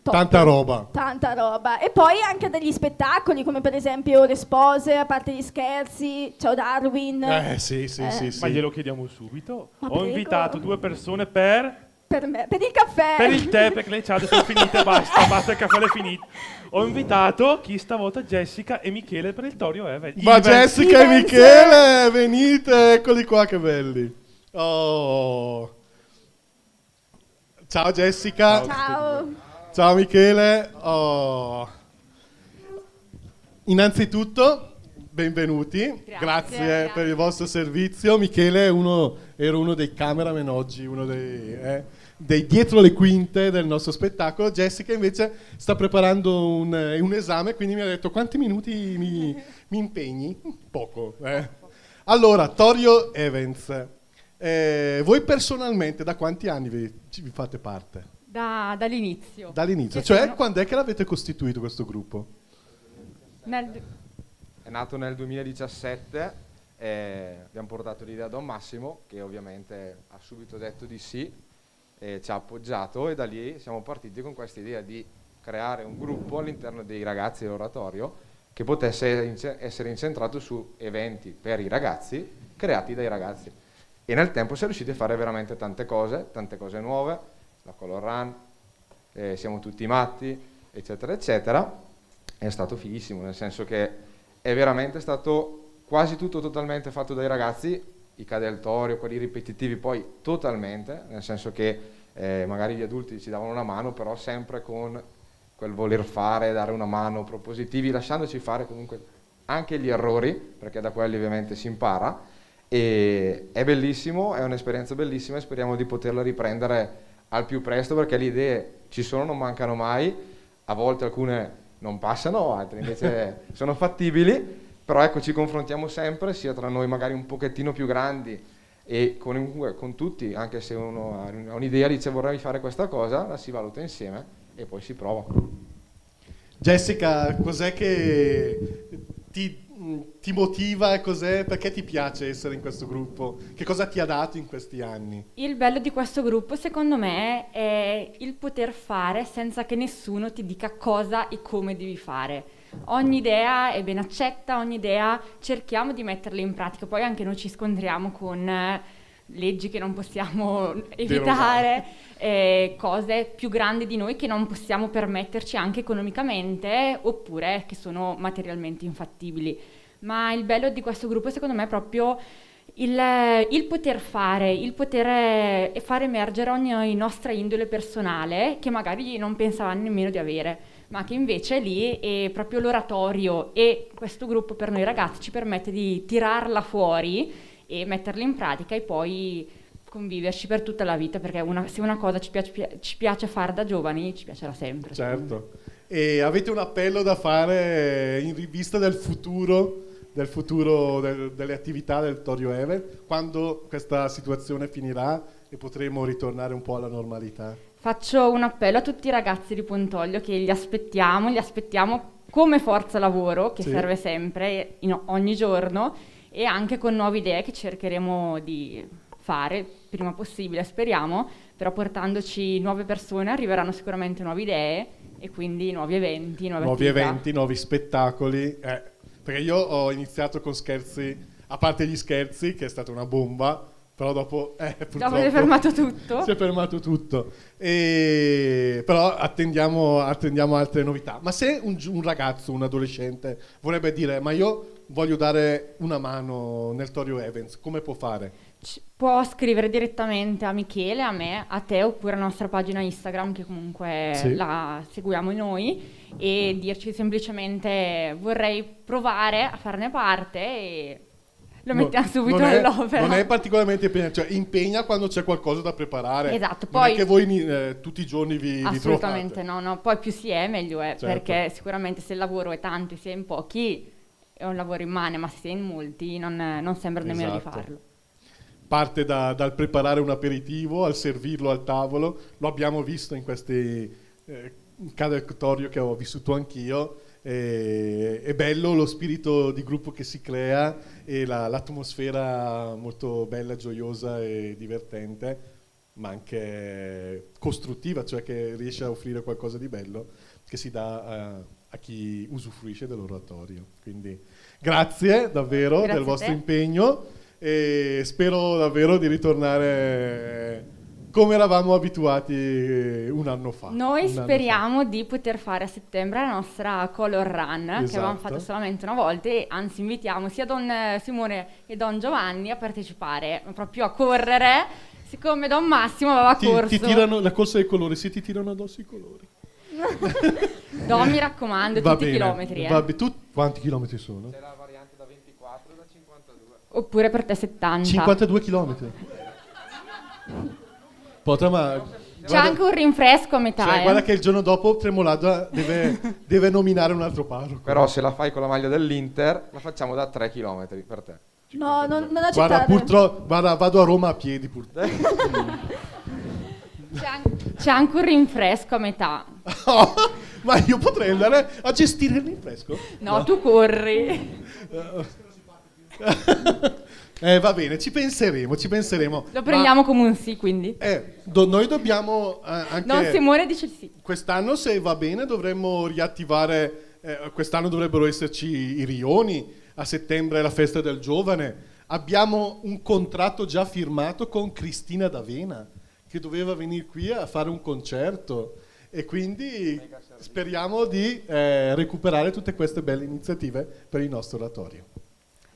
top. Tanta roba. Tanta roba. E poi anche degli spettacoli, come per esempio Le Spose, a parte gli scherzi, Ciao Darwin. Eh sì, sì, Eh. sì, sì. Ma glielo chiediamo subito. Ma Ho prego. invitato due persone per, Per me, per il caffè. per il tè, perché le ciade sono finite, basta, basta, il caffè è finito. Ho invitato chi stavolta Jessica e Michele per il Torio Even. Ma Even. Jessica e Michele, venite, eccoli qua che belli. Oh. Ciao Jessica. Ciao. Ciao Michele. Oh. Innanzitutto, benvenuti. Grazie, per il vostro servizio. Michele uno, era uno dei cameraman oggi, uno dei, eh, dei dietro le quinte del nostro spettacolo. Jessica invece sta preparando un, eh, un esame, quindi mi ha detto quanti minuti mi, mi impegni? Poco. eh. Allora, Torio Evans, eh, voi personalmente da quanti anni vi, vi fate parte? Da- dall'inizio. Dall'inizio, Che cioè sono- quando è che l'avete costituito questo gruppo? nel- È nato nel 2017, e abbiamo portato l'idea a Don Massimo che ovviamente ha subito detto di sì e ci ha appoggiato e da lì siamo partiti con questa idea di creare un gruppo all'interno dei ragazzi dell'oratorio che potesse essere incentrato su eventi per i ragazzi creati dai ragazzi. E nel tempo si è riusciti a fare veramente tante cose, tante cose nuove, la color run, eh, siamo tutti matti, eccetera, eccetera. È stato fighissimo, nel senso che è veramente stato quasi tutto totalmente fatto dai ragazzi, i cadeltorio, quelli ripetitivi poi totalmente, nel senso che eh, magari gli adulti ci davano una mano, però sempre con quel voler fare, dare una mano propositivi, lasciandoci fare comunque anche gli errori, perché da quelli ovviamente si impara. E è bellissimo, è un'esperienza bellissima e speriamo di poterla riprendere al più presto perché le idee ci sono, non mancano mai, a volte alcune non passano, altre invece sono fattibili, però ecco ci confrontiamo sempre, sia tra noi magari un pochettino più grandi e con, con tutti, anche se uno ha un'idea dice vorrei fare questa cosa, la si valuta insieme e poi si prova. Jessica, cos'è che ti, ti motiva cos'è, perché ti piace essere in questo gruppo? Che cosa ti ha dato in questi anni? Il bello di questo gruppo, secondo me, è il poter fare senza che nessuno ti dica cosa e come devi fare. Ogni idea è ben accetta, ogni idea cerchiamo di metterla in pratica, poi anche noi ci scontriamo con eh, leggi che non possiamo evitare, eh, cose più grandi di noi che non possiamo permetterci anche economicamente oppure che sono materialmente infattibili. Ma il bello di questo gruppo secondo me è proprio il, il poter fare, il poter eh, far emergere ogni nostra indole personale che magari non pensavamo nemmeno di avere ma che invece lì è proprio l'oratorio e questo gruppo per noi ragazzi ci permette di tirarla fuori e metterla in pratica e poi conviverci per tutta la vita, perché una, se una cosa ci piace, ci piace fare da giovani, ci piacerà sempre. Certo. E avete un appello da fare in vista del futuro, del futuro del, delle attività del Torio Even, quando questa situazione finirà e potremo ritornare un po' alla normalità? Faccio un appello a tutti i ragazzi di Pontoglio che li aspettiamo, li aspettiamo come forza lavoro, che sì. serve sempre, in, ogni giorno, e anche con nuove idee che cercheremo di fare prima possibile, speriamo, però portandoci nuove persone arriveranno sicuramente nuove idee e quindi nuovi eventi, nuove nuovi attività. eventi, nuovi spettacoli. Eh, perché io ho iniziato con scherzi, a parte gli scherzi, che è stata una bomba, però dopo eh, dopo si è fermato tutto si è fermato tutto e, però attendiamo, attendiamo, altre novità ma se un, un, ragazzo un adolescente vorrebbe dire ma io voglio dare una mano nel Torio Evans come può fare? C- può scrivere direttamente a Michele, a me, a te oppure alla nostra pagina Instagram che comunque sì. la seguiamo noi e dirci semplicemente vorrei provare a farne parte e lo mettiamo subito non nell'opera. non è particolarmente impegna, cioè impegna quando c'è qualcosa da preparare. Esatto, poi... Non è che voi eh, tutti i giorni vi, Assolutamente vi no, no, poi più si è meglio è, certo. perché sicuramente se il lavoro è tanto e si è in pochi è un lavoro immane, ma se si è in molti non, non sembra esatto. nemmeno di Esatto. farlo. Parte da, dal preparare un aperitivo al servirlo al tavolo, lo abbiamo visto in questi eh, cadetorio che ho vissuto anch'io, e, è bello lo spirito di gruppo che si crea e la, l'atmosfera molto bella, gioiosa e divertente, ma anche costruttiva, cioè che riesce a offrire qualcosa di bello che si dà a, a chi usufruisce dell'oratorio. Quindi grazie davvero Grazie del vostro impegno e spero davvero di ritornare come eravamo abituati un anno fa. Noi speriamo di poter fare a settembre la nostra color run che Esatto. avevamo fatto solamente una volta e anzi invitiamo sia Don eh, Simone e Don Giovanni a partecipare, proprio a correre, siccome Don Massimo aveva Ti, corso. ti tirano la corsa dei colori, sì, ti tirano addosso i colori. Don mi raccomando, Va tutti i bene, chilometri. eh. va be- tu quanti chilometri sono? C'è la variante da 24 e da 52. Oppure per te 70. 52 chilometri. Potrà ma... C'è guarda- anche un rinfresco a metà. cioè, eh. guarda che il giorno dopo Tremolada deve, deve nominare un altro parroco. Però se la fai con la maglia dell'Inter, la facciamo da 3 km per te. No, non, non Guarda, accettare. purtroppo, guarda, vado a Roma a piedi purtroppo. C'è, an- c'è anche un rinfresco a metà. ma io potrei andare a gestire il rinfresco? No, tu corri. Eh, va bene, ci penseremo, ci penseremo. Lo prendiamo come un sì, quindi. Ma, eh, do- noi dobbiamo eh, anche... Don Simone dice sì. Quest'anno, se va bene, dovremmo riattivare. eh, quest'anno dovrebbero esserci i rioni. A settembre la festa del giovane. Abbiamo un contratto già firmato con Cristina D'Avena, che doveva venire qui a fare un concerto. E quindi speriamo di eh, recuperare tutte queste belle iniziative per il nostro oratorio.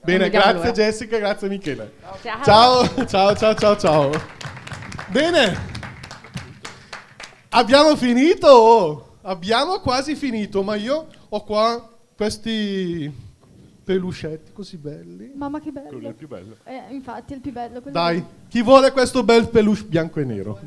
Bene, grazie allora. Jessica, grazie Michele. Ciao. Ciao, ciao, ciao, ciao, ciao. Bene. Abbiamo finito. Abbiamo quasi finito, ma io ho qua questi peluchetti così belli. Mamma che bello. Quello è il più bello. Eh, infatti è il più bello. Dai, chi vuole questo bel peluche bianco e nero?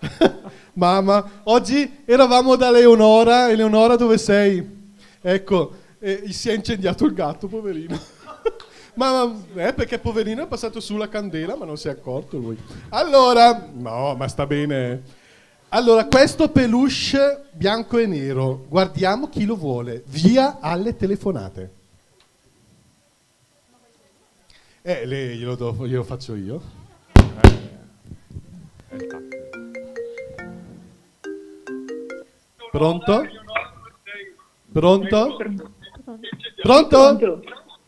Mamma, oggi eravamo da Leonora. Eleonora, dove sei? Ecco, eh, si è incendiato il gatto, poverino. ma ma- eh, perché poverino è passato sulla candela, ma non si è accorto lui. Allora, no, ma sta bene. Allora, questo peluche bianco e nero, guardiamo chi lo vuole. Via alle telefonate. Eh, le- glielo, do- glielo faccio io. Pronto? Pronto? Pronto?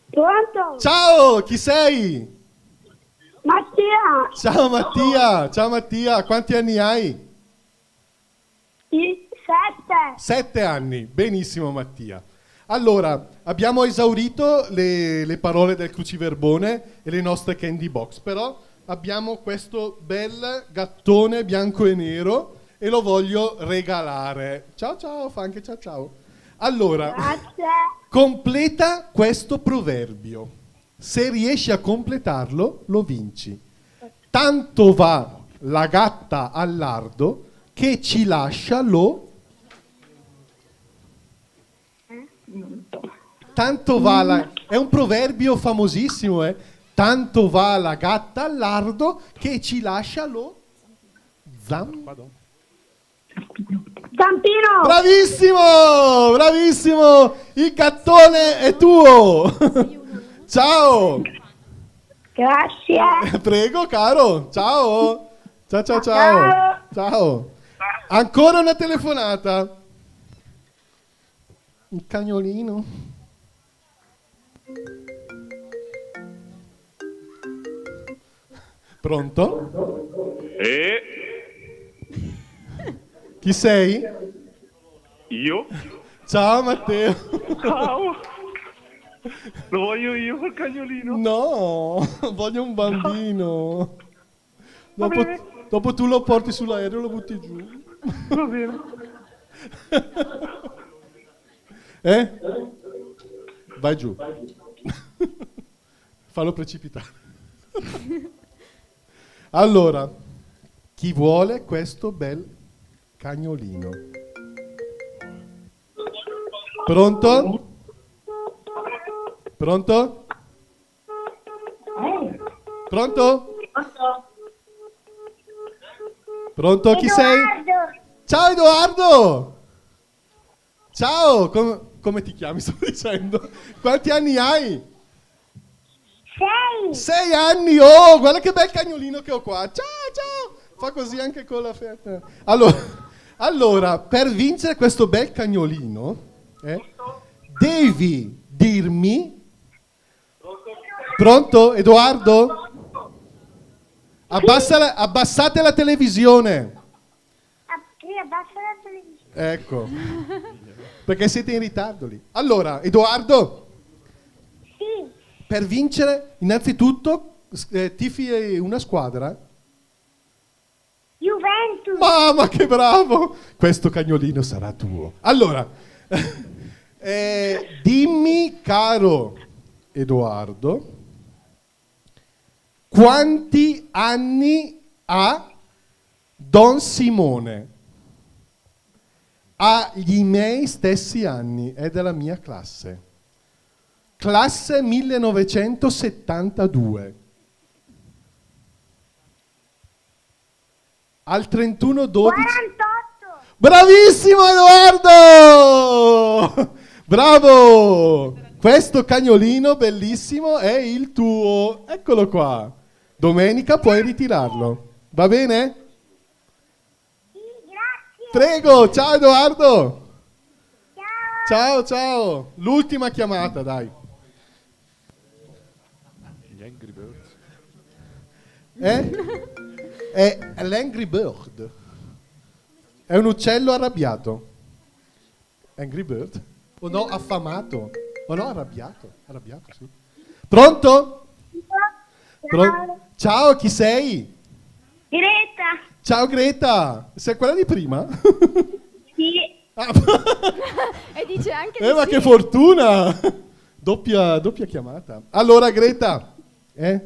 Pronto? Ciao, chi sei? Mattia, Ciao Mattia, ciao Mattia, quanti anni hai? Sette. Sette anni, benissimo Mattia. Allora, abbiamo esaurito le, le parole del cruciverbone e le nostre candy box, però abbiamo questo bel gattone bianco e nero e lo voglio regalare. Ciao ciao, fa anche ciao ciao. Allora, completa questo proverbio. Se riesci a completarlo, lo vinci. Tanto va la gatta al lardo che ci lascia lo Tanto va la... È un proverbio famosissimo, eh? Tanto va la gatta al lardo che ci lascia lo... Zam... Zampino! Bravissimo! Bravissimo! Il gattone è tuo! Ciao! Grazie. Prego, caro. Ciao. Ciao, ciao, ciao. Ciao. Ancora una telefonata. Il cagnolino. Pronto? E Chi sei? io? Ciao Matteo. Ciao. Lo voglio io col cagnolino? No, voglio un bambino. Va Dopo. Dopo tu lo porti sull'aereo e lo butti giù. Va bene. Eh? Vai giù. Fallo precipitare. allora, chi vuole questo bel cagnolino? Pronto? Pronto? Pronto? Pronto? Chi sei? Ciao Edoardo! Ciao, com- come ti chiami? Sto dicendo. Quanti anni hai? Sei! Sei anni! Oh, guarda che bel cagnolino che ho qua. Ciao, ciao! Fa così anche con la fetta. Allora, allora, per vincere questo bel cagnolino, eh, devi dirmi... Pronto, Edoardo? Abbassa la- abbassate la televisione. Sì, abbassa la televisione. Ecco. Perché siete in ritardo lì. Allora, Edoardo, Sì, per vincere, innanzitutto, eh, tifi una squadra? Juventus. Mamma, che bravo! Questo cagnolino sarà tuo. Allora, eh, dimmi, caro Edoardo, quanti anni ha Don Simone? Ha gli miei stessi anni, è della mia classe. Classe 1972. Al 31 12 Bravissimo Edoardo! Bravo! Questo cagnolino bellissimo è il tuo. Eccolo qua. Domenica puoi ritirarlo. Va bene? Prego, ciao Edoardo. Ciao, ciao. L'ultima chiamata, dai. Gli Angry Birds. Eh? È l'Angry Bird. È un uccello arrabbiato. Angry Bird? O no, affamato. Oh no, arrabbiato, arrabbiato, sì. Pronto? Pro- Ciao, chi sei? Greta. Ciao Greta, sei quella di prima? Sì. e dice anche Eh, di ma sì. che fortuna! Doppia, doppia chiamata. Allora, Greta, eh,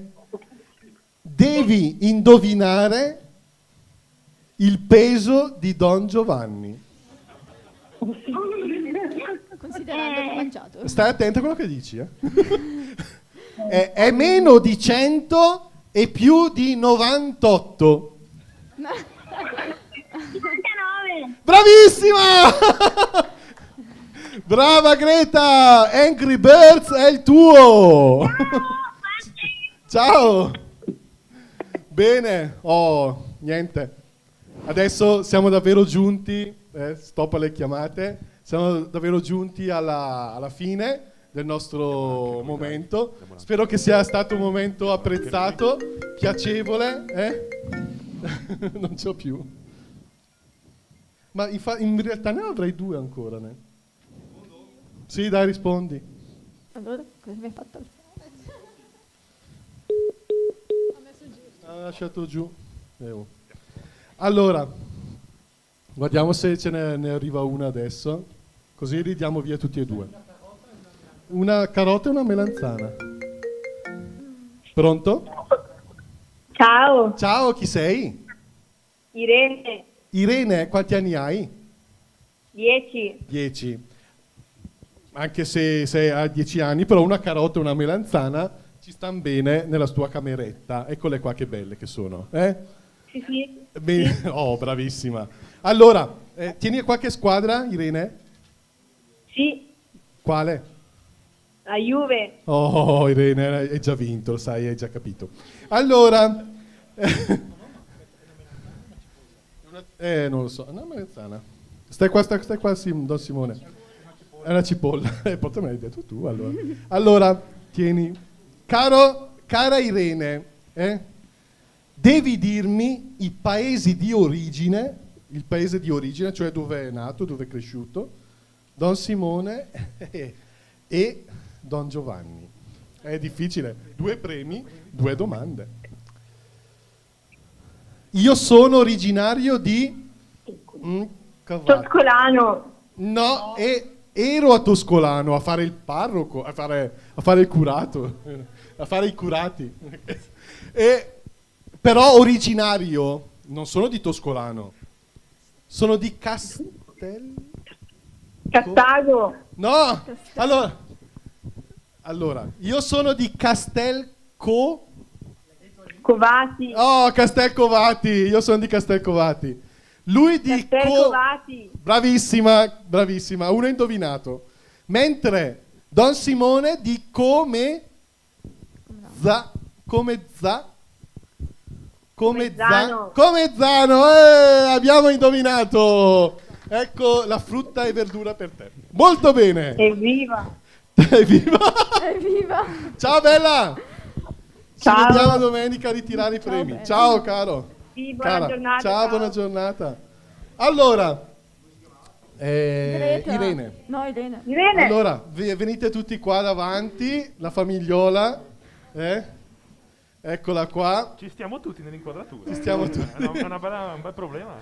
devi indovinare il peso di Don Giovanni. Considerando che ho mangiato. Stai attento a quello che dici, eh? è, è meno di 100 e più di 98. Bravissima! Brava Greta! Angry Birds è il tuo! Ciao! Bene, oh, niente. Adesso siamo davvero giunti, eh, stop alle chiamate, siamo davvero giunti alla, alla fine del nostro momento. Spero che sia stato un momento apprezzato, piacevole. eh? non c'ho più. Ma in realtà ne avrei due ancora. Ne? Sì, dai, rispondi. Allora, cosa mi hai fatto alzare? Ha lasciato giù. Eh, oh. Allora, guardiamo se ce ne, ne arriva una adesso, così ridiamo via tutti e due. Una carota e una melanzana. Pronto? Ciao, Ciao, chi sei? Irene, Irene, quanti anni hai? 10. Dieci. Anche se sei a dieci anni, però una carota e una melanzana ci stanno bene nella tua cameretta. Eccole qua che belle che sono. Eh? Sì, sì. Bene. Oh, bravissima. Allora, eh, tieni qualche squadra, Irene? Sì, Quale? La Juve. Oh, Irene, hai già vinto, lo sai, hai già capito. Allora, eh, non lo so, una melanzana. Stai qua, stai, stai qua, Sim- Don Simone. È una cipolla, eh, poi me l'hai detto tu, allora. Allora, tieni. Caro, cara Irene, eh, devi dirmi i paesi di origine, il paese di origine, cioè dove è nato, dove è cresciuto, Don Simone e Don Giovanni. È difficile, due premi, due domande. Io sono originario di Mm. Toscolano. No, e- ero a Toscolano a fare il parroco, a fare, a fare il curato, a fare i curati. E- però originario, non sono di Toscolano, sono di Castel... Castago. No, allora, allora, io sono di Castelco... Covati. Oh, Castelcovati, io sono di Castelcovati. Lui di Co- Covati. Bravissima, bravissima, uno indovinato. Mentre Don Simone di come za, come za, come za, Zano. come Zano, eh, abbiamo indovinato. Ecco la frutta e verdura per te. Molto bene. Evviva. Evviva. Evviva. Ciao bella. Ci Ciao. vediamo domenica a ritirare i premi. bella. Ciao caro. Sì, buona Cara. giornata, Ciao, ciao. buona giornata. Allora, eh. Irene. No, Irene. Allora, ve- venite tutti qua davanti, la famigliola. eh? Eccola qua. Ci stiamo tutti nell'inquadratura. Ci stiamo tutti. una- è una bella- un bel problema.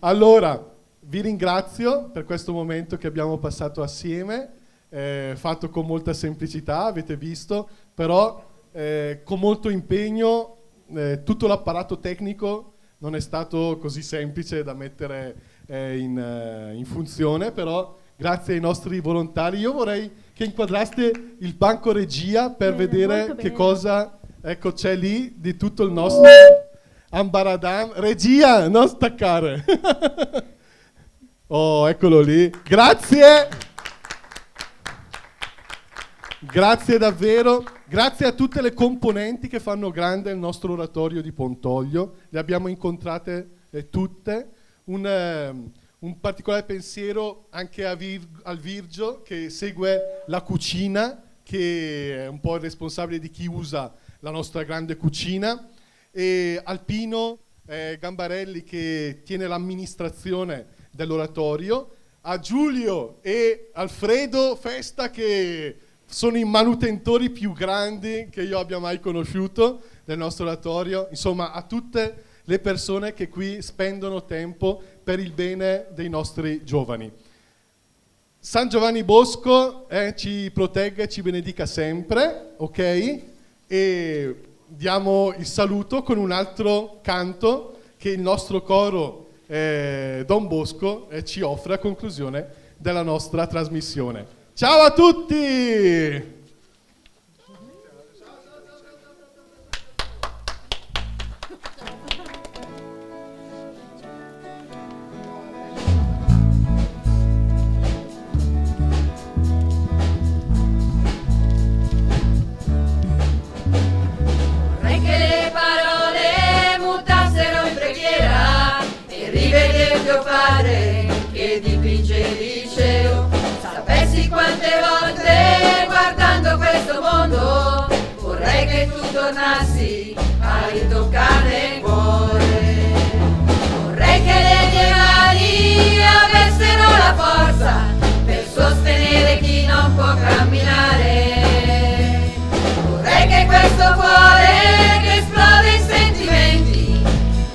Allora, vi ringrazio per questo momento che abbiamo passato assieme, eh, fatto con molta semplicità, avete visto, però eh, con molto impegno, eh, tutto l'apparato tecnico non è stato così semplice da mettere eh, in, eh, in funzione, però grazie ai nostri volontari io vorrei che inquadraste il banco regia per Bene, vedere che cosa ecco, c'è lì di tutto il nostro ambaradam. Regia, non staccare. oh, eccolo lì. Grazie. Grazie davvero, grazie a tutte le componenti che fanno grande il nostro oratorio di Pontoglio, le abbiamo incontrate eh, tutte. Un, ehm, un particolare pensiero anche Vir- al Virgio che segue la cucina, che è un po' il responsabile di chi usa la nostra grande cucina, e Alpino eh, Gambarelli che tiene l'amministrazione dell'oratorio, a Giulio e Alfredo Festa che sono i manutentori più grandi che io abbia mai conosciuto del nostro oratorio, insomma a tutte le persone che qui spendono tempo per il bene dei nostri giovani. San Giovanni Bosco eh, ci protegga e ci benedica sempre, ok? E diamo il saluto con un altro canto che il nostro coro eh, Don Bosco eh, ci offre a conclusione della nostra trasmissione. Ciao a tutti! Vorrei tornassi a ritoccarne il cuore. Vorrei che le mie mani avessero la forza per sostenere chi non può camminare. Vorrei che questo cuore che esplode in sentimenti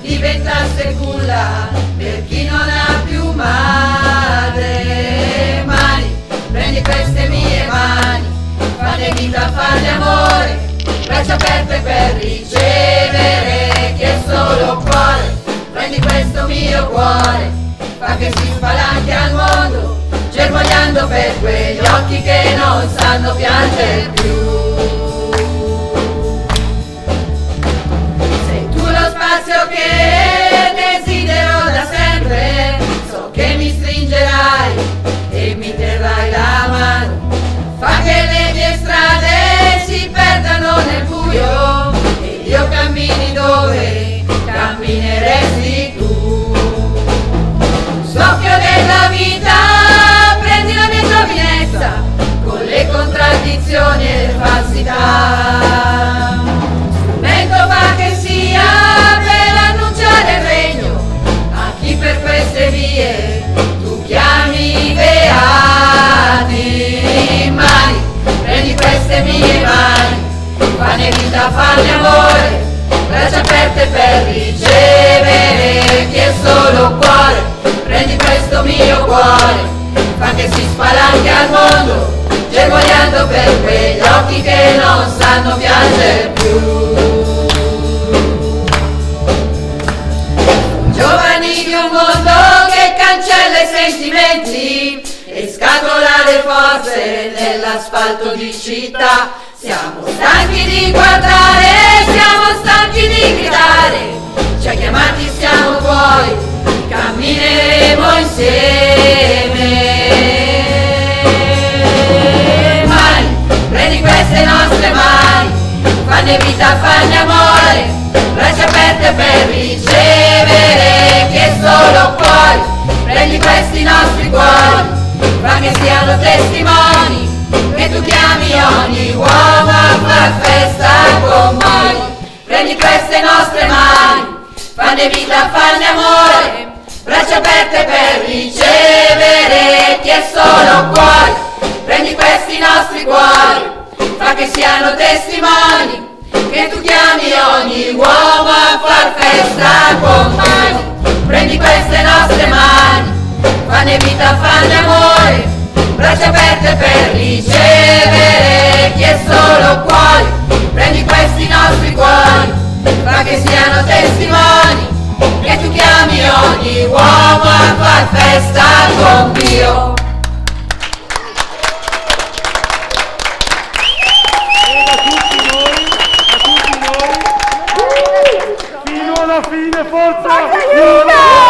diventasse culla per chi non ha più madre. Mani, prendi queste mie mani, fanne vita, fanne amore, braccia aperte per ricevere chi è solo cuore. Prendi questo mio cuore, fa che si spalanchi al mondo, germogliando per quegli occhi che non sanno piangere più. Sei tu lo spazio che desidero da sempre, so che mi stringerai e mi terrai la mano, fa che le mie strade cammineresti tu. Soffio della vita, prendi la mia giovinezza con le contraddizioni e le falsità. Strumento fa che sia per annunciare il regno a chi per queste vie tu chiami beati. Mani, prendi queste mie mani, fanne vita, fanne amore, braccia aperte per ricevere chi è solo cuore. Prendi questo mio cuore, fa che si spalanchi al mondo, germogliando per quegli occhi che non sanno piangere più. Giovani di un mondo che cancella i sentimenti e scatola le forze nell'asfalto di città. Siamo stanchi di guardare, di gridare, ci ha chiamati siamo tuoi, cammineremo insieme. Mani, prendi queste nostre mani, fanne vita, fanne amore, braccia aperte per ricevere chi è solo cuore. Prendi questi nostri cuori, fa che siano testimoni, che tu chiami ogni uomo a far festa con noi. Prendi queste nostre mani, fanne vita, fanne amore, braccia aperte per ricevere chi è solo cuore. Prendi questi nostri cuori, fa che siano testimoni, che tu chiami ogni uomo a far festa con noi. Prendi queste nostre mani, fanne vita, fanne amore, braccia aperte per ricevere chi è solo cuore. Prendi questi nostri cuori, fa che siano testimoni, che tu chiami ogni uomo a far festa con Dio. Fino alla fine, forza!